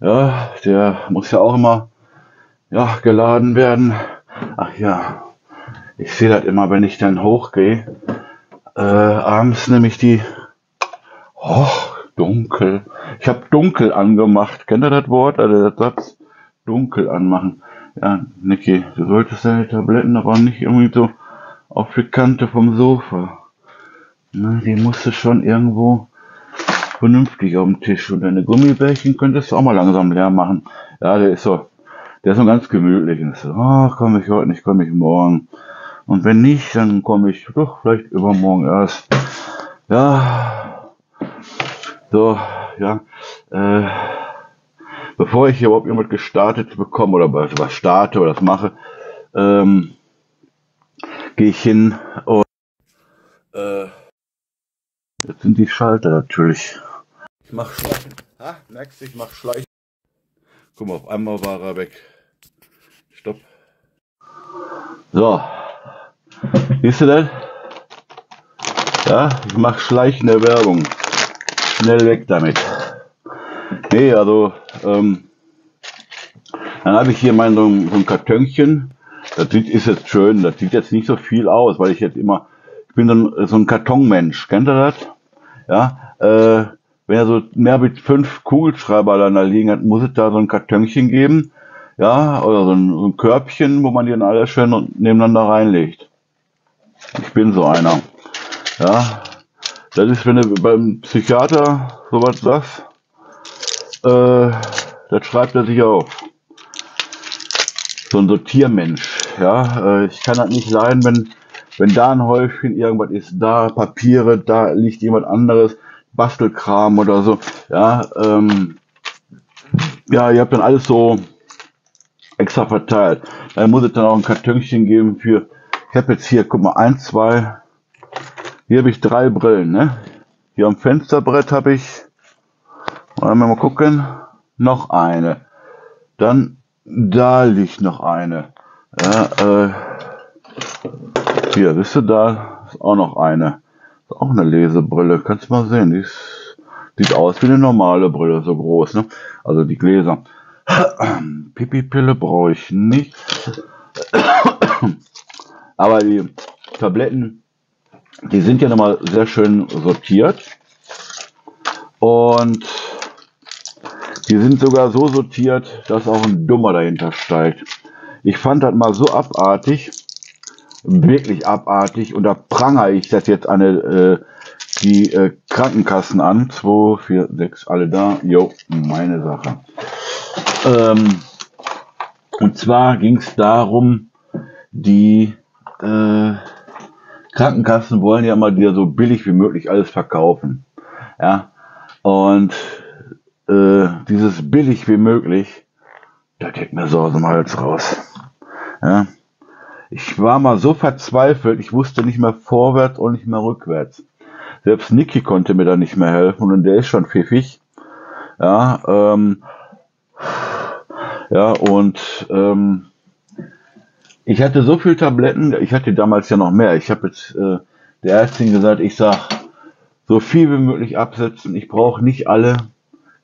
[SPEAKER 1] Ja, der muss ja auch immer ja, geladen werden. Ach ja, ich sehe das immer, wenn ich dann hochgehe. Äh, abends nämlich die. Oh, dunkel. Ich habe dunkel angemacht. Kennt ihr das Wort? Also der Satz dunkel anmachen. Ja, Niki, du solltest deine Tabletten aber nicht irgendwie so auf die Kante vom Sofa. Na, die musste schon irgendwo vernünftig auf dem Tisch. Und deine Gummibärchen könntest du auch mal langsam leer machen. Ja, der ist so, der ist so ganz gemütlich. Und so, ach, komme ich heute nicht, komme ich morgen. Und wenn nicht, dann komme ich doch vielleicht übermorgen erst. Ja, so, ja, äh, bevor ich hier überhaupt irgendwas gestartet bekomme oder was starte oder das mache, ähm, gehe ich hin und äh, Jetzt sind die Schalter natürlich. Ich mach Schleichen. Ha, merkst du, ich mach Schleichen. Guck mal, auf einmal war er weg. Stopp. So. Siehst du das? Ja, ich mach schleichende Werbung. Schnell weg damit. Nee, also, ähm, dann habe ich hier mein so, so ein Kartönchen. Das sieht, ist jetzt schön, das sieht jetzt nicht so viel aus, weil ich jetzt immer ich bin dann so ein Kartonmensch. Kennt ihr das? Ja, äh, wenn er so mehr wie fünf Kugelschreiber dann da liegen hat, muss es da so ein Kartönchen geben. Ja, oder so ein, so ein Körbchen, wo man die dann alle schön nebeneinander reinlegt. Ich bin so einer. Ja, das ist, wenn du beim Psychiater sowas sagst, äh, das schreibt er sich auf. So ein Sortiermensch. Ja, äh, ich kann das nicht leiden, wenn wenn da ein Häufchen irgendwas ist, da Papiere, da liegt jemand anderes, Bastelkram oder so, ja, ähm, ja, ihr habt dann alles so extra verteilt. Da muss es dann auch ein Kartönchen geben für, ich habe jetzt hier, guck mal, eins, zwei, hier habe ich drei Brillen, ne? Hier am Fensterbrett habe ich, wollen wir mal gucken, noch eine. Dann da liegt noch eine. Ja, äh, hier, wisst ihr, da ist auch noch eine. Ist auch eine Lesebrille. Kannst du mal sehen. Die ist, sieht aus wie eine normale Brille, so groß, ne? Also die Gläser. Pipi-Pille brauche ich nicht. Aber die Tabletten, die sind ja nochmal sehr schön sortiert. Und die sind sogar so sortiert, dass auch ein Dummer dahinter steigt. Ich fand das mal so abartig wirklich abartig und da prangere ich das jetzt an äh, die äh, Krankenkassen an. 2, 4, 6, alle da. Jo, meine Sache. Ähm, und zwar ging es darum, die äh, Krankenkassen wollen ja mal dir so billig wie möglich alles verkaufen. Ja. Und äh, dieses billig wie möglich, da geht mir so aus dem Hals raus. Ja. Ich war mal so verzweifelt, ich wusste nicht mehr vorwärts und nicht mehr rückwärts. Selbst Niki konnte mir da nicht mehr helfen und der ist schon pfiffig. Ja, ähm, ja und ähm, ich hatte so viel Tabletten, ich hatte damals ja noch mehr. Ich habe jetzt äh, der Ärztin gesagt, ich sag so viel wie möglich absetzen. Ich brauche nicht alle,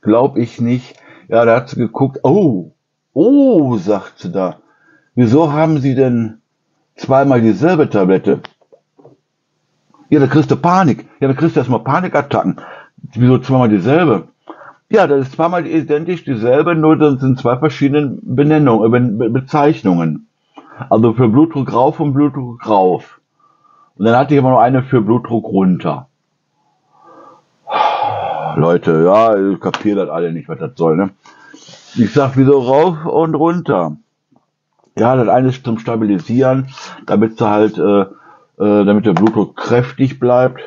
[SPEAKER 1] glaub ich nicht. Ja, da hat sie geguckt. Oh, oh, sagt sie da. Wieso haben Sie denn zweimal dieselbe Tablette. Ja, da kriegst du Panik. Ja, da kriegst du erstmal Panikattacken. Wieso zweimal dieselbe? Ja, das ist zweimal identisch dieselbe, nur das sind zwei verschiedene Benennungen, Be Bezeichnungen. Also für Blutdruck rauf und Blutdruck rauf. Und dann hatte ich immer noch eine für Blutdruck runter. Leute, ja, ihr kapiert das alle nicht, was das soll, ne? Ich sag, wieso rauf und runter? Ja, das eine ist zum Stabilisieren, damit sie halt, äh, äh, damit der Blutdruck kräftig bleibt.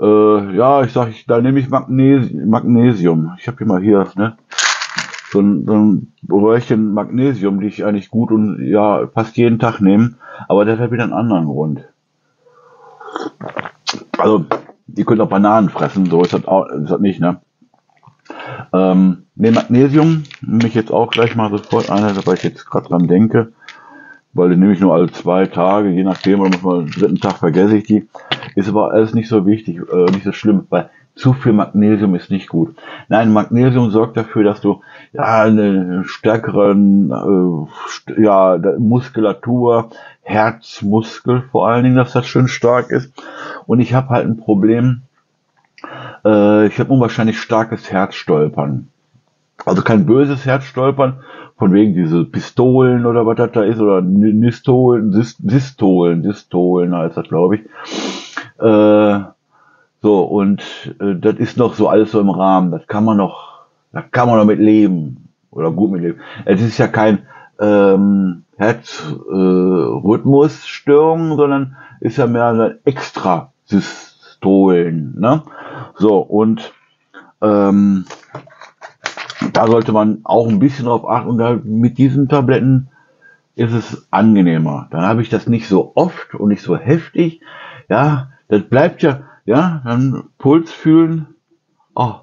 [SPEAKER 1] Äh, ja, ich sag, ich, da nehme ich Magnes Magnesium. Ich habe hier mal hier, ne, so ein, so ein Röhrchen Magnesium, die ich eigentlich gut und ja fast jeden Tag nehme. Aber der hat wieder einen anderen Grund. Also, ihr könnt auch Bananen fressen, so ist das, auch, ist das nicht, ne? Ähm, Ne, Magnesium nehme ich jetzt auch gleich mal sofort eine, weil ich jetzt gerade dran denke, weil die nehme ich nur alle zwei Tage, je nachdem, oder manchmal am dritten Tag vergesse ich die. Ist aber alles nicht so wichtig, äh, nicht so schlimm, weil zu viel Magnesium ist nicht gut. Nein, Magnesium sorgt dafür, dass du ja eine stärkeren äh, ja, Muskulatur, Herzmuskel vor allen Dingen, dass das schön stark ist. Und ich habe halt ein Problem, äh, ich habe unwahrscheinlich starkes Herzstolpern. Also kein böses Herzstolpern, von wegen diese Pistolen oder was das da ist, oder Nistolen, Distolen, Distolen heißt das, glaube ich. Äh, so, und äh, das ist noch so alles so im Rahmen. Das kann man noch, da kann man noch mit leben. Oder gut mit leben. Es ist ja kein ähm, Herzrhythmusstörung, äh, sondern ist ja mehr ein extra Systolen. Ne? So, und ähm, da sollte man auch ein bisschen drauf achten. Und da, mit diesen Tabletten ist es angenehmer. Dann habe ich das nicht so oft und nicht so heftig. Ja, das bleibt ja, ja, dann Puls fühlen, oh,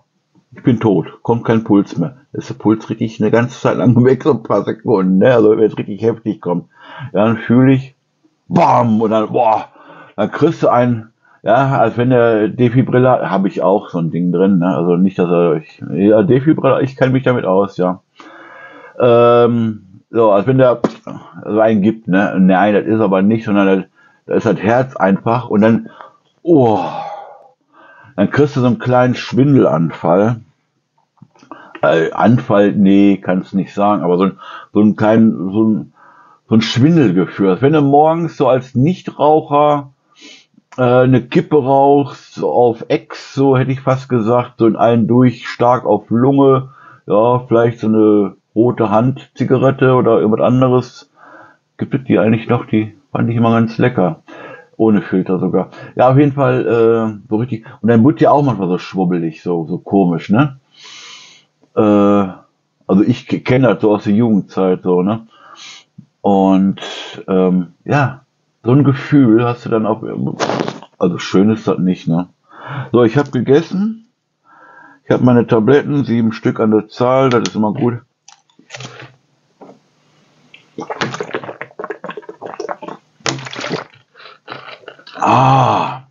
[SPEAKER 1] ich bin tot, kommt kein Puls mehr. ist der Puls richtig eine ganze Zeit lang weg, so ein paar Sekunden, ne? also wenn es richtig heftig kommt. Dann fühle ich, bam, und dann, boah, dann kriegst du einen, ja, als wenn der Defibrillator, habe ich auch so ein Ding drin, ne? also nicht, dass er, ich, ja, Defibrillator, ich kenne mich damit aus, ja. Ähm, so, als wenn der so einen gibt, ne, nein, das ist aber nicht, sondern da ist das Herz einfach und dann, oh, dann kriegst du so einen kleinen Schwindelanfall. Äh, Anfall, nee, kannst nicht sagen, aber so, ein, so einen kleinen, so ein, so ein Schwindelgefühl. Wenn du morgens so als Nichtraucher eine Kippe rauchst, auf Ex, so hätte ich fast gesagt, so in allen durch, stark auf Lunge, ja, vielleicht so eine rote Handzigarette oder irgendwas anderes. Gibt es die eigentlich noch? Die fand ich immer ganz lecker. Ohne Filter sogar. Ja, auf jeden Fall äh, so richtig. Und dann wird ja auch manchmal so schwubbelig, so, so komisch, ne? Äh, also ich kenne das so aus der Jugendzeit so, ne? Und ähm, ja, so ein Gefühl hast du dann auch. Also schön ist das nicht, ne? So, ich habe gegessen. Ich habe meine Tabletten, sieben Stück an der Zahl, das ist immer gut. Ah,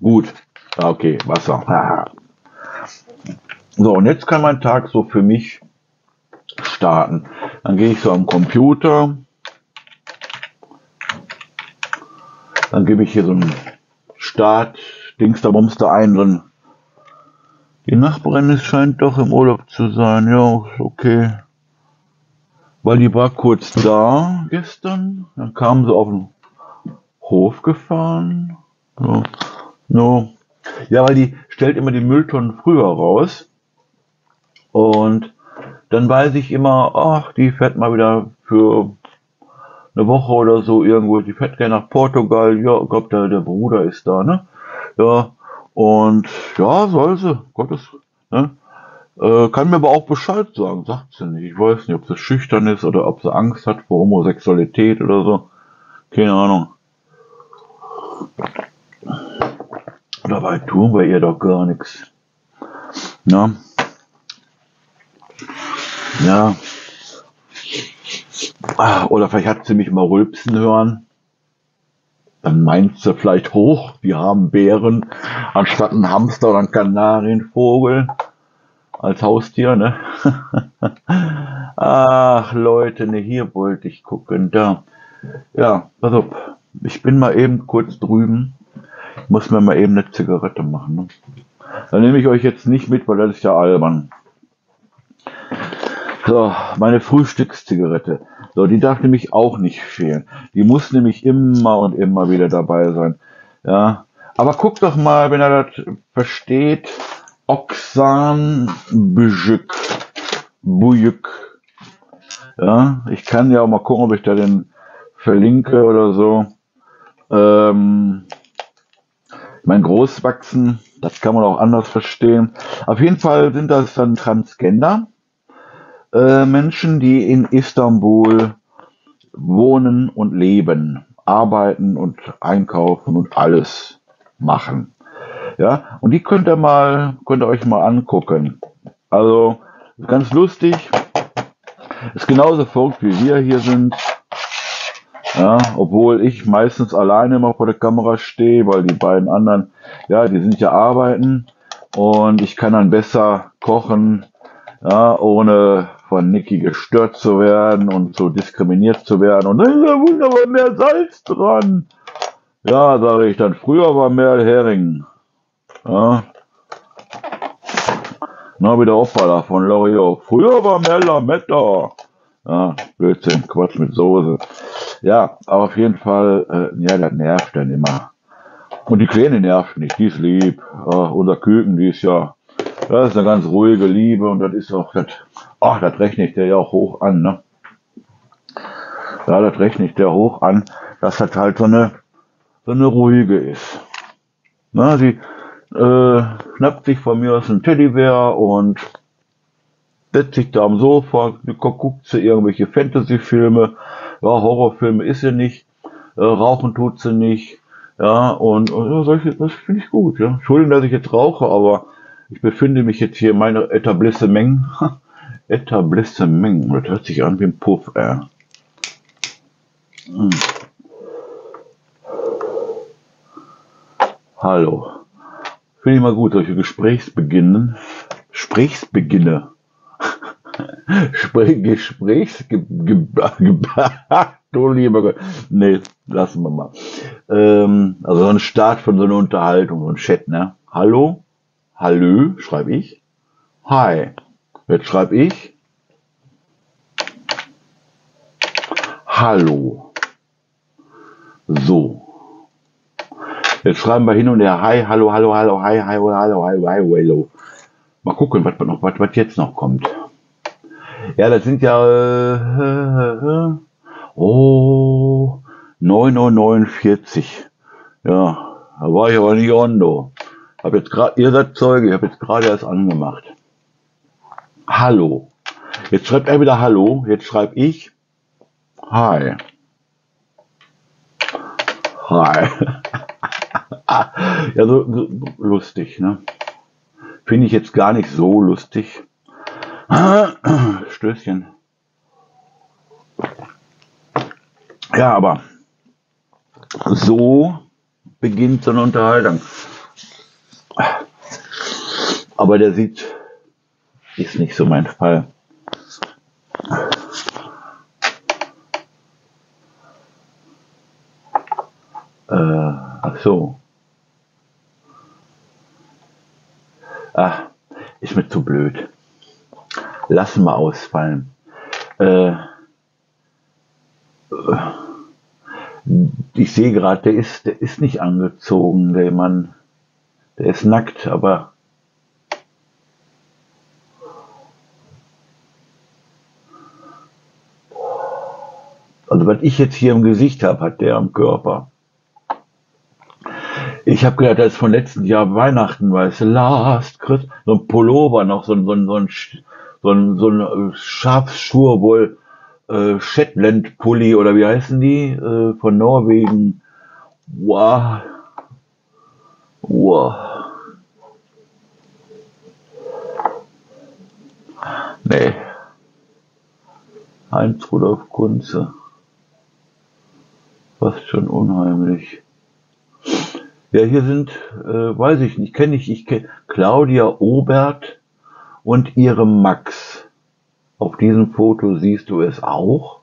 [SPEAKER 1] gut. Ah, okay, Wasser. So, und jetzt kann mein Tag so für mich starten. Dann gehe ich so am Computer. Dann gebe ich hier so einen Start, Dings da Bumster ein. Die Nachbarin scheint doch im Urlaub zu sein. Ja, okay. Weil die war kurz da gestern. Dann kam sie auf den Hof gefahren. So. No. Ja, weil die stellt immer die Mülltonnen früher raus. Und dann weiß ich immer, ach, die fährt mal wieder für eine Woche oder so irgendwo, die fährt gerne nach Portugal, ja, glaube, der, der Bruder ist da, ne? Ja, und ja, soll sie, Gottes, ne? Äh, kann mir aber auch Bescheid sagen, sagt sie nicht. Ich weiß nicht, ob sie schüchtern ist oder ob sie Angst hat vor Homosexualität oder so. Keine Ahnung. Dabei tun wir ihr doch gar nichts. Na? Ja. Ah, oder vielleicht hat sie mich mal rülpsen hören. Dann meint sie vielleicht hoch, wir haben Bären anstatt einen Hamster oder einen Kanarienvogel als Haustier, ne? Ach, Leute, ne, hier wollte ich gucken, da. Ja, also, ich bin mal eben kurz drüben. Ich muss mir mal eben eine Zigarette machen. Ne? Dann nehme ich euch jetzt nicht mit, weil das ist ja albern. So, meine Frühstückszigarette. So, die darf nämlich auch nicht fehlen. Die muss nämlich immer und immer wieder dabei sein. Ja. Aber guckt doch mal, wenn er das versteht. Oxan Bujik. Bujik. Ja, ich kann ja auch mal gucken, ob ich da den verlinke oder so. Ähm, mein Großwachsen, das kann man auch anders verstehen. Auf jeden Fall sind das dann Transgender. Äh, Menschen, die in Istanbul wohnen und leben, arbeiten und einkaufen und alles machen. Ja, und die könnt ihr mal, könnt ihr euch mal angucken. Also, ganz lustig. Ist genauso verrückt wie wir hier sind. Ja, obwohl ich meistens alleine immer vor der Kamera stehe, weil die beiden anderen, ja, die sind ja arbeiten und ich kann dann besser kochen, ja, ohne von Niki gestört zu werden und so diskriminiert zu werden. Und da ist ja wunderbar mehr Salz dran. Ja, sage ich dann, früher war mehr Hering. Ja. Na, wie der Opfer da von L'Oreal. Früher war mehr Lametta. Ja, Blödsinn, Quatsch mit Soße. Ja, aber auf jeden Fall, äh, ja, das nervt dann immer. Und die Kleine nervt nicht, die ist lieb. Äh, unser Küken, die ist ja, das ist eine ganz ruhige Liebe und das ist auch, das, ach, das rechne ich der ja auch hoch an, ne? Ja, das rechne ich der hoch an, dass das halt so eine, so eine ruhige ist. Na, sie äh, schnappt sich von mir aus einen Teddybär und setzt sich da am Sofa, guckt sie irgendwelche Fantasy-Filme, ja, Horrorfilme ist sie nicht, äh, rauchen tut sie nicht, ja, und, und solche, das finde ich gut, ja. Entschuldigung, dass ich jetzt rauche, aber ich befinde mich jetzt hier in meiner Etablissement. Etablissement, das hört sich an wie ein Puff, äh. Hm. Hallo. Finde ich mal gut, solche Gesprächsbeginnen. Gesprächsbeginne. Gesprächs, du lieber Gott. Nee, lassen wir mal. Ähm, also so ein Start von so einer Unterhaltung, so ein Chat, ne? Hallo? Hallo, schreibe ich. Hi. Jetzt schreibe ich. Hallo. So. Jetzt schreiben wir hin und her Hi, hallo, hallo, hallo, hi, hi, hallo, hi, hi, hallo. Mal gucken, was noch, was, was jetzt noch kommt. Ja, das sind ja äh, oh 9.49 Ja, da war ich aber nicht ondo. Hab jetzt gerade, ihr seid Zeuge, ich habe jetzt gerade erst angemacht. Hallo. Jetzt schreibt er wieder Hallo, jetzt schreibe ich Hi. Hi. ja, so, so lustig, ne? Finde ich jetzt gar nicht so lustig. Stößchen. Ja, aber so beginnt so eine Unterhaltung. Aber der sieht, ist nicht so mein Fall. Äh, ach so. Ah, ist mir zu blöd lassen wir ausfallen. Äh, ich sehe gerade, der ist, der ist nicht angezogen, der Mann. Der ist nackt, aber Was ich jetzt hier im Gesicht habe, hat der am Körper. Ich habe gedacht, das ist von letzten Jahr Weihnachten, weißt du, Last Christmas, so ein Pullover noch, so, ein so, ein so ein so ein, so ein äh, Schafschuhe wohl äh, Shetland Pulli oder wie heißen die äh, von Norwegen. Wow. Wow. Nee. Heinz Rudolf Kunze. Fast schon unheimlich. Ja, hier sind, äh, weiß ich nicht, kenne ich, ich kenne Claudia Obert, und ihrem Max. Auf diesem Foto siehst du es auch.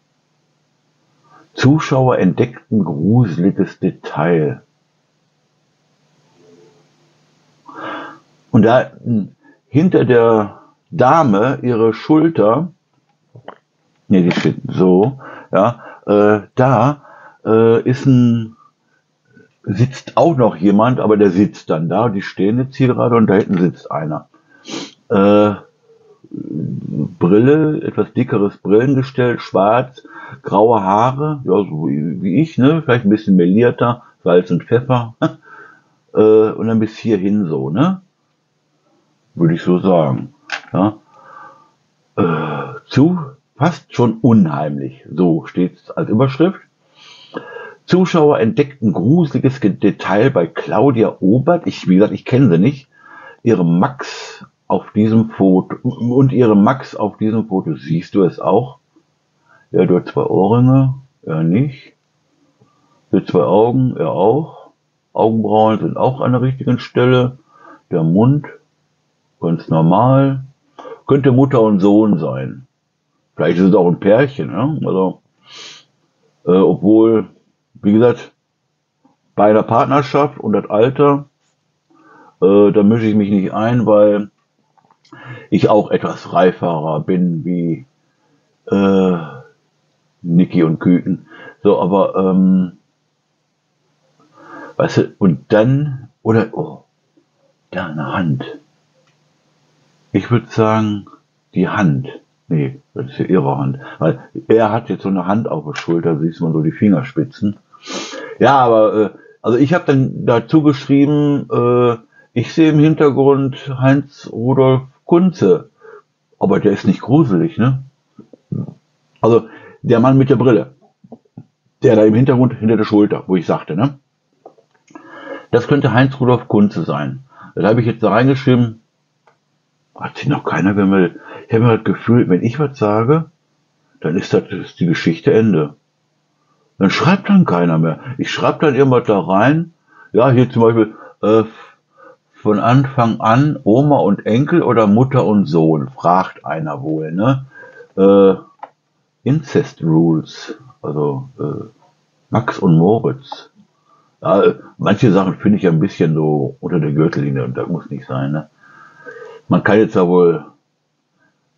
[SPEAKER 1] Zuschauer entdeckten gruseliges Detail. Und da hinter der Dame ihre Schulter, ne, die steht so, ja, äh, da äh, ist ein, sitzt auch noch jemand, aber der sitzt dann da, die stehen jetzt hier gerade und da hinten sitzt einer äh, Brille, etwas dickeres Brillengestell, schwarz, graue Haare, ja, so wie, wie ich, ne? Vielleicht ein bisschen melierter, Salz und Pfeffer. äh, und dann bis hierhin so, ne? Würde ich so sagen. Ja? Äh, zu fast schon unheimlich. So steht es als Überschrift. Zuschauer entdeckten gruseliges Detail bei Claudia Obert. Ich, wie gesagt, ich kenne sie nicht. Ihre Max auf diesem Foto und ihre Max auf diesem Foto, siehst du es auch? Ja, du hast zwei Ohrringe, er nicht. Die zwei Augen, er auch. Augenbrauen sind auch an der richtigen Stelle. Der Mund, ganz normal. Könnte Mutter und Sohn sein. Vielleicht ist es auch ein Pärchen, ne? Also, äh, obwohl, wie gesagt, bei einer Partnerschaft und das Alter, äh, da mische ich mich nicht ein, weil ich auch etwas reiferer bin wie äh, Niki und Küken. So, aber ähm, weißt du, und dann, oder, oh, da eine Hand. Ich würde sagen, die Hand. Nee, das ist ja ihre Hand. Weil er hat jetzt so eine Hand auf der Schulter, siehst man so die Fingerspitzen. Ja, aber äh, also ich habe dann dazu geschrieben, äh, ich sehe im Hintergrund Heinz Rudolf Kunze. Aber der ist nicht gruselig, ne? Also der Mann mit der Brille. Der da im Hintergrund hinter der Schulter, wo ich sagte, ne? Das könnte Heinz Rudolf Kunze sein. Da habe ich jetzt da reingeschrieben, hat sich noch keiner gemeldet. Ich habe mir das Gefühl, wenn ich was sage, dann ist das, das ist die Geschichte Ende. Dann schreibt dann keiner mehr. Ich schreibe dann irgendwas da rein. Ja, hier zum Beispiel äh, von Anfang an Oma und Enkel oder Mutter und Sohn, fragt einer wohl. Ne? Äh, Incest Rules, also äh, Max und Moritz. Ja, manche Sachen finde ich ein bisschen so unter der Gürtellinie und das muss nicht sein. Ne? Man kann jetzt ja wohl,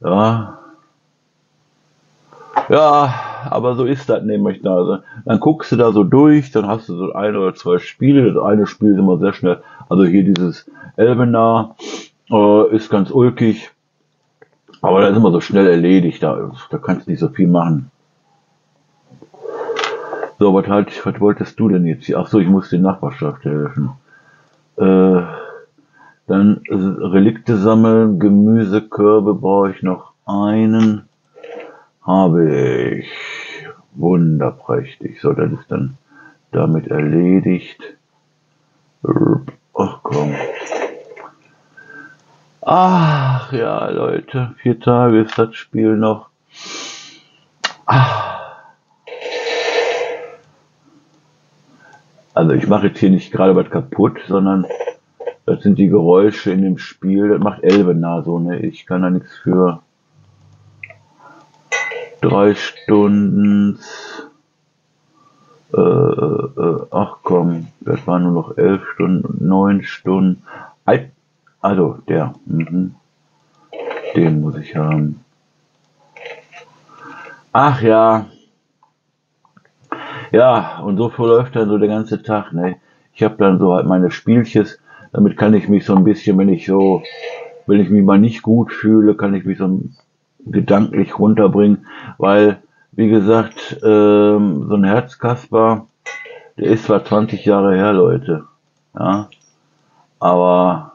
[SPEAKER 1] ja, ja, aber so ist das nämlich. Also, dann guckst du da so durch, dann hast du so ein oder zwei Spiele. Das eine Spiel ist immer sehr schnell. Also hier dieses Elbenar äh, ist ganz ulkig, aber das ist immer so schnell erledigt. Da, da kannst du nicht so viel machen. So, was halt, was wolltest du denn jetzt hier? Ach so, ich muss die Nachbarschaft helfen. Äh, dann Relikte sammeln, Gemüsekörbe brauche ich noch einen. Habe ich. Wunderprächtig. So, das ist dann damit erledigt. Ach komm. Ach ja, Leute, vier Tage ist das Spiel noch. Ach. Also ich mache jetzt hier nicht gerade was kaputt, sondern das sind die Geräusche in dem Spiel. Das macht Elbenar so, ne? Ich kann da nichts für. Drei Stunden. Äh, äh, ach komm, das waren nur noch elf Stunden, neun Stunden. Also der, mhm. den muss ich haben. Ach ja, ja, und so verläuft dann so der ganze Tag. Ne? Ich habe dann so halt meine Spielches, damit kann ich mich so ein bisschen, wenn ich so, wenn ich mich mal nicht gut fühle, kann ich mich so gedanklich runterbringen, weil, wie gesagt, ähm, so ein Herzkasper, der ist zwar 20 Jahre her, Leute, ja, aber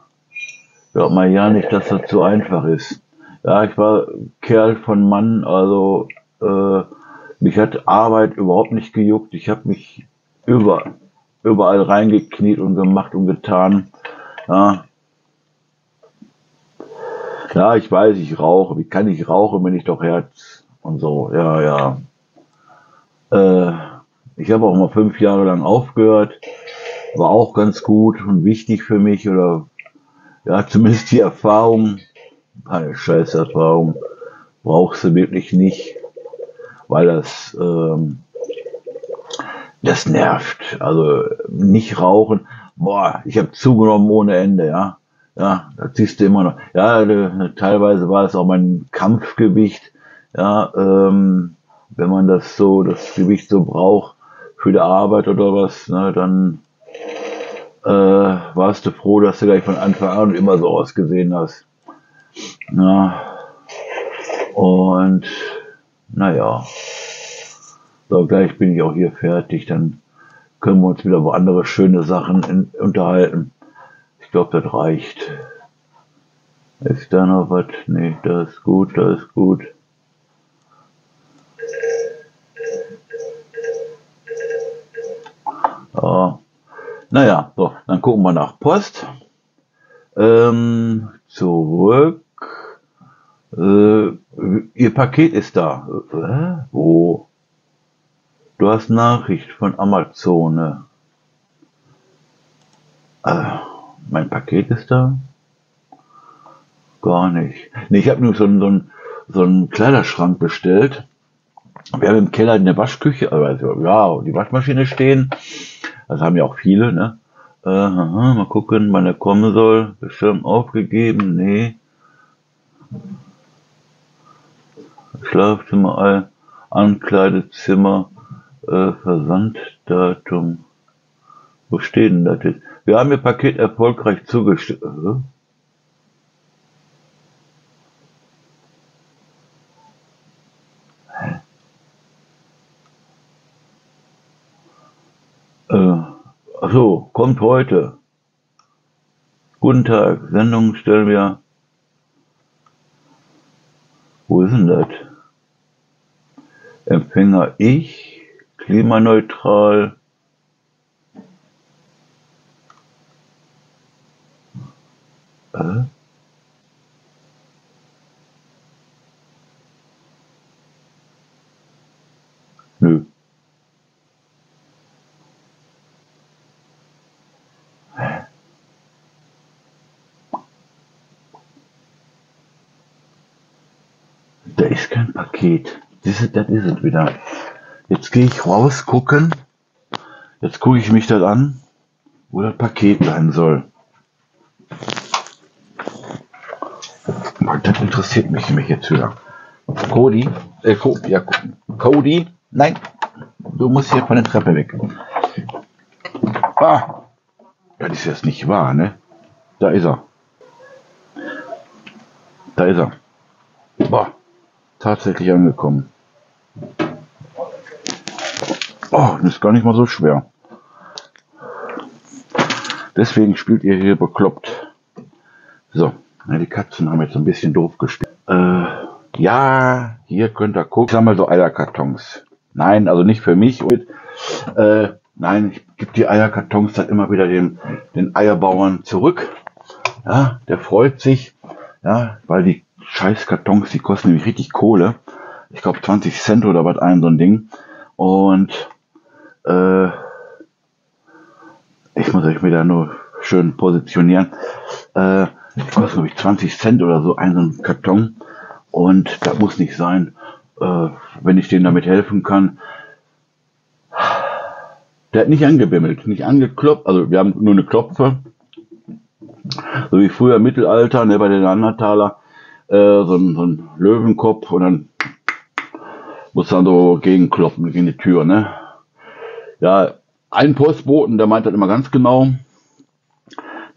[SPEAKER 1] glaubt mal ja nicht, dass das so einfach ist. Ja, ich war Kerl von Mann, also äh, mich hat Arbeit überhaupt nicht gejuckt. Ich habe mich über, überall reingekniet und gemacht und getan. Ja. Ja, ich weiß, ich rauche. Wie kann ich rauchen, wenn ich doch Herz und so. Ja, ja. Äh, ich habe auch mal fünf Jahre lang aufgehört. War auch ganz gut und wichtig für mich oder ja, zumindest die Erfahrung, keine Scheißerfahrung, brauchst du wirklich nicht weil das, ähm, das nervt. Also nicht rauchen. Boah, ich habe zugenommen ohne Ende, ja. Ja, da ziehst du immer noch. Ja, teilweise war es auch mein Kampfgewicht. Ja, ähm, wenn man das so, das Gewicht so braucht für die Arbeit oder was, ne, dann äh, warst du froh, dass du gleich von Anfang an immer so ausgesehen hast. Ja. Und naja. So, gleich bin ich auch hier fertig. Dann können wir uns wieder über andere schöne Sachen in, unterhalten. Ich glaube, das reicht. Ist da noch was? Nee, das ist gut, das ist gut. Ja. Naja, so, dann gucken wir nach Post. Ähm, zurück. Äh, Ihr Paket ist da. Äh, wo? Du hast Nachricht von Amazon. Äh, mein Paket ist da? Gar nicht. Nee, ich habe nur so einen, so, einen, so einen Kleiderschrank bestellt. Wir haben im Keller in der Waschküche, also ja, die Waschmaschine stehen. Das haben ja auch viele, ne? Äh, aha, mal gucken, wann er kommen soll. Bestellung aufgegeben, nee. Schlafzimmer, Ankleidezimmer, äh, Versanddatum. Wo steht denn das jetzt? Wir haben Ihr Paket erfolgreich zugestellt. Äh, achso, kommt heute. Guten Tag, Sendung stellen wir. Wo ist denn das? Empfänger ich, klimaneutral. Äh? Nö. Da ist kein Paket. Das ist, das ist es wieder. Jetzt gehe ich raus, gucken. Jetzt gucke ich mich das an, wo das Paket sein soll. Das interessiert mich nämlich jetzt wieder. Cody, äh, Co ja, Cody, nein, du musst hier von der Treppe weg. Ah, das ist jetzt nicht wahr, ne? Da ist er. Da ist er. Boah, tatsächlich angekommen. Oh, das ist gar nicht mal so schwer. Deswegen spielt ihr hier bekloppt. So, ja, die Katzen haben jetzt ein bisschen doof gespielt. Äh, ja, hier könnt ihr gucken. Ich sammle so Eierkartons. Nein, also nicht für mich. Äh, nein, ich gebe die Eierkartons dann immer wieder den, den Eierbauern zurück. Ja, der freut sich. Ja, weil die Scheißkartons, die kosten nämlich richtig Kohle. Ich glaube 20 Cent oder was ein so ein Ding. Und äh, ich muss euch wieder nur schön positionieren. Äh, die kosten, glaube ich, 20 Cent oder so, ein so ein Karton. Und das muss nicht sein, äh, wenn ich denen damit helfen kann. Der hat nicht angebimmelt, nicht angeklopft, also wir haben nur eine Klopfe. So wie früher im Mittelalter, ne, bei den Andertaler, äh, so, ein, so ein Löwenkopf und dann muss dann so gegenkloppen gegen die Tür, ne. Ja, ein Postboten, der meint das immer ganz genau.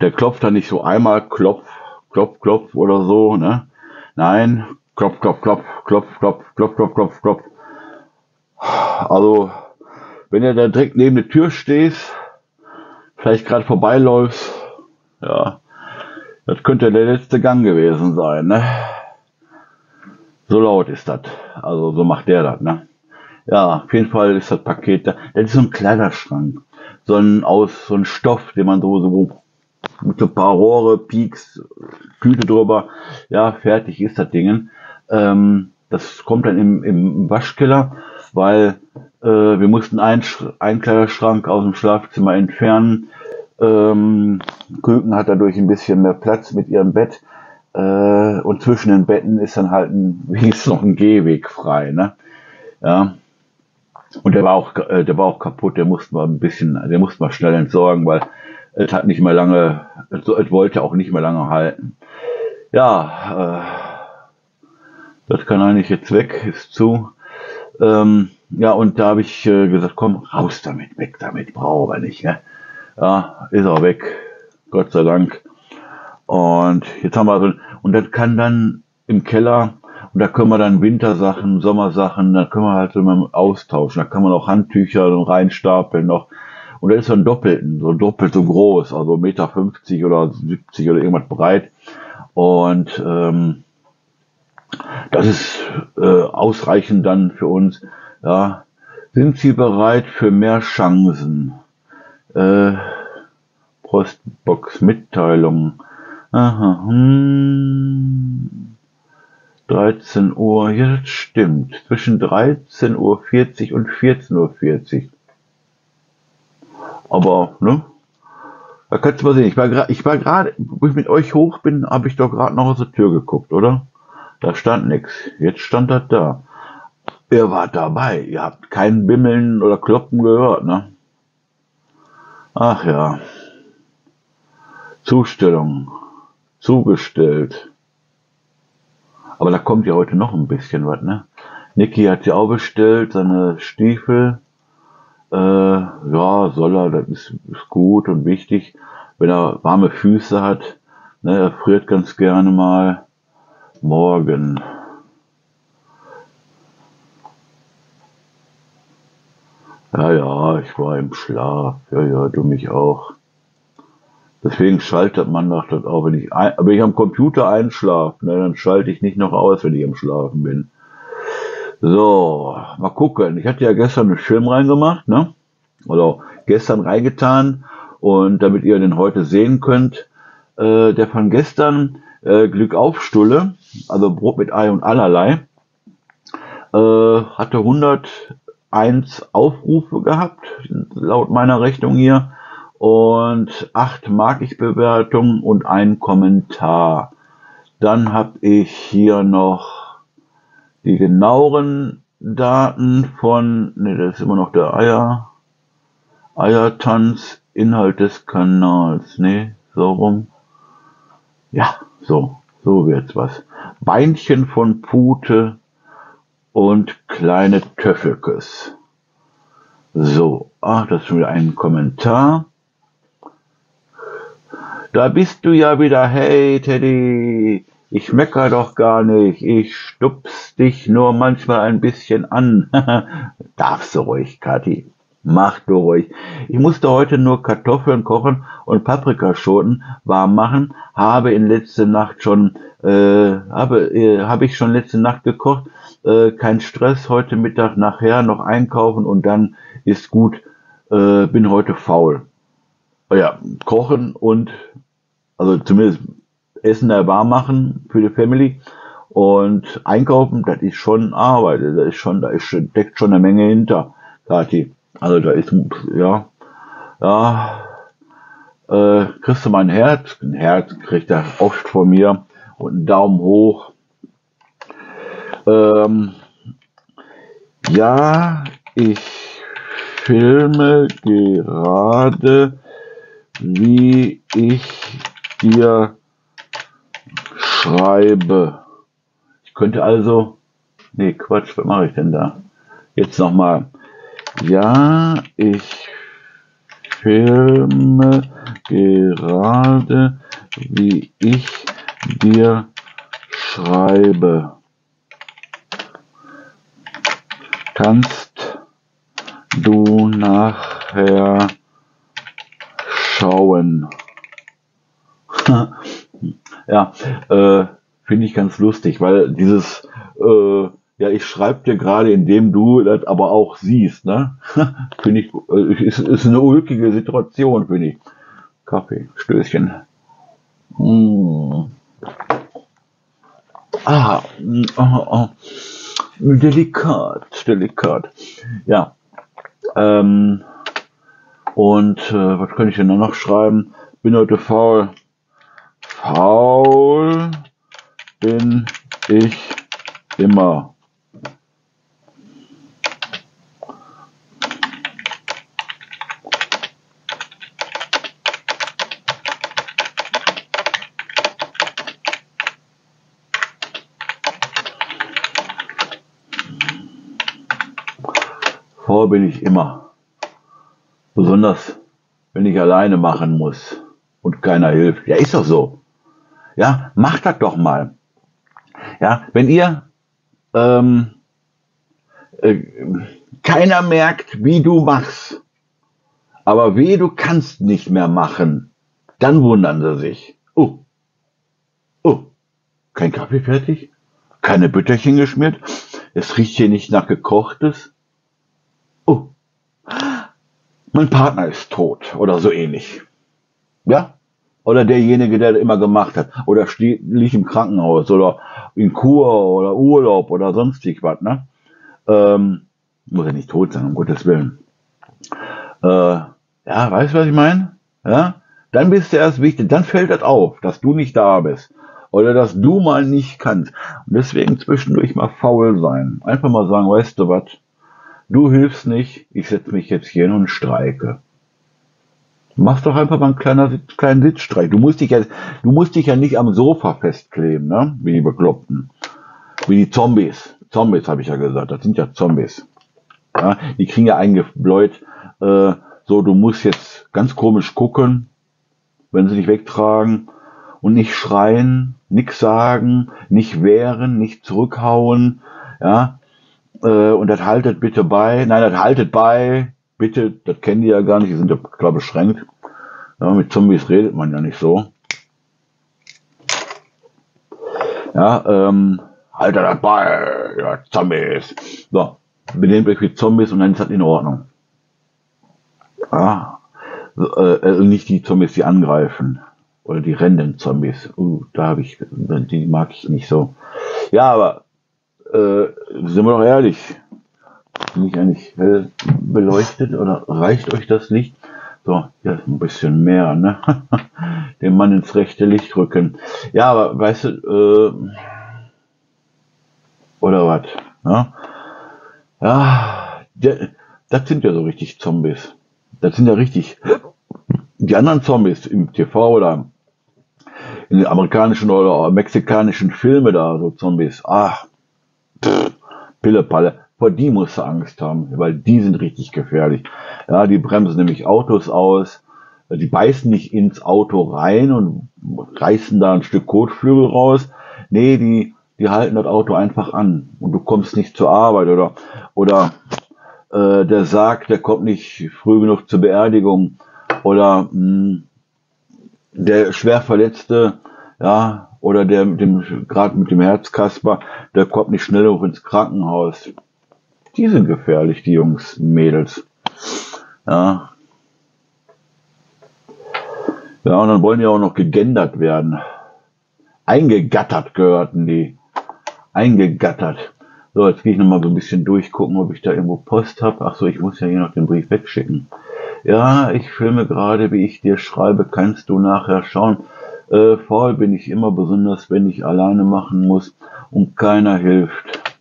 [SPEAKER 1] Der klopft dann nicht so einmal, klopf, klopf, klopf oder so, ne. Nein, klopf, klopf, klopf, klopf, klopf, klopf, klopf, klopf, klopf. Also, wenn du da direkt neben der Tür stehst, vielleicht gerade vorbeiläufst, ja, das könnte der letzte Gang gewesen sein, ne? So laut ist das. Also so macht der das, ne? Ja, auf jeden Fall ist das Paket da. Das ist so ein Kleiderschrank. So ein aus so ein Stoff, den man so, so mit so ein paar Rohre, Peaks, Tüte drüber. Ja, fertig ist das Ding. Ähm, das kommt dann im, im Waschkeller, weil äh, wir mussten einen, einen Kleiderschrank aus dem Schlafzimmer entfernen. Ähm, Küken hat dadurch ein bisschen mehr Platz mit ihrem Bett. Äh, und zwischen den Betten ist dann halt ein, wenigstens noch ein Gehweg frei. Ne? Ja. Und der war auch, äh, der war auch kaputt. Der musste mal ein bisschen, der musste mal schnell entsorgen, weil es hat nicht mehr lange, es, es wollte auch nicht mehr lange halten. Ja, äh, das kann eigentlich jetzt weg, ist zu. Ähm, ja, und da habe ich äh, gesagt, komm, raus damit, weg damit, brauchen wir nicht. Ne? Ja, ist auch weg, Gott sei Dank. Und jetzt haben wir so, und das kann dann im Keller, und da können wir dann Wintersachen, Sommersachen, da können wir halt so mal austauschen. Da kann man auch Handtücher reinstapeln noch. Und das ist so ein doppelten, so doppelt so groß, also Meter 50 oder 70 oder irgendwas breit. Und ähm, das ist äh, ausreichend dann für uns. Ja, sind Sie bereit für mehr Chancen? Äh, Postbox Mitteilung. Aha, hm. 13 Uhr, ja, das stimmt. Zwischen 13.40 Uhr und 14.40 Uhr. Aber, ne? Da kannst du mal sehen. Ich war gerade, ich war gerade, wo ich mit euch hoch bin, habe ich doch gerade noch aus der Tür geguckt, oder? Da stand nichts. Jetzt stand das da. Ihr wart dabei. Ihr habt kein Bimmeln oder Kloppen gehört, ne? Ach ja. Zustellung. Zugestellt. Aber da kommt ja heute noch ein bisschen was, ne? Niki hat ja auch bestellt, seine Stiefel. Äh, ja, soll er, das ist, ist gut und wichtig. Wenn er warme Füße hat, ne, er friert ganz gerne mal. Morgen. Ja, ja, ich war im Schlaf. Ja, ja, du mich auch. Deswegen schaltet man doch das auch, wenn ich, ein, wenn ich am Computer einschlafe, ne, dann schalte ich nicht noch aus, wenn ich am Schlafen bin. So, mal gucken. Ich hatte ja gestern einen Film reingemacht, ne? Oder gestern reingetan. Und damit ihr den heute sehen könnt, äh, der von gestern, äh, Glück auf Stulle, also Brot mit Ei und allerlei, äh, hatte 100 eins Aufrufe gehabt, laut meiner Rechnung hier, und acht mag ich Bewertungen und ein Kommentar. Dann habe ich hier noch die genaueren Daten von, ne, das ist immer noch der Eier, Eiertanz, Inhalt des Kanals, ne, so rum. Ja, so, so wird's was. Beinchen von Pute, und kleine Töffelkes. So, ach, das ist schon wieder ein Kommentar. Da bist du ja wieder, hey Teddy, ich mecker doch gar nicht, ich stups dich nur manchmal ein bisschen an. Darfst du ruhig, Kathi. Mach du ruhig. Ich musste heute nur Kartoffeln kochen und Paprikaschoten warm machen. Habe in letzter Nacht schon, äh, habe, äh, habe ich schon letzte Nacht gekocht. Äh, kein Stress. Heute Mittag nachher noch einkaufen und dann ist gut. Äh, bin heute faul. Ja, kochen und also zumindest Essen warm machen für die Family und einkaufen, das ist schon Arbeit. Das ist schon, da ist, steckt schon eine Menge hinter, Kathi. Also da ist, ja, ja, äh, kriegst du mein Herz, ein Herz kriegt er oft von mir und einen Daumen hoch. Ähm, ja, ich filme gerade, wie ich dir schreibe. Ich könnte also, nee, Quatsch, was mache ich denn da? Jetzt nochmal. Ja, ich filme gerade, wie ich dir schreibe. Kannst du nachher schauen? ja, äh, finde ich ganz lustig, weil dieses äh, ja, ich schreibe dir gerade, indem du das aber auch siehst, ne? finde ich, äh, ist, ist eine ulkige Situation, finde ich. Kaffee, Stößchen. Mm. Ah, oh, oh. delikat, delikat. Ja. Ähm, und äh, was könnte ich denn noch schreiben? Bin heute faul. Faul bin ich immer. Faul bin ich immer. Besonders, wenn ich alleine machen muss und keiner hilft. Ja, ist doch so. Ja, macht das doch mal. Ja, wenn ihr ähm, äh, keiner merkt, wie du machst, aber weh, du kannst nicht mehr machen, dann wundern sie sich. Oh, oh, kein Kaffee fertig? Keine Bütterchen geschmiert? Es riecht hier nicht nach gekochtes? oh, mein Partner ist tot oder so ähnlich. Ja, Oder derjenige, der das immer gemacht hat. Oder liegt im Krankenhaus oder in Kur oder Urlaub oder sonstig was, ne? Ähm, muss ja nicht tot sein, um Gottes Willen. Äh, ja, weißt du, was ich meine? Ja? Dann bist du erst wichtig, dann fällt das auf, dass du nicht da bist. Oder dass du mal nicht kannst. Und deswegen zwischendurch mal faul sein. Einfach mal sagen, weißt du was? Du hilfst nicht, ich setze mich jetzt hier hin und streike. Mach doch einfach mal einen kleinen, kleinen Sitzstreik. Du musst dich ja, du musst dich ja nicht am Sofa festkleben, ne? Wie die Bekloppten. Wie die Zombies. Zombies habe ich ja gesagt. Das sind ja Zombies. Ja? Die kriegen ja eingebläut, äh, so, du musst jetzt ganz komisch gucken, wenn sie dich wegtragen und nicht schreien, nichts sagen, nicht wehren, nicht zurückhauen, ja. Äh, und das haltet bitte bei. Nein, das haltet bei. Bitte, das kennen die ja gar nicht, die sind ja klar beschränkt. Ja, mit Zombies redet man ja nicht so. Ja, ähm, haltet das bei, ja, Zombies. So, benehmt euch wie Zombies und dann ist das in Ordnung. Ja, äh, also nicht die Zombies, die angreifen. Oder die rennenden Zombies. Uh, da habe ich, die mag ich nicht so. Ja, aber äh, sind wir doch ehrlich. Bin ich eigentlich hell beleuchtet oder reicht euch das Licht? So, ja, ein bisschen mehr, ne? Den Mann ins rechte Licht rücken. Ja, aber weißt du, äh, oder was? Ne? Ja, der, das sind ja so richtig Zombies. Das sind ja richtig die anderen Zombies im TV oder in den amerikanischen oder mexikanischen Filmen da, so Zombies. Ach, Pillepalle. Vor die musst du Angst haben, weil die sind richtig gefährlich. Ja, die bremsen nämlich Autos aus. Die beißen nicht ins Auto rein und reißen da ein Stück Kotflügel raus. Nee, die, die halten das Auto einfach an und du kommst nicht zur Arbeit oder, oder äh, der sagt, der kommt nicht früh genug zur Beerdigung oder mh, hm, der schwer Verletzte, ja, oder der mit dem, gerade mit dem Herzkasper, der kommt nicht schnell hoch ins Krankenhaus. Die sind gefährlich, die Jungs, Mädels. Ja. Ja, und dann wollen die auch noch gegendert werden. Eingegattert gehörten die. Eingegattert. So, jetzt gehe ich nochmal so ein bisschen durchgucken, ob ich da irgendwo Post habe. Ach so, ich muss ja hier noch den Brief wegschicken. Ja, ich filme gerade, wie ich dir schreibe, kannst du nachher schauen. Äh, faul bin ich immer, besonders wenn ich alleine machen muss und keiner hilft.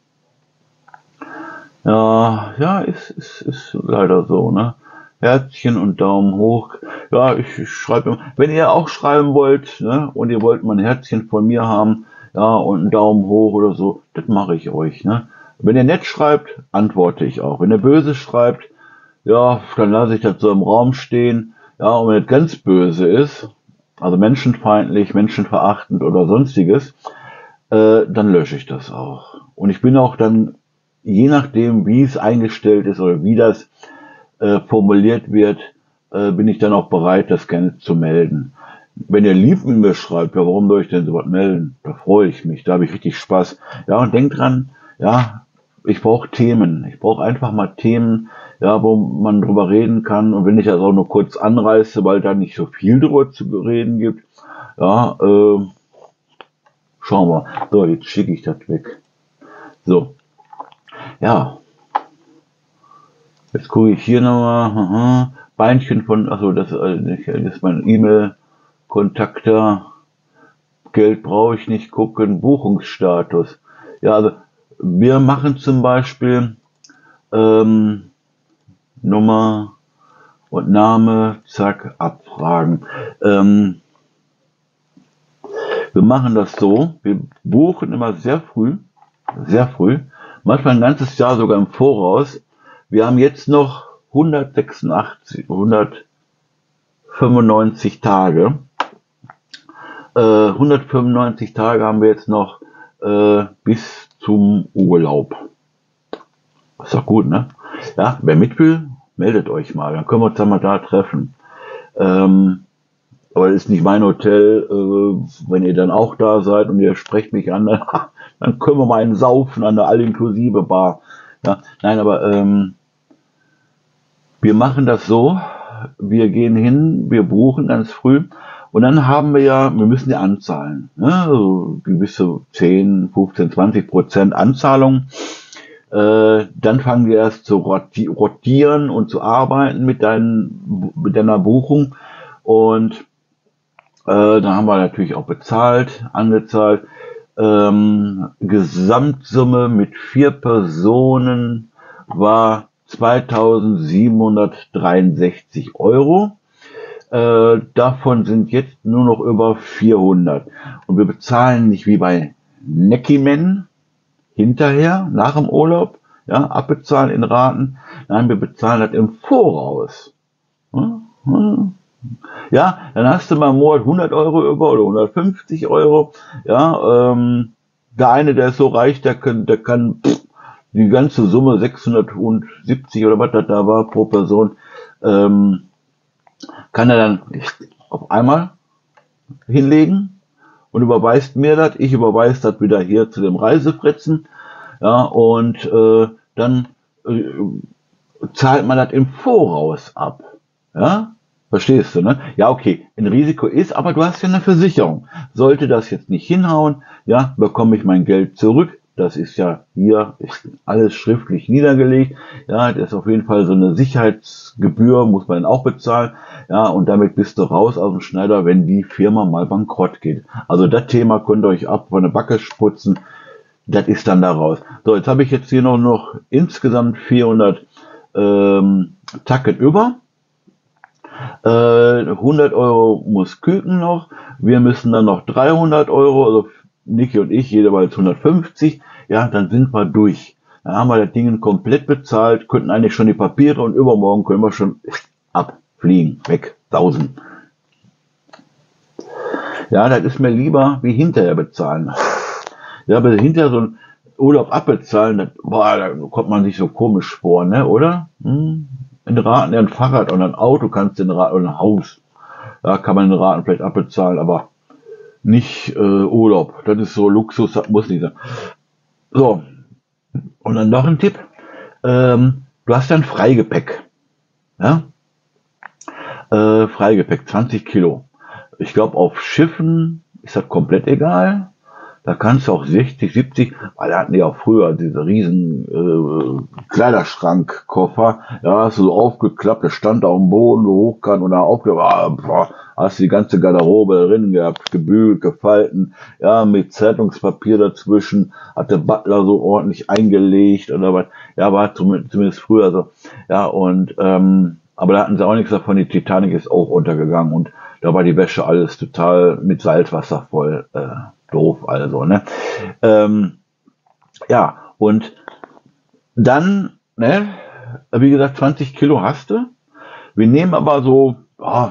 [SPEAKER 1] Ja, ja, ist, ist, ist leider so, ne? Herzchen und Daumen hoch. Ja, ich, ich schreibe, wenn ihr auch schreiben wollt, ne, und ihr wollt mal ein Herzchen von mir haben, ja, und einen Daumen hoch oder so, das mache ich euch, ne? Wenn ihr nett schreibt, antworte ich auch. Wenn ihr böse schreibt, ja, dann lasse ich das so im Raum stehen. Ja, und wenn es ganz böse ist, also menschenfeindlich, menschenverachtend oder sonstiges, äh, dann lösche ich das auch. Und ich bin auch dann, je nachdem, wie es eingestellt ist oder wie das äh, formuliert wird, äh, bin ich dann auch bereit, das gerne zu melden. Wenn ihr lieb mit mir schreibt, ja, warum soll ich denn sowas melden? Da freue ich mich, da habe ich richtig Spaß. Ja, und denkt dran, ja, ich brauche Themen. Ich brauche einfach mal Themen, ja, wo man drüber reden kann. Und wenn ich das auch nur kurz anreiße, weil da nicht so viel drüber zu reden gibt, ja, äh, schauen wir. So, jetzt schicke ich das weg. So. Ja. Jetzt gucke ich hier nochmal. Beinchen von, also das, äh, das ist mein E-Mail-Kontakter. Geld brauche ich nicht gucken. Buchungsstatus. Ja, also wir machen zum Beispiel ähm, Nummer und Name, zack, abfragen. Ähm, wir machen das so, wir buchen immer sehr früh, sehr früh, manchmal ein ganzes Jahr sogar im Voraus. Wir haben jetzt noch 186, 195 Tage. Äh, 195 Tage haben wir jetzt noch äh, bis zum Urlaub. Ist doch gut, ne? Ja, wer mit will, meldet euch mal, dann können wir uns dann mal da treffen. Ähm, aber das ist nicht mein Hotel, äh, wenn ihr dann auch da seid und ihr sprecht mich an, dann, können wir mal einen saufen an der all-inklusive Bar. Ja, nein, aber ähm, wir machen das so, wir gehen hin, wir buchen ganz früh Und dann haben wir ja, wir müssen ja anzahlen, ne? also gewisse 10, 15, 20 Prozent Anzahlung. Äh, dann fangen wir erst zu rotieren und zu arbeiten mit, deinen, mit deiner Buchung. Und äh, dann haben wir natürlich auch bezahlt, angezahlt. Ähm, Gesamtsumme mit vier Personen war 2763 Euro. Äh, davon sind jetzt nur noch über 400. Und wir bezahlen nicht wie bei Neckiman hinterher, nach dem Urlaub, ja, abbezahlen in Raten. Nein, wir bezahlen das im Voraus. Ja, dann hast du mal im Monat 100 Euro über oder 150 Euro. Ja, ähm, der eine, der ist so reich, der kann, der kann pff, die ganze Summe 670 oder was das da war pro Person, ähm, kann er dann auf einmal hinlegen und überweist mir das. Ich überweise das wieder hier zu dem Reisefritzen. Ja, und äh, dann äh, zahlt man das im Voraus ab. Ja, verstehst du, ne? Ja, okay, ein Risiko ist, aber du hast ja eine Versicherung. Sollte das jetzt nicht hinhauen, ja, bekomme ich mein Geld zurück. Das ist ja hier ist alles schriftlich niedergelegt. Ja, das ist auf jeden Fall so eine Sicherheitsgebühr, muss man auch bezahlen. Ja, und damit bist du raus aus dem Schneider, wenn die Firma mal bankrott geht. Also das Thema könnt ihr euch ab von der Backe sputzen. Das ist dann da raus. So, jetzt habe ich jetzt hier noch, noch insgesamt 400 ähm, Tacken über. Äh, 100 Euro muss Küken noch. Wir müssen dann noch 300 Euro, also Niki und ich, jeweils 150, ja, dann sind wir durch. Dann haben wir das Ding komplett bezahlt, könnten eigentlich schon die Papiere und übermorgen können wir schon abfliegen, weg, tausend. Ja, das ist mir lieber wie hinterher bezahlen. Ja, aber hinterher so ein Urlaub abbezahlen, das, boah, da kommt man sich so komisch vor, ne, oder? Hm? In Raten, ein Fahrrad und ein Auto kannst du Raten, oder ein Haus. Da kann man in Raten vielleicht abbezahlen, aber nicht äh, Urlaub. Das ist so Luxus, das muss nicht sein. So, und dann noch ein Tipp. Ähm, du hast dann Freigepäck. Ja? Äh, Freigepäck, 20 Kilo. Ich glaube, auf Schiffen ist das komplett egal. Da kannst du auch 60, 70, weil da hatten die auch früher diese riesen äh, Kleiderschrankkoffer, ja, hast du so aufgeklappt, der stand da am Boden, wo hoch kann und da aufgeklappt, ah, hast du die ganze Garderobe drin gehabt, gebügelt, gefalten, ja, mit Zeitungspapier dazwischen, hat der Butler so ordentlich eingelegt oder was, ja, war zumindest früher so, ja, und, ähm, aber da hatten sie auch nichts davon, die Titanic ist auch untergegangen und da war die Wäsche alles total mit Salzwasser voll, äh, doof, also, ne? Ähm, ja, und dann, ne, wie gesagt, 20 Kilo hast du. Wir nehmen aber so, oh,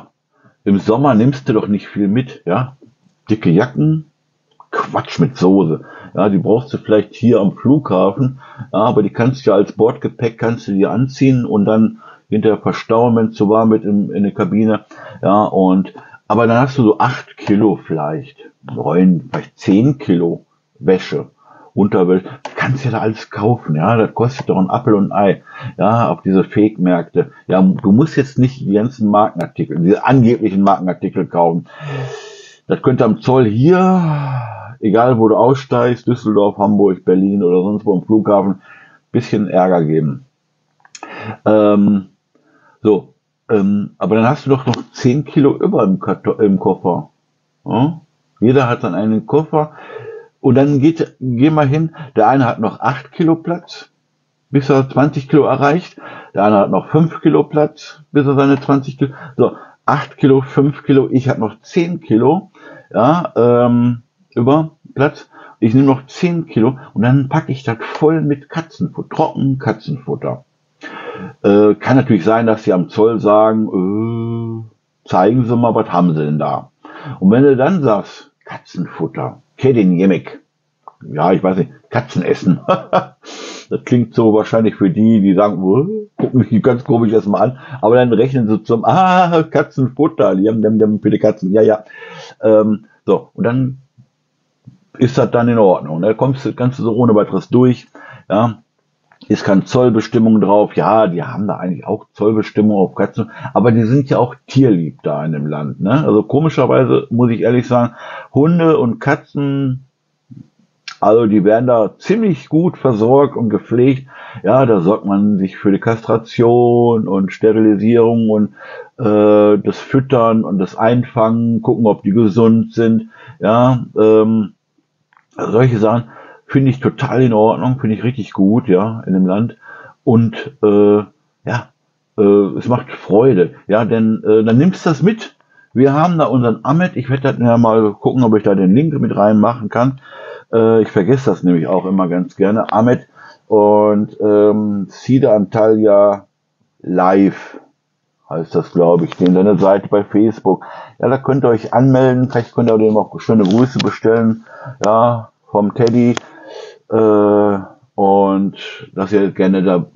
[SPEAKER 1] im Sommer nimmst du doch nicht viel mit, ja. Dicke Jacken, Quatsch mit Soße. Ja, die brauchst du vielleicht hier am Flughafen, ja, aber die kannst du ja als Bordgepäck kannst du dir anziehen und dann hinterher verstauen, wenn es zu warm wird in, in der Kabine. Ja, und aber dann hast du so acht Kilo vielleicht, neun, vielleicht zehn Kilo Wäsche. Unterwäsche, kannst ja da alles kaufen, ja, das kostet doch ein Apfel und ein Ei, ja, auf diese Fake-Märkte. Ja, du musst jetzt nicht die ganzen Markenartikel, diese angeblichen Markenartikel kaufen. Das könnte am Zoll hier, egal wo du aussteigst, Düsseldorf, Hamburg, Berlin oder sonst wo im Flughafen, bisschen Ärger geben. Ähm, so, ähm, aber dann hast du doch noch 10 Kilo über im, Karton, im Koffer. Ja? Jeder hat dann einen Koffer. Und dann geht, geh mal hin, der eine hat noch 8 Kilo Platz, bis er 20 Kilo erreicht. Der andere hat noch 5 Kilo Platz, bis er seine 20 Kilo. So, 8 Kilo, 5 Kilo, ich habe noch 10 Kilo, ja, ähm, über Platz. Ich nehme noch 10 Kilo und dann packe ich das voll mit Katzenfutter, trocken Katzenfutter. Äh, kann natürlich sein, dass sie am Zoll sagen, äh, zeigen Sie mal, was haben Sie denn da? Und wenn du dann sagst, Katzenfutter, Kedin Jemek, ja, ich weiß nicht, Katzenessen. das klingt so wahrscheinlich für die, die sagen, oh, gucken mich ganz komisch erstmal an, aber dann rechnen sie zum, ah, Katzenfutter, die haben, die haben für die Katzen, ja, ja. Ähm, so, und dann ist das dann in Ordnung. Da kommst du, du so ohne weiteres durch. Ja, ist keine Zollbestimmung drauf. Ja, die haben da eigentlich auch Zollbestimmung auf Katzen, aber die sind ja auch tierlieb da in dem Land. Ne? Also komischerweise muss ich ehrlich sagen, Hunde und Katzen, also die werden da ziemlich gut versorgt und gepflegt. Ja, da sorgt man sich für die Kastration und Sterilisierung und äh, das Füttern und das Einfangen, gucken, ob die gesund sind. Ja, ähm, solche Sachen finde ich total in Ordnung, finde ich richtig gut, ja, in dem Land. Und äh, ja, äh, es macht Freude, ja, denn äh, dann nimmst du das mit. Wir haben da unseren Ahmed, ich werde ja mal gucken, ob ich da den Link mit reinmachen kann. Äh, ich vergesse das nämlich auch immer ganz gerne. Ahmed und ähm, Sida Antalya Live heißt das, glaube ich, den seine Seite bei Facebook. Ja, da könnt ihr euch anmelden, vielleicht könnt ihr dem auch schöne Grüße bestellen, ja, vom Teddy äh, und dass ihr gerne da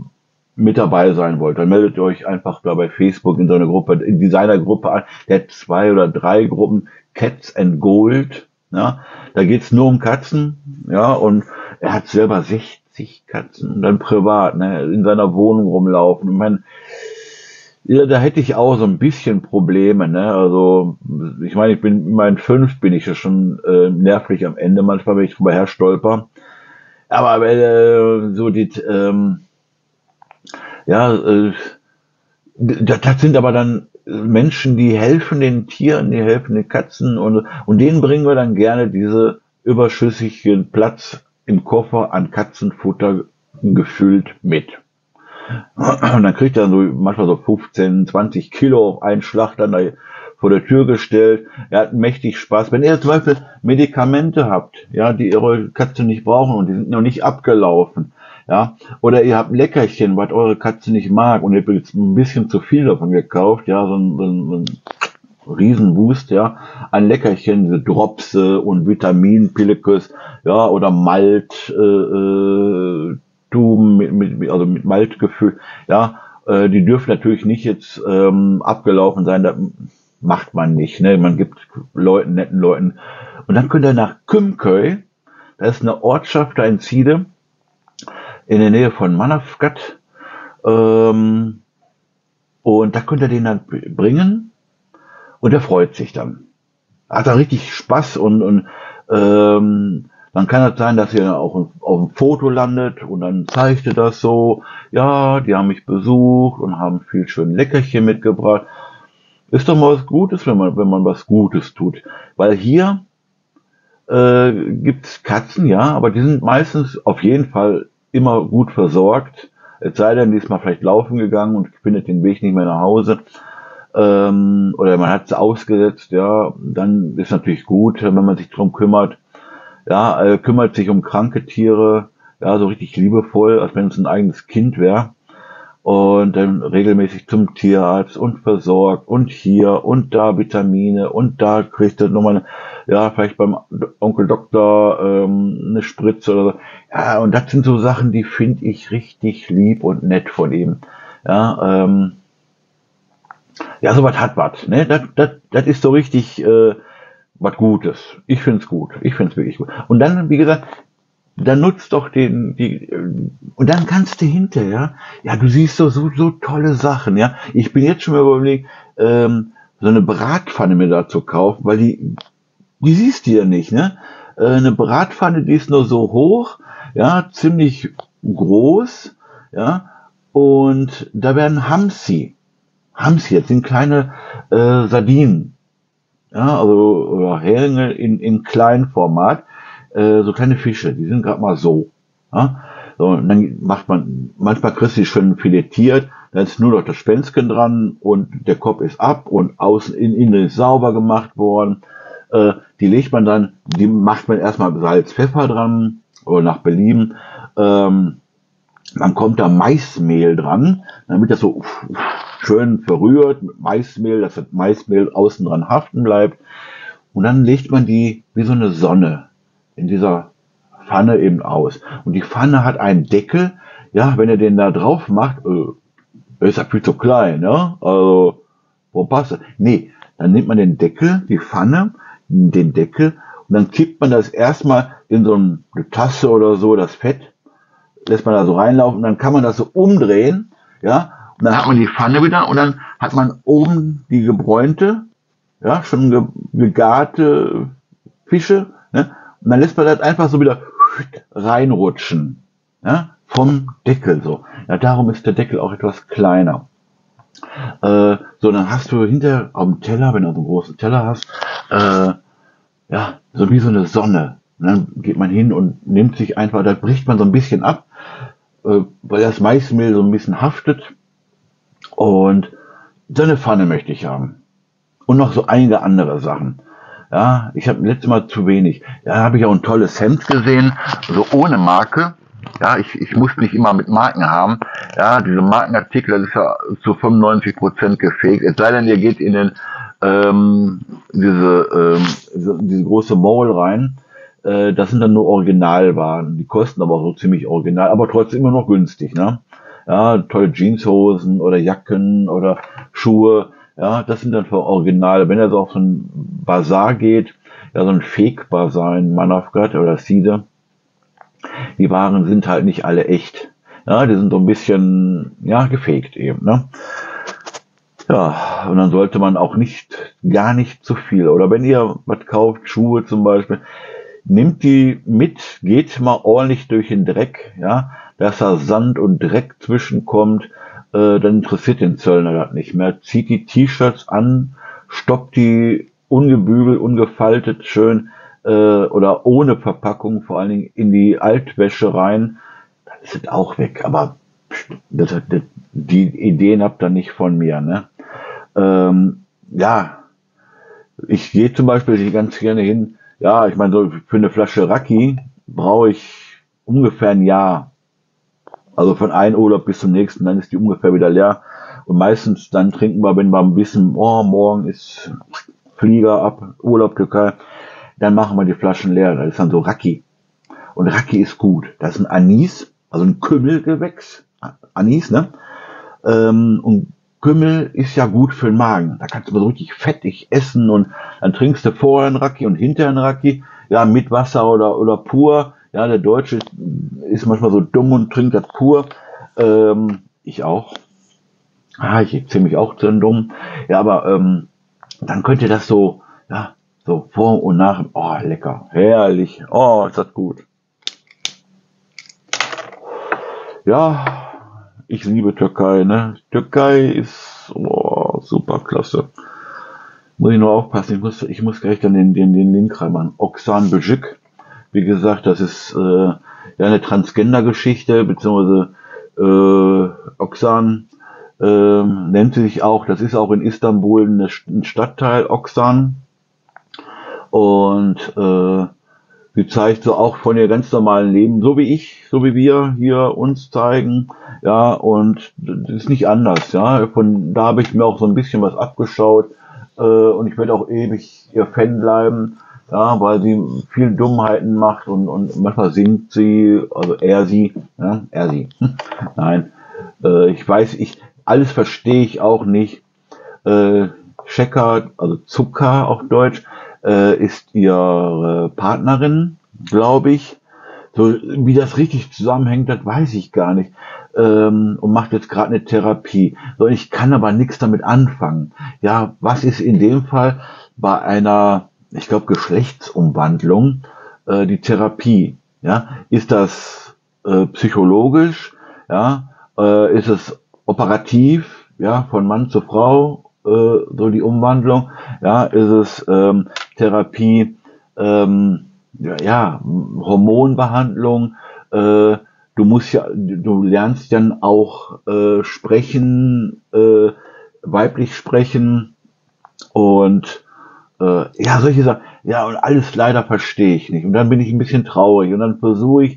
[SPEAKER 1] mit dabei sein wollt, dann meldet ihr euch einfach da bei Facebook in so eine Gruppe, in die seiner Gruppe an. Der hat zwei oder drei Gruppen, Cats and Gold. Ja, da geht's nur um Katzen, ja, und er hat selber 60 Katzen und dann privat, ne, in seiner Wohnung rumlaufen. Ich meine, ja, da hätte ich auch so ein bisschen Probleme, ne? Also, ich meine, ich bin in meinen fünf bin ich ja schon äh, nervlich am Ende, manchmal, wenn ich drüber her stolper. Aber äh, so die, ähm, ja, äh, das, sind aber dann Menschen, die helfen den Tieren, die helfen den Katzen und, und denen bringen wir dann gerne diese überschüssigen Platz im Koffer an Katzenfutter gefüllt mit. Und dann kriegt er so manchmal so 15, 20 Kilo auf einen Schlag dann da vor der Tür gestellt. Er hat mächtig Spaß. Wenn ihr zum Beispiel Medikamente habt, ja, die eure Katze nicht brauchen und die sind noch nicht abgelaufen, ja, oder ihr habt Leckerchen, was eure Katze nicht mag und ihr habt jetzt ein bisschen zu viel davon gekauft, ja, so ein, so ein, so ein Riesenboost, ja, ein Leckerchen, diese Dropse und Vitaminpillekes, ja, oder Malt, äh, äh, mit, mit, also mit Maltgefühl, ja, äh, die dürfen natürlich nicht jetzt ähm, abgelaufen sein. Da, macht man nicht. Ne? Man gibt Leuten, netten Leuten. Und dann könnt ihr nach Kümköy, da ist eine Ortschaft da in Ziede, in der Nähe von Manavgat. Ähm, und da könnt ihr den dann bringen und er freut sich dann. Hat er richtig Spaß und, und ähm, dann kann es sein, dass ihr auch auf dem Foto landet und dann zeigt ihr das so. Ja, die haben mich besucht und haben viel schön Leckerchen mitgebracht. Ist doch mal was Gutes, wenn man, wenn man was Gutes tut. Weil hier äh, gibt's Katzen, ja, aber die sind meistens auf jeden Fall immer gut versorgt. Es sei denn, die ist mal vielleicht laufen gegangen und findet den Weg nicht mehr nach Hause. Ähm, oder man hat sie ausgesetzt, ja, dann ist natürlich gut, wenn man sich drum kümmert. Ja, äh, kümmert sich um kranke Tiere, ja, so richtig liebevoll, als wenn es ein eigenes Kind wäre und dann regelmäßig zum Tierarzt und versorgt und hier und da Vitamine und da kriegt er nochmal, ja, vielleicht beim Onkel Doktor ähm, eine Spritze oder so. Ja, und das sind so Sachen, die finde ich richtig lieb und nett von ihm. Ja, ähm, ja, sowas hat was. Ne? Das, das, das ist so richtig äh, was Gutes. Ich find's gut. Ich find's wirklich gut. Und dann, wie gesagt, dann nutzt doch den, die, und dann kannst du hinterher, ja, du siehst so, so, so tolle Sachen, ja. Ich bin jetzt schon mal überlegt, ähm, so eine Bratpfanne mir da zu kaufen, weil die, die siehst du ja nicht, ne? Äh, eine Bratpfanne, die ist nur so hoch, ja, ziemlich groß, ja, und da werden Hamsi, Hamsi, jetzt sind kleine äh, Sardinen, ja, also oder Heringe in, in Kleinformat, äh, so kleine Fische, die sind gerade mal so. Ja? So, und dann macht man, manchmal kriegst du die schön filetiert, dann ist nur noch das Spänsken dran und der Kopf ist ab und außen in innen ist sauber gemacht worden. Äh, die legt man dann, die macht man erstmal Salz, Pfeffer dran oder nach Belieben. Ähm, dann kommt da Maismehl dran, damit das so schön verrührt mit Maismehl, dass das Maismehl außen dran haften bleibt. Und dann legt man die wie so eine Sonne in dieser Pfanne eben aus. Und die Pfanne hat einen Deckel, ja, wenn ihr den da drauf macht, äh, ist er viel zu klein, ne? Also, wo passt das? Nee, dann nimmt man den Deckel, die Pfanne, den Deckel, und dann kippt man das erstmal in so eine Tasse oder so, das Fett, lässt man da so reinlaufen und dann kann man das so umdrehen, ja, und dann hat man die Pfanne wieder und dann hat man oben die gebräunte, ja, schon ge gegarte Fische, ne, dann lässt man das einfach so wieder reinrutschen, ja, vom Deckel so. Ja, darum ist der Deckel auch etwas kleiner. Äh, so, dann hast du hinter auf dem Teller, wenn du so einen großen Teller hast, äh, ja, so wie so eine Sonne. Und dann geht man hin und nimmt sich einfach, da bricht man so ein bisschen ab, äh, weil das Maismehl so ein bisschen haftet. Und so eine Pfanne möchte ich haben. Und noch so einige andere Sachen. Ja, ich habe letztes Mal zu wenig. Ja, habe ich auch ein tolles Hemd gesehen, so ohne Marke. Ja, ich, ich muss nicht immer mit Marken haben. Ja, diese Markenartikel, das ist ja zu 95 Prozent gefaked. Es sei denn, ihr geht in den ähm, diese, ähm, diese, große Mall rein. Äh, das sind dann nur Originalwaren. Die kosten aber so ziemlich original, aber trotzdem immer noch günstig. Ne? Ja, tolle Jeanshosen oder Jacken oder Schuhe. Ja, das sind dann für Original. Wenn er so auf so ein Bazar geht, ja, so ein Fake-Bazar in Manavgat oder Side, die Waren sind halt nicht alle echt. Ja, die sind so ein bisschen, ja, gefaked eben, ne? Ja, und dann sollte man auch nicht, gar nicht zu viel. Oder wenn ihr was kauft, Schuhe zum Beispiel, nimmt die mit, geht mal ordentlich durch den Dreck, ja, dass da Sand und Dreck zwischenkommt, äh, dann interessiert den Zöllner das nicht mehr. Zieht die T-Shirts an, stoppt die ungebügelt, ungefaltet schön äh, oder ohne Verpackung vor allen Dingen in die Altwäsche rein, dann ist es auch weg. Aber das, das, die Ideen habt ihr nicht von mir. Ne? Ähm, ja, ich gehe zum Beispiel ganz gerne hin. Ja, ich meine, so für eine Flasche Raki brauche ich ungefähr ein Jahr. Also von einem Urlaub bis zum nächsten, dann ist die ungefähr wieder leer. Und meistens dann trinken wir, wenn wir ein bisschen, oh, morgen ist Flieger ab, Urlaub Türkei, dann machen wir die Flaschen leer. Das ist dann so Raki. Und Raki ist gut. Das ist ein Anis, also ein Kümmelgewächs. Anis, ne? Ähm, und Kümmel ist ja gut für den Magen. Da kannst du so richtig fettig essen und dann trinkst du vorher einen Raki und hinterher einen Raki. Ja, mit Wasser oder, oder pur. Ja, der Deutsche ist manchmal so dumm und trinkt das pur. Ähm, ich auch. Ah, ich zähle mich auch zu dumm. Ja, aber ähm, dann könnt ihr das so, ja, so vor und nach. Oh, lecker. Herrlich. Oh, ist das gut. Ja, ich liebe Türkei, ne? Türkei ist oh, super klasse. Muss ich nur aufpassen, ich muss, ich muss gleich dann den, den, den Link reinmachen. Oxan Bejik. Wie gesagt, das ist äh, ja eine Transgender-Geschichte, beziehungsweise äh, Oxan äh, nennt sie sich auch, das ist auch in Istanbul eine, ein Stadtteil, Oxan. Und äh, sie zeigt so auch von ihr ganz normalen Leben, so wie ich, so wie wir hier uns zeigen. Ja, und das ist nicht anders. Ja, von da habe ich mir auch so ein bisschen was abgeschaut. Äh, und ich werde auch ewig ihr Fan bleiben. Ja, weil sie viel Dummheiten macht und, und manchmal singt sie, also er sie, ja, er sie. Nein, äh, ich weiß, ich, alles verstehe ich auch nicht. Äh, Checker, also Zucker auf Deutsch, äh, ist ihre Partnerin, glaube ich. So, wie das richtig zusammenhängt, das weiß ich gar nicht. Ähm, und macht jetzt gerade eine Therapie. So, ich kann aber nichts damit anfangen. Ja, was ist in dem Fall bei einer, ich glaube, Geschlechtsumwandlung äh, die Therapie? Ja, ist das äh, psychologisch? Ja, äh, ist es operativ? Ja, von Mann zu Frau? Äh, so die Umwandlung, ja, ist es ähm, Therapie, ähm, ja, ja, Hormonbehandlung, äh, du musst ja, du lernst dann auch äh, sprechen, äh, weiblich sprechen und äh, ja, solche Sachen, ja, und alles leider verstehe ich nicht. Und dann bin ich ein bisschen traurig und dann versuche ich,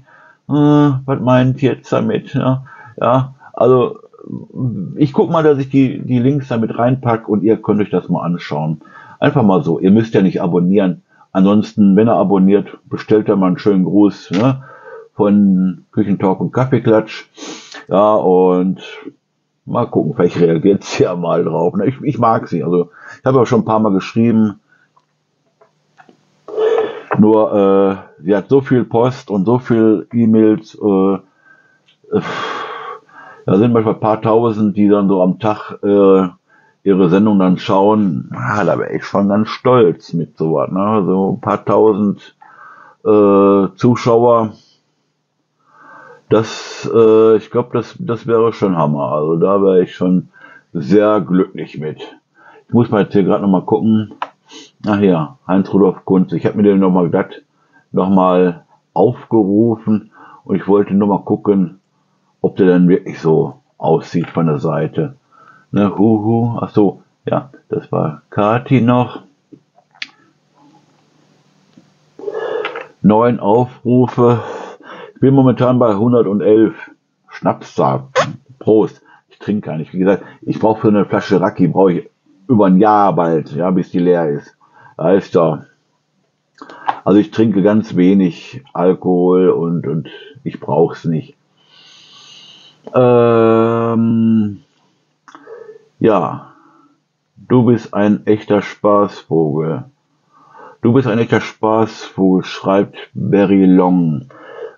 [SPEAKER 1] äh, was meint jetzt damit? Ja, ja also ich guck mal, dass ich die, die Links damit reinpack und ihr könnt euch das mal anschauen. Einfach mal so. Ihr müsst ja nicht abonnieren. Ansonsten, wenn ihr abonniert, bestellt er mal einen schönen Gruß ne, von Küchentalk und Kaffeeklatsch. Ja, und mal gucken, vielleicht reagiert sie ja mal drauf. Ne. Ich, ich mag sie. Also ich habe ja schon ein paar Mal geschrieben. Nur äh, sie hat so viel Post und so viel E-Mails. Äh, da sind manchmal ein paar Tausend, die dann so am Tag äh, ihre Sendung dann schauen. Ah, da wäre ich schon ganz stolz mit sowas. Ne? So ein paar Tausend äh, Zuschauer. Das, äh, ich glaube, das, das wäre schon Hammer. Also da wäre ich schon sehr glücklich mit. Ich muss mal jetzt hier gerade nochmal gucken. Ach ja, Heinz-Rudolf Kunz. Ich habe mir den nochmal glatt nochmal aufgerufen und ich wollte nur mal gucken, ob der dann wirklich so aussieht von der Seite. Ne, huhu, ach so, ja, das war Kati noch. Neun Aufrufe. Ich bin momentan bei 111. Schnapssack. Prost. Ich trinke gar nicht. Wie gesagt, ich brauche für eine Flasche Raki, brauche ich über ein Jahr bald, ja, bis die leer ist. Da. Also ich trinke ganz wenig Alkohol und, und ich brauche es nicht. Ähm, ja, du bist ein echter Spaßvogel. Du bist ein echter Spaßvogel, schreibt Barry Long.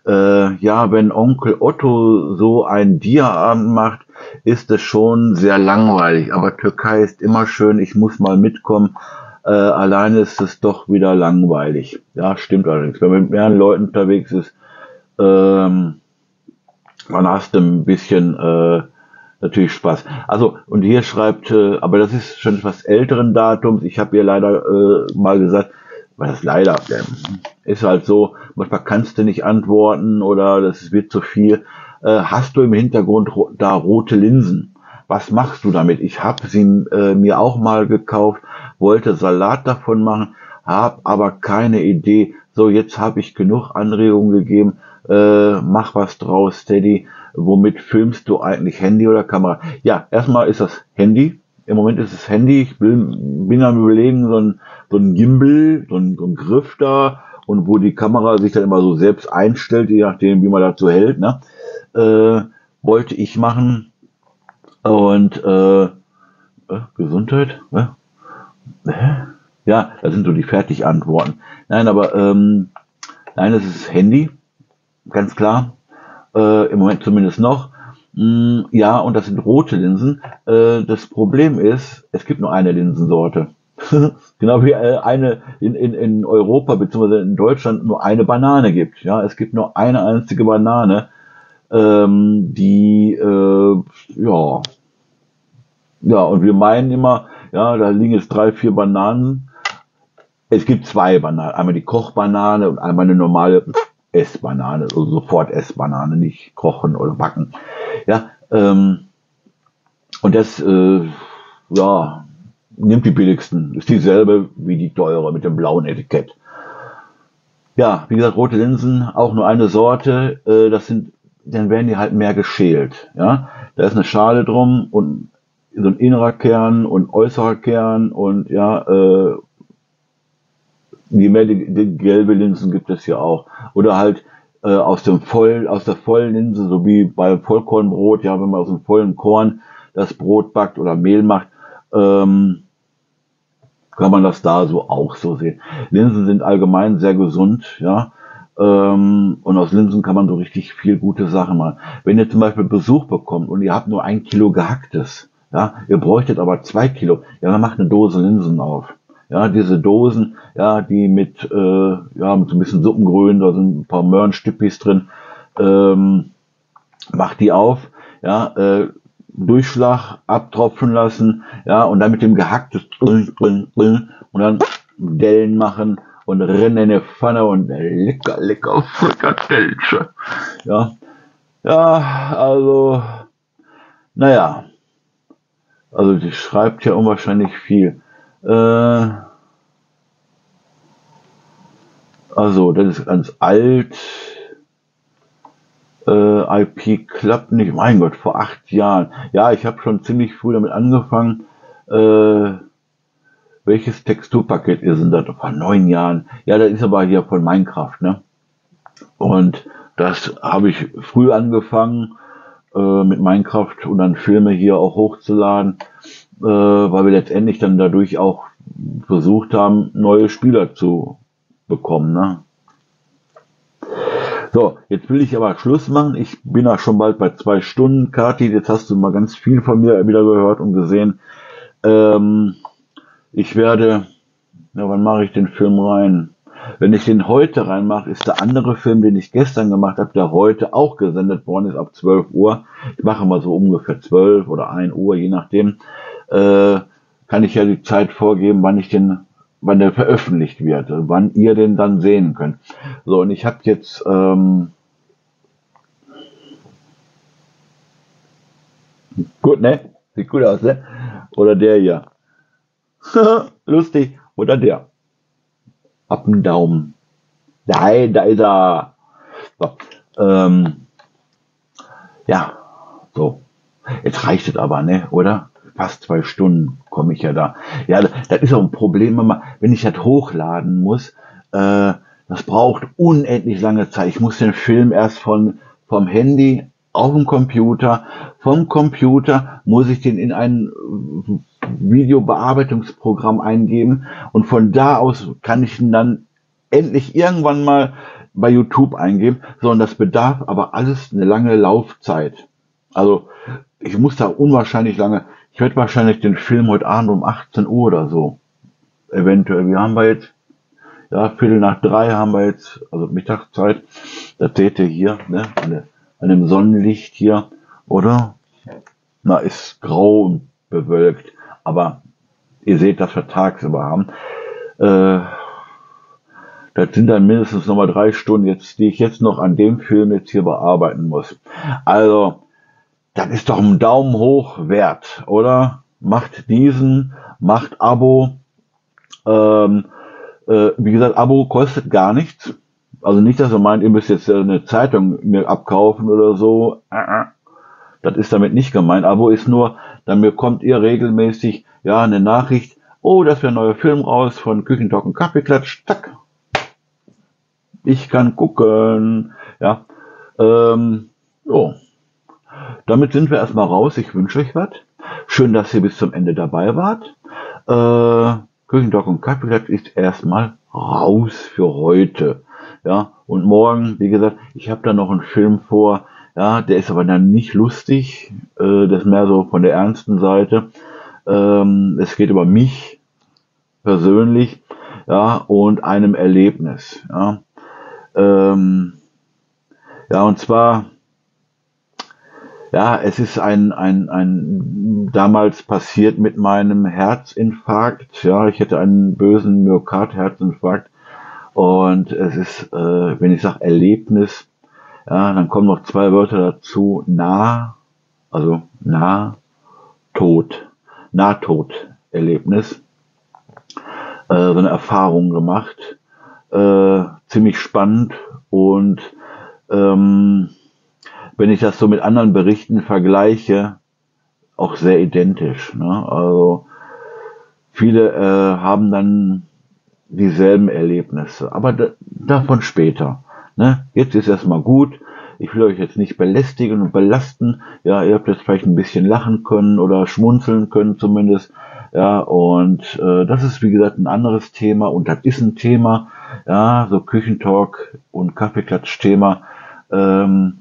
[SPEAKER 1] Äh, ja, wenn Onkel Otto so ein Dia-Abend macht, ist es schon sehr langweilig. Aber Türkei ist immer schön, ich muss mal mitkommen. Äh, alleine ist es doch wieder langweilig. Ja, stimmt allerdings. Wenn man mit mehreren Leuten unterwegs ist, ähm, dann hast du ein bisschen äh, natürlich Spaß. Also, und hier schreibt, äh, aber das ist schon etwas älteren Datums. Ich habe ihr leider äh, mal gesagt, was ist leider, äh, ist halt so, manchmal kannst du nicht antworten oder das wird zu viel. Äh, hast du im Hintergrund da rote Linsen? Was machst du damit? Ich habe sie äh, mir auch mal gekauft, wollte Salat davon machen, habe aber keine Idee. So, jetzt habe ich genug Anregungen gegeben. Äh, mach was draus, Teddy womit filmst du eigentlich Handy oder Kamera? Ja, erstmal ist das Handy. Im Moment ist es Handy. Ich bin, am überlegen, so ein, so ein Gimbal, so ein, so ein Griff da und wo die Kamera sich dann immer so selbst einstellt, je nachdem, wie man dazu hält, ne? Äh, wollte ich machen. Und äh, äh, Gesundheit? Ja, das sind so die Fertigantworten. Nein, aber ähm, nein, es ist Handy, ganz klar äh, im Moment zumindest noch. Mm, ja, und das sind rote Linsen. Äh, das Problem ist, es gibt nur eine Linsensorte. genau wie äh, eine in, in, in Europa bzw. in Deutschland nur eine Banane gibt. Ja, es gibt nur eine einzige Banane, ähm, die äh, ja ja und wir meinen immer, ja, da liegen jetzt drei, vier Bananen. Es gibt zwei Bananen, einmal die Kochbanane und einmal eine normale Essbanane, also sofort Essbanane, nicht kochen oder backen. Ja, ähm, und das, äh, ja, nimmt die billigsten. Ist dieselbe wie die teure mit dem blauen Etikett. Ja, wie gesagt, rote Linsen, auch nur eine Sorte. Äh, das sind, dann werden die halt mehr geschält. Ja, da ist eine Schale drum und so ein innerer Kern und äußerer Kern und ja, äh, je mehr die, die gelbe Linsen gibt es ja auch. Oder halt äh, aus dem voll, aus der vollen Linse, so wie bei Vollkornbrot, ja, wenn man aus dem vollen Korn das Brot backt oder Mehl macht, ähm, kann man das da so auch so sehen. Linsen sind allgemein sehr gesund, ja. Ähm, und aus Linsen kann man so richtig viel gute Sachen machen. Wenn ihr zum Beispiel Besuch bekommt und ihr habt nur ein Kilo gehacktes, ja, ihr bräuchtet aber zwei Kilo, ja, dann macht eine Dose Linsen auf. Ja, diese Dosen, ja, die mit, äh, ja, mit so ein bisschen Suppengrün, da sind ein paar Möhrenstückis drin, ähm, macht die auf, ja, äh, Durchschlag abtropfen lassen, ja, und dann mit dem gehacktes und dann Dellen machen und rennen in eine Pfanne und lecker, lecker Frikadellchen. Ja, ja, also, naja, also die schreibt ja unwahrscheinlich viel. Äh, also, das ist ganz alt. Äh, IP klappt nicht. Mein Gott, vor acht Jahren. Ja, ich habe schon ziemlich früh damit angefangen. Äh, welches Texturpaket ist denn das? Vor neun Jahren. Ja, das ist aber hier von Minecraft, ne? Und das habe ich früh angefangen äh, mit Minecraft und dann Filme hier auch hochzuladen äh, weil wir letztendlich dann dadurch auch versucht haben, neue Spieler zu bekommen. Ne? So, jetzt will ich aber Schluss machen. Ich bin ja schon bald bei zwei Stunden, Kati. Jetzt hast du mal ganz viel von mir wieder gehört und gesehen. Ähm, ich werde, ja, wann mache ich den Film rein? Wenn ich den heute reinmache, ist der andere Film, den ich gestern gemacht habe, der heute auch gesendet worden ist ab 12 Uhr. Ich mache mal so ungefähr 12 oder 1 Uhr, je nachdem. Äh, kann ich ja die Zeit vorgeben, wann ich den, wann der veröffentlicht wird, wann ihr den dann sehen könnt. So, und ich habe jetzt ähm, gut, ne? Sieht gut aus, ne? Oder der hier. Lustig. Oder der. Ab den Daumen. Nein, da ist er. So. Ähm, ja, so. Jetzt reicht es aber, ne? Oder? Fast zwei Stunden komme ich ja da. Ja, das ist auch ein Problem, wenn ich das hochladen muss. Äh, das braucht unendlich lange Zeit. Ich muss den Film erst von, vom Handy auf dem Computer. Vom Computer muss ich den in ein Videobearbeitungsprogramm eingeben und von da aus kann ich ihn dann endlich irgendwann mal bei YouTube eingeben, sondern das bedarf aber alles eine lange Laufzeit. Also ich muss da unwahrscheinlich lange, ich werde wahrscheinlich den Film heute Abend um 18 Uhr oder so, eventuell, wir haben wir jetzt, ja, Viertel nach drei haben wir jetzt, also Mittagszeit, das seht ihr hier, ne, an, an dem Sonnenlicht hier, oder? Na, ist grau und bewölkt. Aber ihr seht, dass wir tagsüber haben. Äh, das sind dann mindestens nochmal drei Stunden, jetzt, die ich jetzt noch an dem Film jetzt hier bearbeiten muss. Also, das ist doch ein Daumen hoch wert, oder? Macht diesen, macht Abo. Ähm, äh, wie gesagt, Abo kostet gar nichts. Also nicht, dass ihr meint, ihr müsst jetzt eine Zeitung mir abkaufen oder so. Das ist damit nicht gemeint. Abo ist nur, dann bekommt ihr regelmäßig ja eine Nachricht, oh, das wäre ein neuer Film raus von Küchentalk und Kaffeeklatsch, zack. Ich kann gucken, ja. Ähm, so. Damit sind wir erstmal raus. Ich wünsche euch was. Schön, dass ihr bis zum Ende dabei wart. Äh, Küchentalk und Kaffeeklatsch ist erstmal raus für heute. Ja, und morgen, wie gesagt, ich habe da noch einen Film vor, ja, der ist aber dann nicht lustig. Äh, das ist mehr so von der ernsten Seite. Ähm, es geht über mich persönlich, ja, und einem Erlebnis, ja. Ähm, ja, und zwar, ja, es ist ein, ein, ein damals passiert mit meinem Herzinfarkt. Ja, ich hätte einen bösen Myokard-Herzinfarkt. Und es ist, äh, wenn ich sage Erlebnis, ja, dann kommen noch zwei Wörter dazu. Nah, also nah, tot. Nahtoderlebnis. Äh, so eine Erfahrung gemacht. Äh, ziemlich spannend und ähm, wenn ich das so mit anderen Berichten vergleiche, auch sehr identisch. Ne? Also viele äh, haben dann dieselben Erlebnisse, aber davon später. Ne? Jetzt ist erstmal gut. Ich will euch jetzt nicht belästigen und belasten. Ja, ihr habt jetzt vielleicht ein bisschen lachen können oder schmunzeln können zumindest. Ja, und äh, das ist wie gesagt ein anderes Thema und das ist ein Thema, ja, so Küchentalk und Kaffeeklatsch-Thema. Ähm,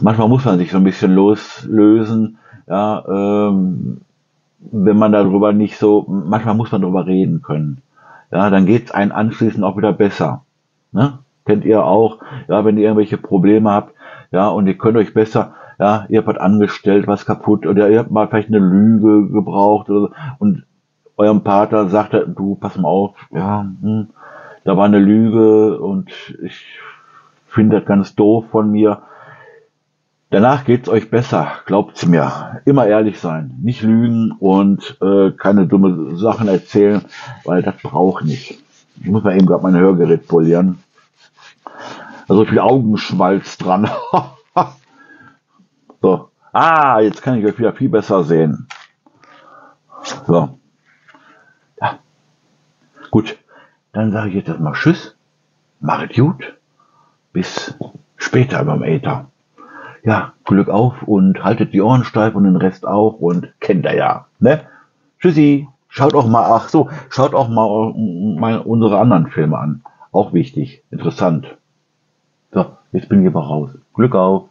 [SPEAKER 1] manchmal muss man sich so ein bisschen loslösen, ja, ähm, wenn man darüber nicht so, manchmal muss man darüber reden können. Ja, dann geht's einem anschließend auch wieder besser. Ne? Kennt ihr auch, ja, wenn ihr irgendwelche Probleme habt, ja, und ihr könnt euch besser, ja, ihr habt was angestellt, was kaputt, oder ihr habt mal vielleicht eine Lüge gebraucht, oder, und eurem Partner sagt er, du, pass mal auf, ja, hm, da war eine Lüge und ich finde das ganz doof von mir. Danach geht's euch besser, glaubt's mir. Immer ehrlich sein, nicht lügen und äh, keine dumme Sachen erzählen, weil das braucht nicht. Ich muss mal eben gerade mein Hörgerät polieren so viel Augenschmalz dran. so. Ah, jetzt kann ich euch wieder viel besser sehen. So. Ja. Gut. Dann sage ich jetzt erstmal Tschüss. Machet gut. Bis später beim Äther. Ja, Glück auf und haltet die Ohren steif und den Rest auch und kennt er ja. Ne? Tschüssi. Schaut auch mal, ach so, schaut auch mal, mal unsere anderen Filme an. Auch wichtig, interessant. So, jetzt bin ich aber raus. Glück auf!